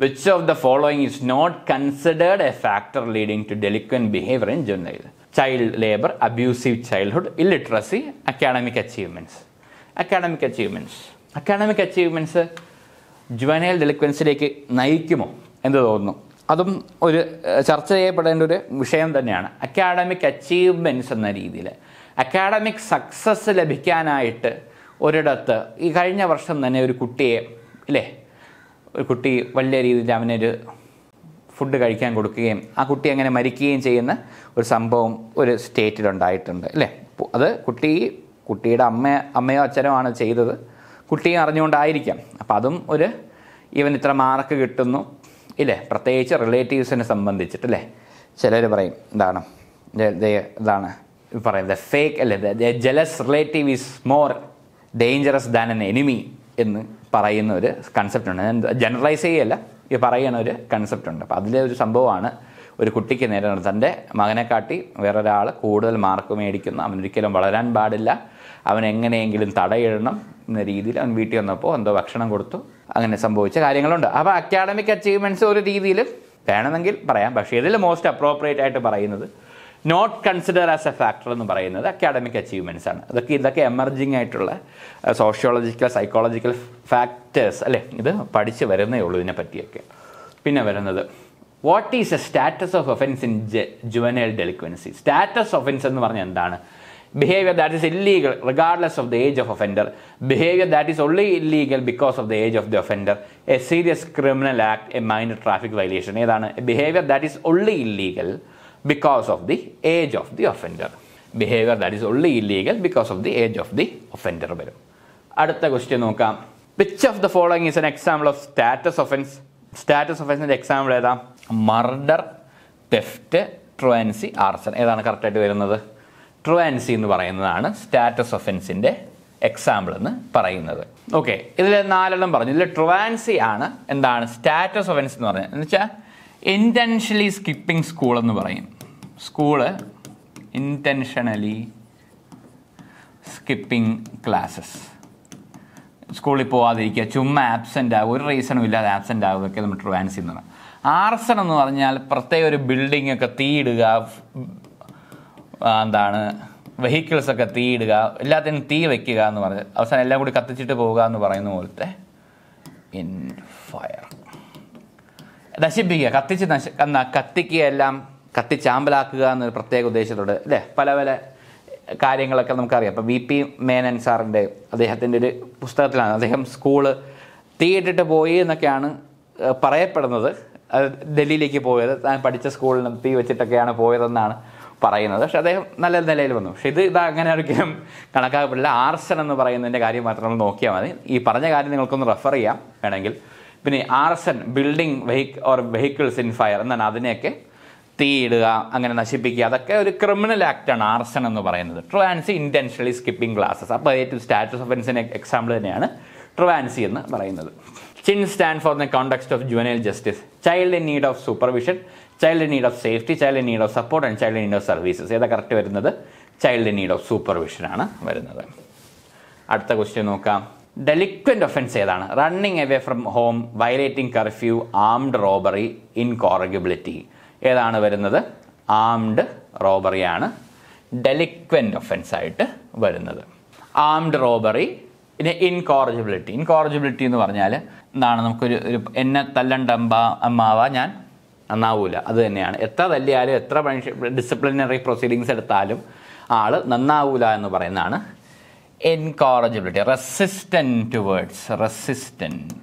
Which of the following is not considered a factor leading to delinquent behaviour in juvenile child labour abusive childhood illiteracy academic achievements academic achievements academic achievements juvenile ഡെലിക്വൻസിലേക്ക് നയിക്കുമോ എന്ന് തോന്നുന്നു. അതും ഒരു ചർച്ച ചെയ്യപ്പെടേണ്ട ഒരു വിഷയം തന്നെയാണ്. അക്കാഡമിക് അച്ചീവ്മെന്റ്സ് എന്ന രീതിയിൽ അക്കാഡമിക് സക്സസ് ലഭിക്കാനായിട്ട് ഒരിടത്ത് ഈ കഴിഞ്ഞ വർഷം തന്നെ ഒരു കുട്ടിയെ ഇല്ലേ ഒരു കുട്ടി വലിയ രീതിയിൽ അവനൊരു ഫുഡ് കഴിക്കാൻ കൊടുക്കുകയും ആ കുട്ടി അങ്ങനെ മരിക്കുകയും ചെയ്യുന്ന ഒരു സംഭവം ഒരു സ്റ്റേറ്റിലുണ്ടായിട്ടുണ്ട് അല്ലേ? അത് കുട്ടി കുട്ടിയുടെ അമ്മ അമ്മയോ അച്ഛനോ ആണ് ചെയ്തത്. കുട്ടിയും അറിഞ്ഞുകൊണ്ടായിരിക്കാം. അപ്പം അതും ഒരു ഇവൻ ഇത്ര മാർക്ക് കിട്ടുന്നു ഇല്ലേ? പ്രത്യേകിച്ച് റിലേറ്റീവ്സിനെ സംബന്ധിച്ചിട്ട് അല്ലേ? ചിലർ പറയും എന്താണ് ദേ- ദേ- ഇതാണ്. പറയും ദ ഫേക്ക് അല്ലേ? Jealous relative is more dangerous than an enemy എന്ന് പറയുന്ന ഒരു കൺസെപ്റ്റ് ഉണ്ട് ജനറലൈസ് ചെയ്യല്ല ഈ പറയുന്ന ഒരു കൺസെപ്റ്റ് ഉണ്ട്. അപ്പോൾ അതിലെ ഒരു സംഭവമാണ് ഒരു കുട്ടിക്ക് നേരെ. തന്റെ മകനെ കാട്ടി വേറൊരാൾ കൂടുതൽ മാർക്ക് മേടിക്കുന്നു. അവനൊരിക്കലും വളരാൻ പാടില്ല. അവൻ എങ്ങനെയെങ്കിലും തടയിടണം എന്ന രീതിയിൽ അവൻ വീട്ടിൽ വന്നപ്പോൾ എന്തോ ഭക്ഷണം കൊടുത്തു. അങ്ങനെ സംഭവിച്ച കാര്യങ്ങളുണ്ട്. അപ്പോൾ അക്കാഡമിക് അച്ചീവ്മെന്റ്സ് ഒരു രീതിയിൽ വേണമെങ്കിൽ പറയാം. പക്ഷേ ഇതിൽ മോസ്റ്റ് അപ്രോപ്രിയേറ്റ് ആയിട്ട് പറയുന്നത് not consider as a factor എന്ന് പറയുന്നത് അക്കാഡമിക് അച്ചീവ്മെന്റ്സ് ആണ്. ഇതൊക്കെ ഇതൊക്കെ എമർജിങ് ആയിട്ടുള്ള സോഷ്യോളജിക്കൽ സൈക്കോളജിക്കൽ ഫാക്ടേഴ്സ് അല്ലേ? ഇത് പഠിച്ച് വരുന്നേ ഉള്ളൂ ഇതിനെ പറ്റിയൊക്കെ പിന്നെ വരുന്നത് what is a status of offence in juvenile delinquency status offence എന്ന് പറഞ്ഞാൽ എന്താണ്? Behaviour that is illegal regardless of the age of offender behaviour that is only illegal because of the age of the offender a serious criminal act a minor traffic violation ഏതാണ്? Behaviour that is only illegal because of the age of the offender behaviour that is only illegal because of the age of the offender വരും. അടുത്ത question നോക്കാം. Which of the following is an example of status offence status ഒഫൻസിന്റെ example ഏതാ? Murder theft truancy arson ഏതാണ് കറക്റ്റായിട്ട് വരുന്നത്? ട്രുവൻസി എന്ന് പറയുന്നതാണ് status ഒഫൻസിന്റെ എക്സാമ്പിൾ എന്ന് പറയുന്നത്. ഓക്കെ ഇതിൽ നാലെണ്ണം പറഞ്ഞു. ഇതിൽ ട്രുവാൻസി ആണ്. എന്താണ്? സ്റ്റാറ്റസ് ഒഫൻസ് എന്ന് പറഞ്ഞത്. എന്ന് വെച്ചാൽ ഇന്റൻഷ്യലി സ്കിപ്പിംഗ് സ്കൂൾ എന്ന് പറയും. സ്കൂൾ ഇന്റൻഷനലി സ്കിപ്പിംഗ് ക്ലാസ്സസ് സ്കൂളിൽ പോവാതിരിക്കുക ചുമ്മാ ആബ്സെന്റ് ആകുക ഒരു റീസണും ഇല്ലാതെ ആബ്സെന്റ് ആവുകയൊക്കെ നമ്മൾ ട്രാൻസ് ചെയ്യുന്നത് ആർസൺ എന്ന് പറഞ്ഞാൽ പ്രത്യേക ഒരു ബിൽഡിംഗ് ഒക്കെ തീയിടുക എന്താണ് വെഹിക്കിൾസ് ഒക്കെ തീയിടുക എല്ലാത്തിനും തീ വെക്കുക എന്ന് പറഞ്ഞ് അവസാനം എല്ലാം കൂടി കത്തിച്ചിട്ട് പോവുക എന്ന് പറയുന്ന പോലത്തെ ഇൻ ഫയർ നശിപ്പിക്കുക കത്തിച്ച് നശ കത്തിക്കുക എല്ലാം കത്തിച്ചാമ്പലാക്കുക എന്നൊരു പ്രത്യേക ഉദ്ദേശത്തോട് അല്ലേ? പല പല കാര്യങ്ങളൊക്കെ നമുക്കറിയാം. അപ്പോൾ വി പി മേനൻ സാറിന്റെ അദ്ദേഹത്തിന്റെ ഒരു പുസ്തകത്തിലാണ്. അദ്ദേഹം സ്കൂൾ തീയിട്ടിട്ട് പോയി എന്നൊക്കെയാണ് പറയപ്പെടുന്നത്. ഡൽഹിയിലേക്ക് പോയത്. താൻ പഠിച്ച സ്കൂളിൽ തീ വെച്ചിട്ടൊക്കെയാണ് പോയതെന്നാണ് പറയുന്നത്. പക്ഷെ അദ്ദേഹം നല്ല നിലയിൽ വന്നു. പക്ഷെ ഇത് ഇത് അങ്ങനെ ഒരിക്കലും കണക്കാക്കപ്പെടില്ല. ആർസൻ എന്ന് പറയുന്നതിന്റെ കാര്യം മാത്രം നോക്കിയാൽ മതി. ഈ പറഞ്ഞ കാര്യം നിങ്ങൾക്കൊന്ന് റെഫർ ചെയ്യാം വേണമെങ്കിൽ. പിന്നെ arson building vehicle or vehicles in fire എന്നാണ് അതിനെയൊക്കെ തീയിടുക അങ്ങനെ നശിപ്പിക്കുക. അതൊക്കെ ഒരു ക്രിമിനൽ ആക്റ്റാണ് ആർസൺ എന്ന് പറയുന്നത്. ട്രുവാൻസി ഇന്റൻഷനലി സ്കിപ്പിംഗ് ക്ലാസ്സസ് അപ്പോൾ ഏറ്റവും സ്റ്റാറ്റസ് ഒഫൻസിന് എക്സാമ്പിൾ തന്നെയാണ് ട്രുവാൻസി എന്ന് പറയുന്നത്. Chin stand for the context of juvenile justice child in need of supervision child in need of safety child in need of support and child in need of services ഏതാ correct വരുന്നത്? Child in need of സൂപ്പർവിഷനാണ് വരുന്നത്. അടുത്ത question നോക്കാം. Delinquent offence ഏതാണ്? Running away from home violating curfew armed robbery ഇൻകോറഗിബിലിറ്റി ഏതാണ് വരുന്നത്? Armed റോബറിയാണ് delinquent offence ആയിട്ട് വരുന്നത്. ആംഡ് റോബറി പിന്നെ ഇൻകോറജിബിലിറ്റി ഇൻകോറജിബിലിറ്റി എന്ന് പറഞ്ഞാൽ എന്താണ്? നമുക്കൊരു ഒരു എന്നെ തല്ലണ്ടമ്പ അമ്മാവ ഞാൻ നന്നാവൂല. അത് തന്നെയാണ്. എത്ര തല്ലിയാലും എത്ര ഡിസിപ്ലിനറി പ്രൊസീഡിങ്സ് എടുത്താലും ആൾ നന്നാവൂല എന്ന് പറയുന്നതാണ് incorrigibility resistant towards resistant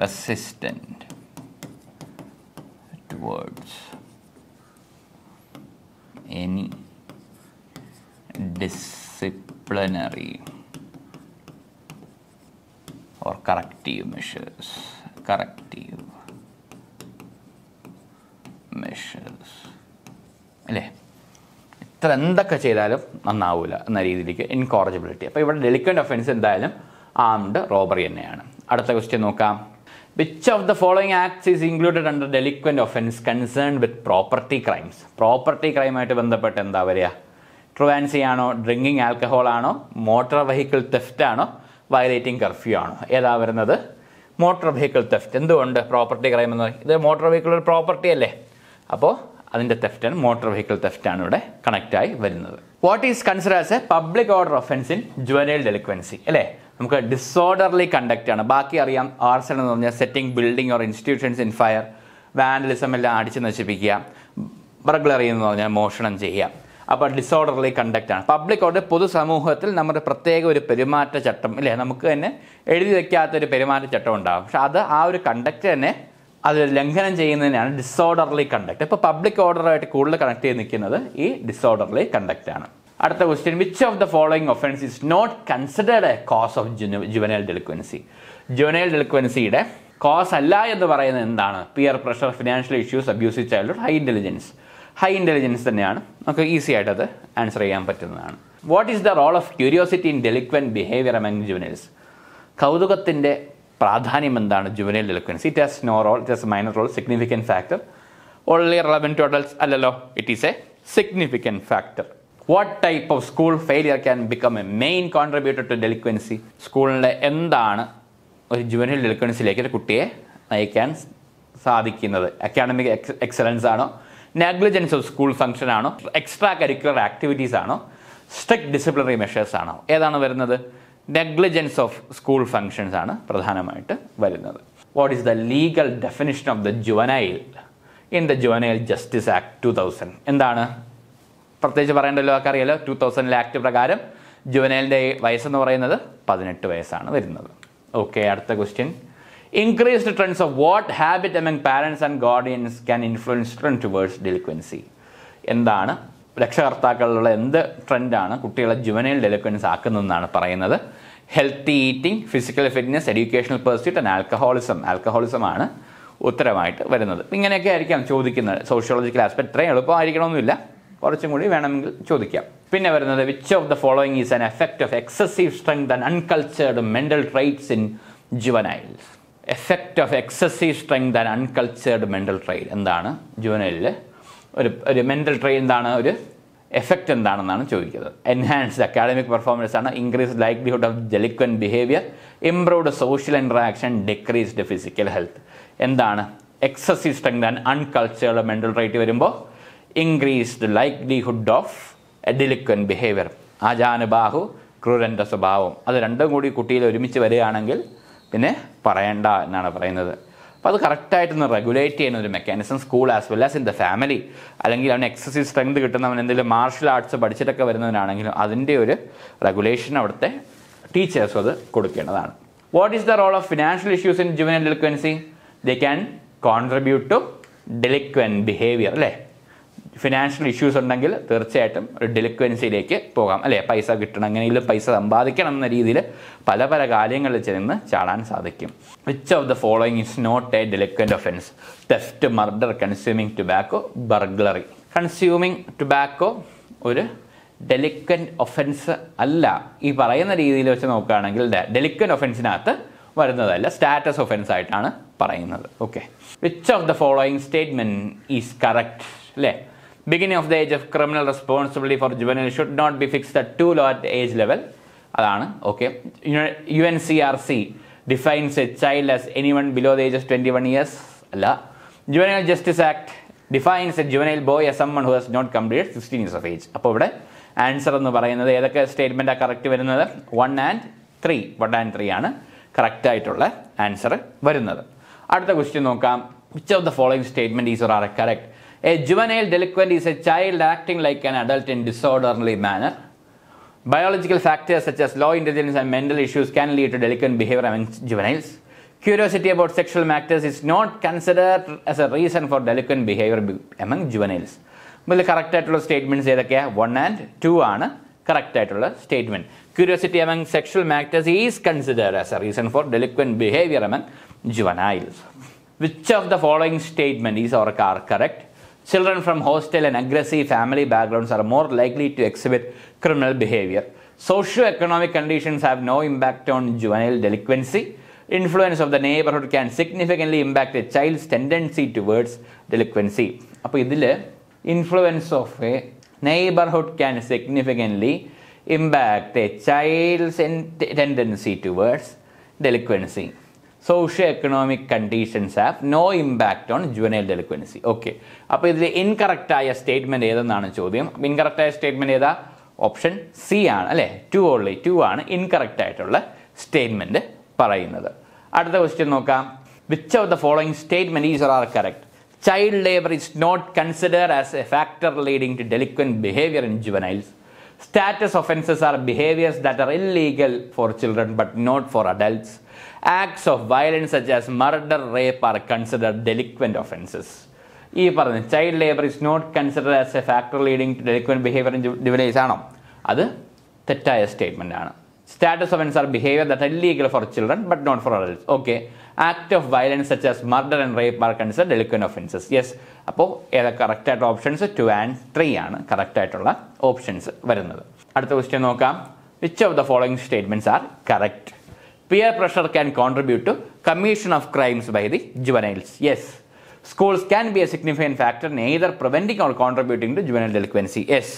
resistant towards any disciplinary or corrective measures corrective measures. അല്ലേ? ഇത്ര എന്തൊക്കെ ചെയ്താലും നന്നാവില്ല എന്ന രീതിയിലേക്ക് ഇൻകോറജിബിലിറ്റി അപ്പോൾ ഇവിടെ ഡെലിക്കന്റ് ഒഫൻസ് എന്തായാലും ആംഡ് റോബറി തന്നെയാണ്. അടുത്ത ക്വസ്റ്റ്യൻ നോക്കാം. Which of the following acts is included under delinquent offence concern with property crimes property ക്രൈമായിട്ട് ബന്ധപ്പെട്ട് എന്താ പറയുക ട്രുവാൻസി ആണോ? ഡ്രിങ്കിങ് ആൽക്കഹോൾ ആണോ? മോട്ടോർ വെഹിക്കിൾ തെഫ്റ്റ് ആണോ? വയലേറ്റിംഗ് കർഫ്യൂ ആണോ? ഏതാ വരുന്നത്? മോട്ടോർ വെഹിക്കിൾ തെഫ്റ്റ് എന്തുകൊണ്ട് പ്രോപ്പർട്ടി ക്രൈം എന്ന് പറയും ഇത് മോട്ടോർ വെഹിക്കിൾ ഒരു പ്രോപ്പർട്ടി അല്ലേ? അപ്പോൾ അതിന്റെ തെഫ്റ്റാണ് മോട്ടോർ വെഹിക്കിൾ തെഫ്റ്റാണ് ഇവിടെ കണക്റ്റായി വരുന്നത്. What is consider as a public order offence in juvenile delinquency അല്ലേ? നമുക്ക് ഡിസോർഡർലി കണ്ടക്റ്റ് ആണ്. ബാക്കി അറിയാം ആർസൺ എന്ന് പറഞ്ഞാൽ setting building or institutions in fire vandalism എല്ലാം അടിച്ചു നശിപ്പിക്കുക ബർഗ്ലറി എന്ന് പറഞ്ഞാൽ മോഷണം ചെയ്യുക. അപ്പോൾ ഡിസോർഡർലി കണ്ടക്റ്റ് ആണ്. പബ്ലിക് ഓർഡർ പൊതുസമൂഹത്തിൽ നമ്മുടെ പ്രത്യേക ഒരു പെരുമാറ്റച്ചട്ടം ഇല്ലേ? നമുക്ക് തന്നെ എഴുതി വെക്കാത്ത ഒരു പെരുമാറ്റച്ചട്ടം ഉണ്ടാകും പക്ഷെ അത് ആ ഒരു കണ്ടക്റ്റ് തന്നെ അത് ലംഘനം ചെയ്യുന്നതിനാണ് ഡിസോർഡർലി കണ്ടക്ട് ഇപ്പോൾ പബ്ലിക് ഓർഡറായിട്ട് കൂടുതൽ കണക്ട് ചെയ്ത് നിൽക്കുന്നത് ഈ ഡിസോർഡർലി കണ്ടക്റ്റ് ആണ്. അടുത്ത question which of the following offence is not considered a cause of juvenile delinquency juvenile ഡെലിക്വൻസിയുടെ cause അല്ല എന്ന് പറയുന്നത് എന്താണ്? Peer pressure financial issues abusive childhood high intelligence high intelligence തന്നെയാണ്. നമുക്ക് ഈസി ആയിട്ട് അത് ആൻസർ ചെയ്യാൻ പറ്റുന്നതാണ്. What is the role of curiosity in delinquent behaviour among juveniles കൗതുകത്തിന്റെ പ്രാധാന്യം എന്താണ് juvenile delinquency it has no role it has minor role significant factor only relevant to adults അല്ലല്ലോ. It is a significant factor what type of school failure can become a main contributor to delinquency സ്കൂളിന്റെ എന്താണ് ഒരു juvenile ഡെലിക്വൻസിലേക്ക് ഒരു കുട്ടിയെ നയിക്കാൻ സാധിക്കുന്നത്? Academic excellence ആണോ? നെഗ്ലിജൻസ് ഓഫ് സ്കൂൾ ഫംഗ്ഷൻ ആണോ? എക്സ്ട്രാ കരിക്കുലർ ആക്ടിവിറ്റീസ് ആണോ? സ്ട്രിക്ട് ഡിസിപ്ലിനറി മെഷേഴ്സ് ആണോ? ഏതാണ് വരുന്നത്? നെഗ്ലിജൻസ് ഓഫ് സ്കൂൾ ഫംഗ്ഷൻസ് ആണ് പ്രധാനമായിട്ട് വരുന്നത്. What is the legal definition of the juvenile in the juvenile justice act two thousand എന്താണ്? പ്രത്യേകിച്ച് പറയേണ്ടല്ലോ ഒക്കെ അറിയാലോ ടു തൗസൻഡിലെ ആക്ട് പ്രകാരം ജുവനലിന്റെ വയസ്സെന്ന് പറയുന്നത് പതിനെട്ട് വയസ്സാണ് വരുന്നത്. ഓക്കെ അടുത്ത question increased trends of what habit among parents and guardians can influence trend towards delinquency എന്താണ്? രക്ഷകർത്താക്കളിലുള്ള എന്ത് ട്രെൻഡാണ് കുട്ടികളെ ജുവനൈൽ ഡെലിക്വൻസ് ആക്കുന്നതെന്നാണ് പറയുന്നത്. Healthy eating physical fitness educational pursuit and alcoholism alcoholism ആണ് ഉത്തരമായിട്ട് വരുന്നത്. ഇങ്ങനെയൊക്കെ ആയിരിക്കാം ചോദിക്കുന്നത്. സോഷ്യോളജിക്കൽ ആസ്പെക്ട് എളുപ്പമായിരിക്കണമെന്നില്ല. കുറച്ചും കൂടി വേണമെങ്കിൽ ചോദിക്കാം. പിന്നെ വരുന്നത് which of the following is an effect of excessive strength and uncultured mental traits in juveniles effect of excessive strength and uncultured mental trait എന്താണ്? ജുവനൈലിൽ ഒരു ഒരു മെന്റൽ ട്രൈറ്റ് എന്താണ്? ഒരു എഫക്റ്റ് എന്താണെന്നാണ് ചോദിക്കുന്നത്. എൻഹാൻസ്ഡ് അക്കാഡമിക് പെർഫോമൻസ് ആണ്. Increase likelihood of delinquent behaviour improved social interaction decreased physical health എന്താണ്? Excessive strength and uncultured mental trait വരുമ്പോൾ increased likelihood of delinquent behaviour ആജാനുബാഹു ക്രൂരന്റെ സ്വഭാവം. അത് രണ്ടും കൂടി കുട്ടിയിൽ ഒരുമിച്ച് വരികയാണെങ്കിൽ പിന്നെ പറയണ്ട എന്നാണ് പറയുന്നത്. അപ്പോൾ അത് കറക്റ്റായിട്ടൊന്ന് റെഗുലേറ്റ് ചെയ്യുന്ന ഒരു mechanism school as well as in the family അല്ലെങ്കിൽ അവൻ എക്സസൈസ് സ്ട്രെങ്ത് കിട്ടുന്നവൻ എന്തെങ്കിലും മാർഷൽ ആർട്സ് പഠിച്ചിട്ടൊക്കെ വരുന്നവനാണെങ്കിലും അതിന്റെ ഒരു റെഗുലേഷൻ അവിടുത്തെ ടീച്ചേഴ്സും അത് കൊടുക്കേണ്ടതാണ്. What is the role of financial issues in juvenile delinquency they can contribute to delinquent behaviour അല്ലേ? ഫിനാൻഷ്യൽ ഇഷ്യൂസ് ഉണ്ടെങ്കിൽ തീർച്ചയായിട്ടും ഒരു ഡെലിക്വൻസിയിലേക്ക് പോകാം. അല്ലേ? പൈസ കിട്ടണം. എങ്ങനെയെങ്കിലും പൈസ സമ്പാദിക്കണം എന്ന രീതിയിൽ പല പല കാര്യങ്ങളിൽ ചെന്ന് ചാടാൻ സാധിക്കും. Which of the following is not a delinquent offence theft murder consuming tobacco burglary consuming tobacco ഒരു ഡെലിക്വന്റ് ഒഫൻസ് അല്ല. ഈ പറയുന്ന രീതിയിൽ വെച്ച് നോക്കുകയാണെങ്കിൽ ഡെലിക്വന്റ് ഒഫൻസിനകത്ത് വരുന്നതല്ല സ്റ്റാറ്റസ് ഒഫൻസ് ആയിട്ടാണ് പറയുന്നത്. Okay which of the following statement is correct അല്ലേ? Beginning of the age of criminal responsibility for juvenile should not be fixed at too low at age level അതാണ് okay U N C R C defines a child as any one below the age of twenty one years അല്ല. Juvenile justice act defines a juvenile boy a someone who has not complete sixteen years of age അപ്പോൾ ഇവിടെ answer എന്ന് പറയുന്നത് ഏതൊക്കെ സ്റ്റേറ്റ്മെന്റാണ് correct വരുന്നത്? One and three one and three ആണ് correct ആയിട്ടുള്ള ആൻസർ വരുന്നത്. അടുത്ത ക്വസ്റ്റ്യൻ നോക്കാം. Which of the following statement is are correct A juvenile delinquent is a child acting like an adult in disorderly manner Biological factors such as low intelligence and mental issues can lead to delinquent behavior among juveniles. Curiosity about sexual matters is not considered as a reason for delinquent behavior be- among juveniles. ഇതിൽ correct ആയിട്ടുള്ള statements ഏതൊക്കെയാണ് one and two ആണ് correct ആയിട്ടുള്ള statement curiosity among sexual matters is considered as a reason for delinquent behaviour among juveniles. Which of the following statement is or are correct? Children from hostile and aggressive family backgrounds are more likely to exhibit criminal behavior. Socio-economic conditions have no impact on juvenile delinquency. Influence of the neighborhood can significantly impact a child's tendency towards delinquency. അപ്പോൾ ഇതിൽ influence of a neighbourhood can significantly impact a child's tendency towards delinquency Socio economic conditions have no impact on juvenile delinquency okay അപ്പോൾ ഇതിൽ ഇൻകറക്റ്റായ ആയ statement ഏതെന്നാണ് ചോദ്യം? ഇൻകറക്റ്റായ statement ഏതാ? ഓപ്ഷൻ സി ആണ് അല്ലേ? ടു ഓൺലി ടു ആണ് ഇൻകറക്റ്റ് ആയിട്ടുള്ള സ്റ്റേറ്റ്മെന്റ് പറയുന്നത്. അടുത്ത ക്വസ്റ്റ്യൻ നോക്കാം. Which of the following statement is are correct child labour is not consider as a factor leading to delinquent behaviour in juveniles Status offenses are behaviors that are illegal for children but not for adults. Acts of violence such as murder, rape are considered delinquent offenses. ഈ പറഞ്ഞ child labour is not consider as a factor leading to delinquent behaviour in devise ആണോ അത് തെറ്റായ statement ആണ് status offense are behavior that are illegal for children but not for adults. Okay. Act of violence such as murder and rape are considered delinquent offenses. Yes. അപ്പോൾ ഏതാ correct ആയിട്ടുള്ള options two and three ആണ് correct ആയിട്ടുള്ള options വരുന്നത് അടുത്ത question നോക്കാം which of the following statements are correct peer pressure can contribute to commission of crimes by the juveniles. Yes, Schools can be a significant factor in either preventing or contributing to juvenile delinquency. Yes,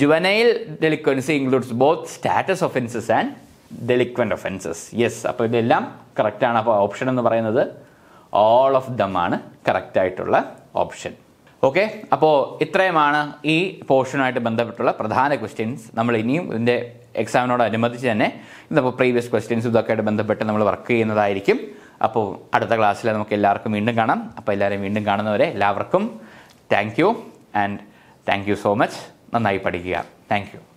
juvenile delinquency includes both status offenses and delinquent offenses. Yes, അപ്പോൾ ഇതെല്ലാം correct ആണ് അപ്പോൾ option എന്ന് പറയുന്നത് all of them ആണ് correct ആയിട്ടുള്ള option okay അപ്പോൾ ഇത്രയുമാണ് ഈ പോർഷനുമായിട്ട് ബന്ധപ്പെട്ടുള്ള പ്രധാന ക്വസ്റ്റ്യൻസ് നമ്മൾ ഇനിയും ഇതിന്റെ എക്സാമിനോടനുബന്ധിച്ച് തന്നെ ഇതിപ്പോൾ പ്രീവിയസ് ക്വസ്റ്റ്യൻസ് ഇതൊക്കെ ആയിട്ട് ബന്ധപ്പെട്ട് നമ്മൾ വർക്ക് ചെയ്യുന്നതായിരിക്കും. അപ്പോൾ അടുത്ത ക്ലാസ്സിൽ നമുക്ക് എല്ലാവർക്കും വീണ്ടും കാണാം. അപ്പോൾ എല്ലാവരും വീണ്ടും കാണുന്നവരെ എല്ലാവർക്കും thank you and thank you so much നന്നായി പഠിക്കുക. Thank you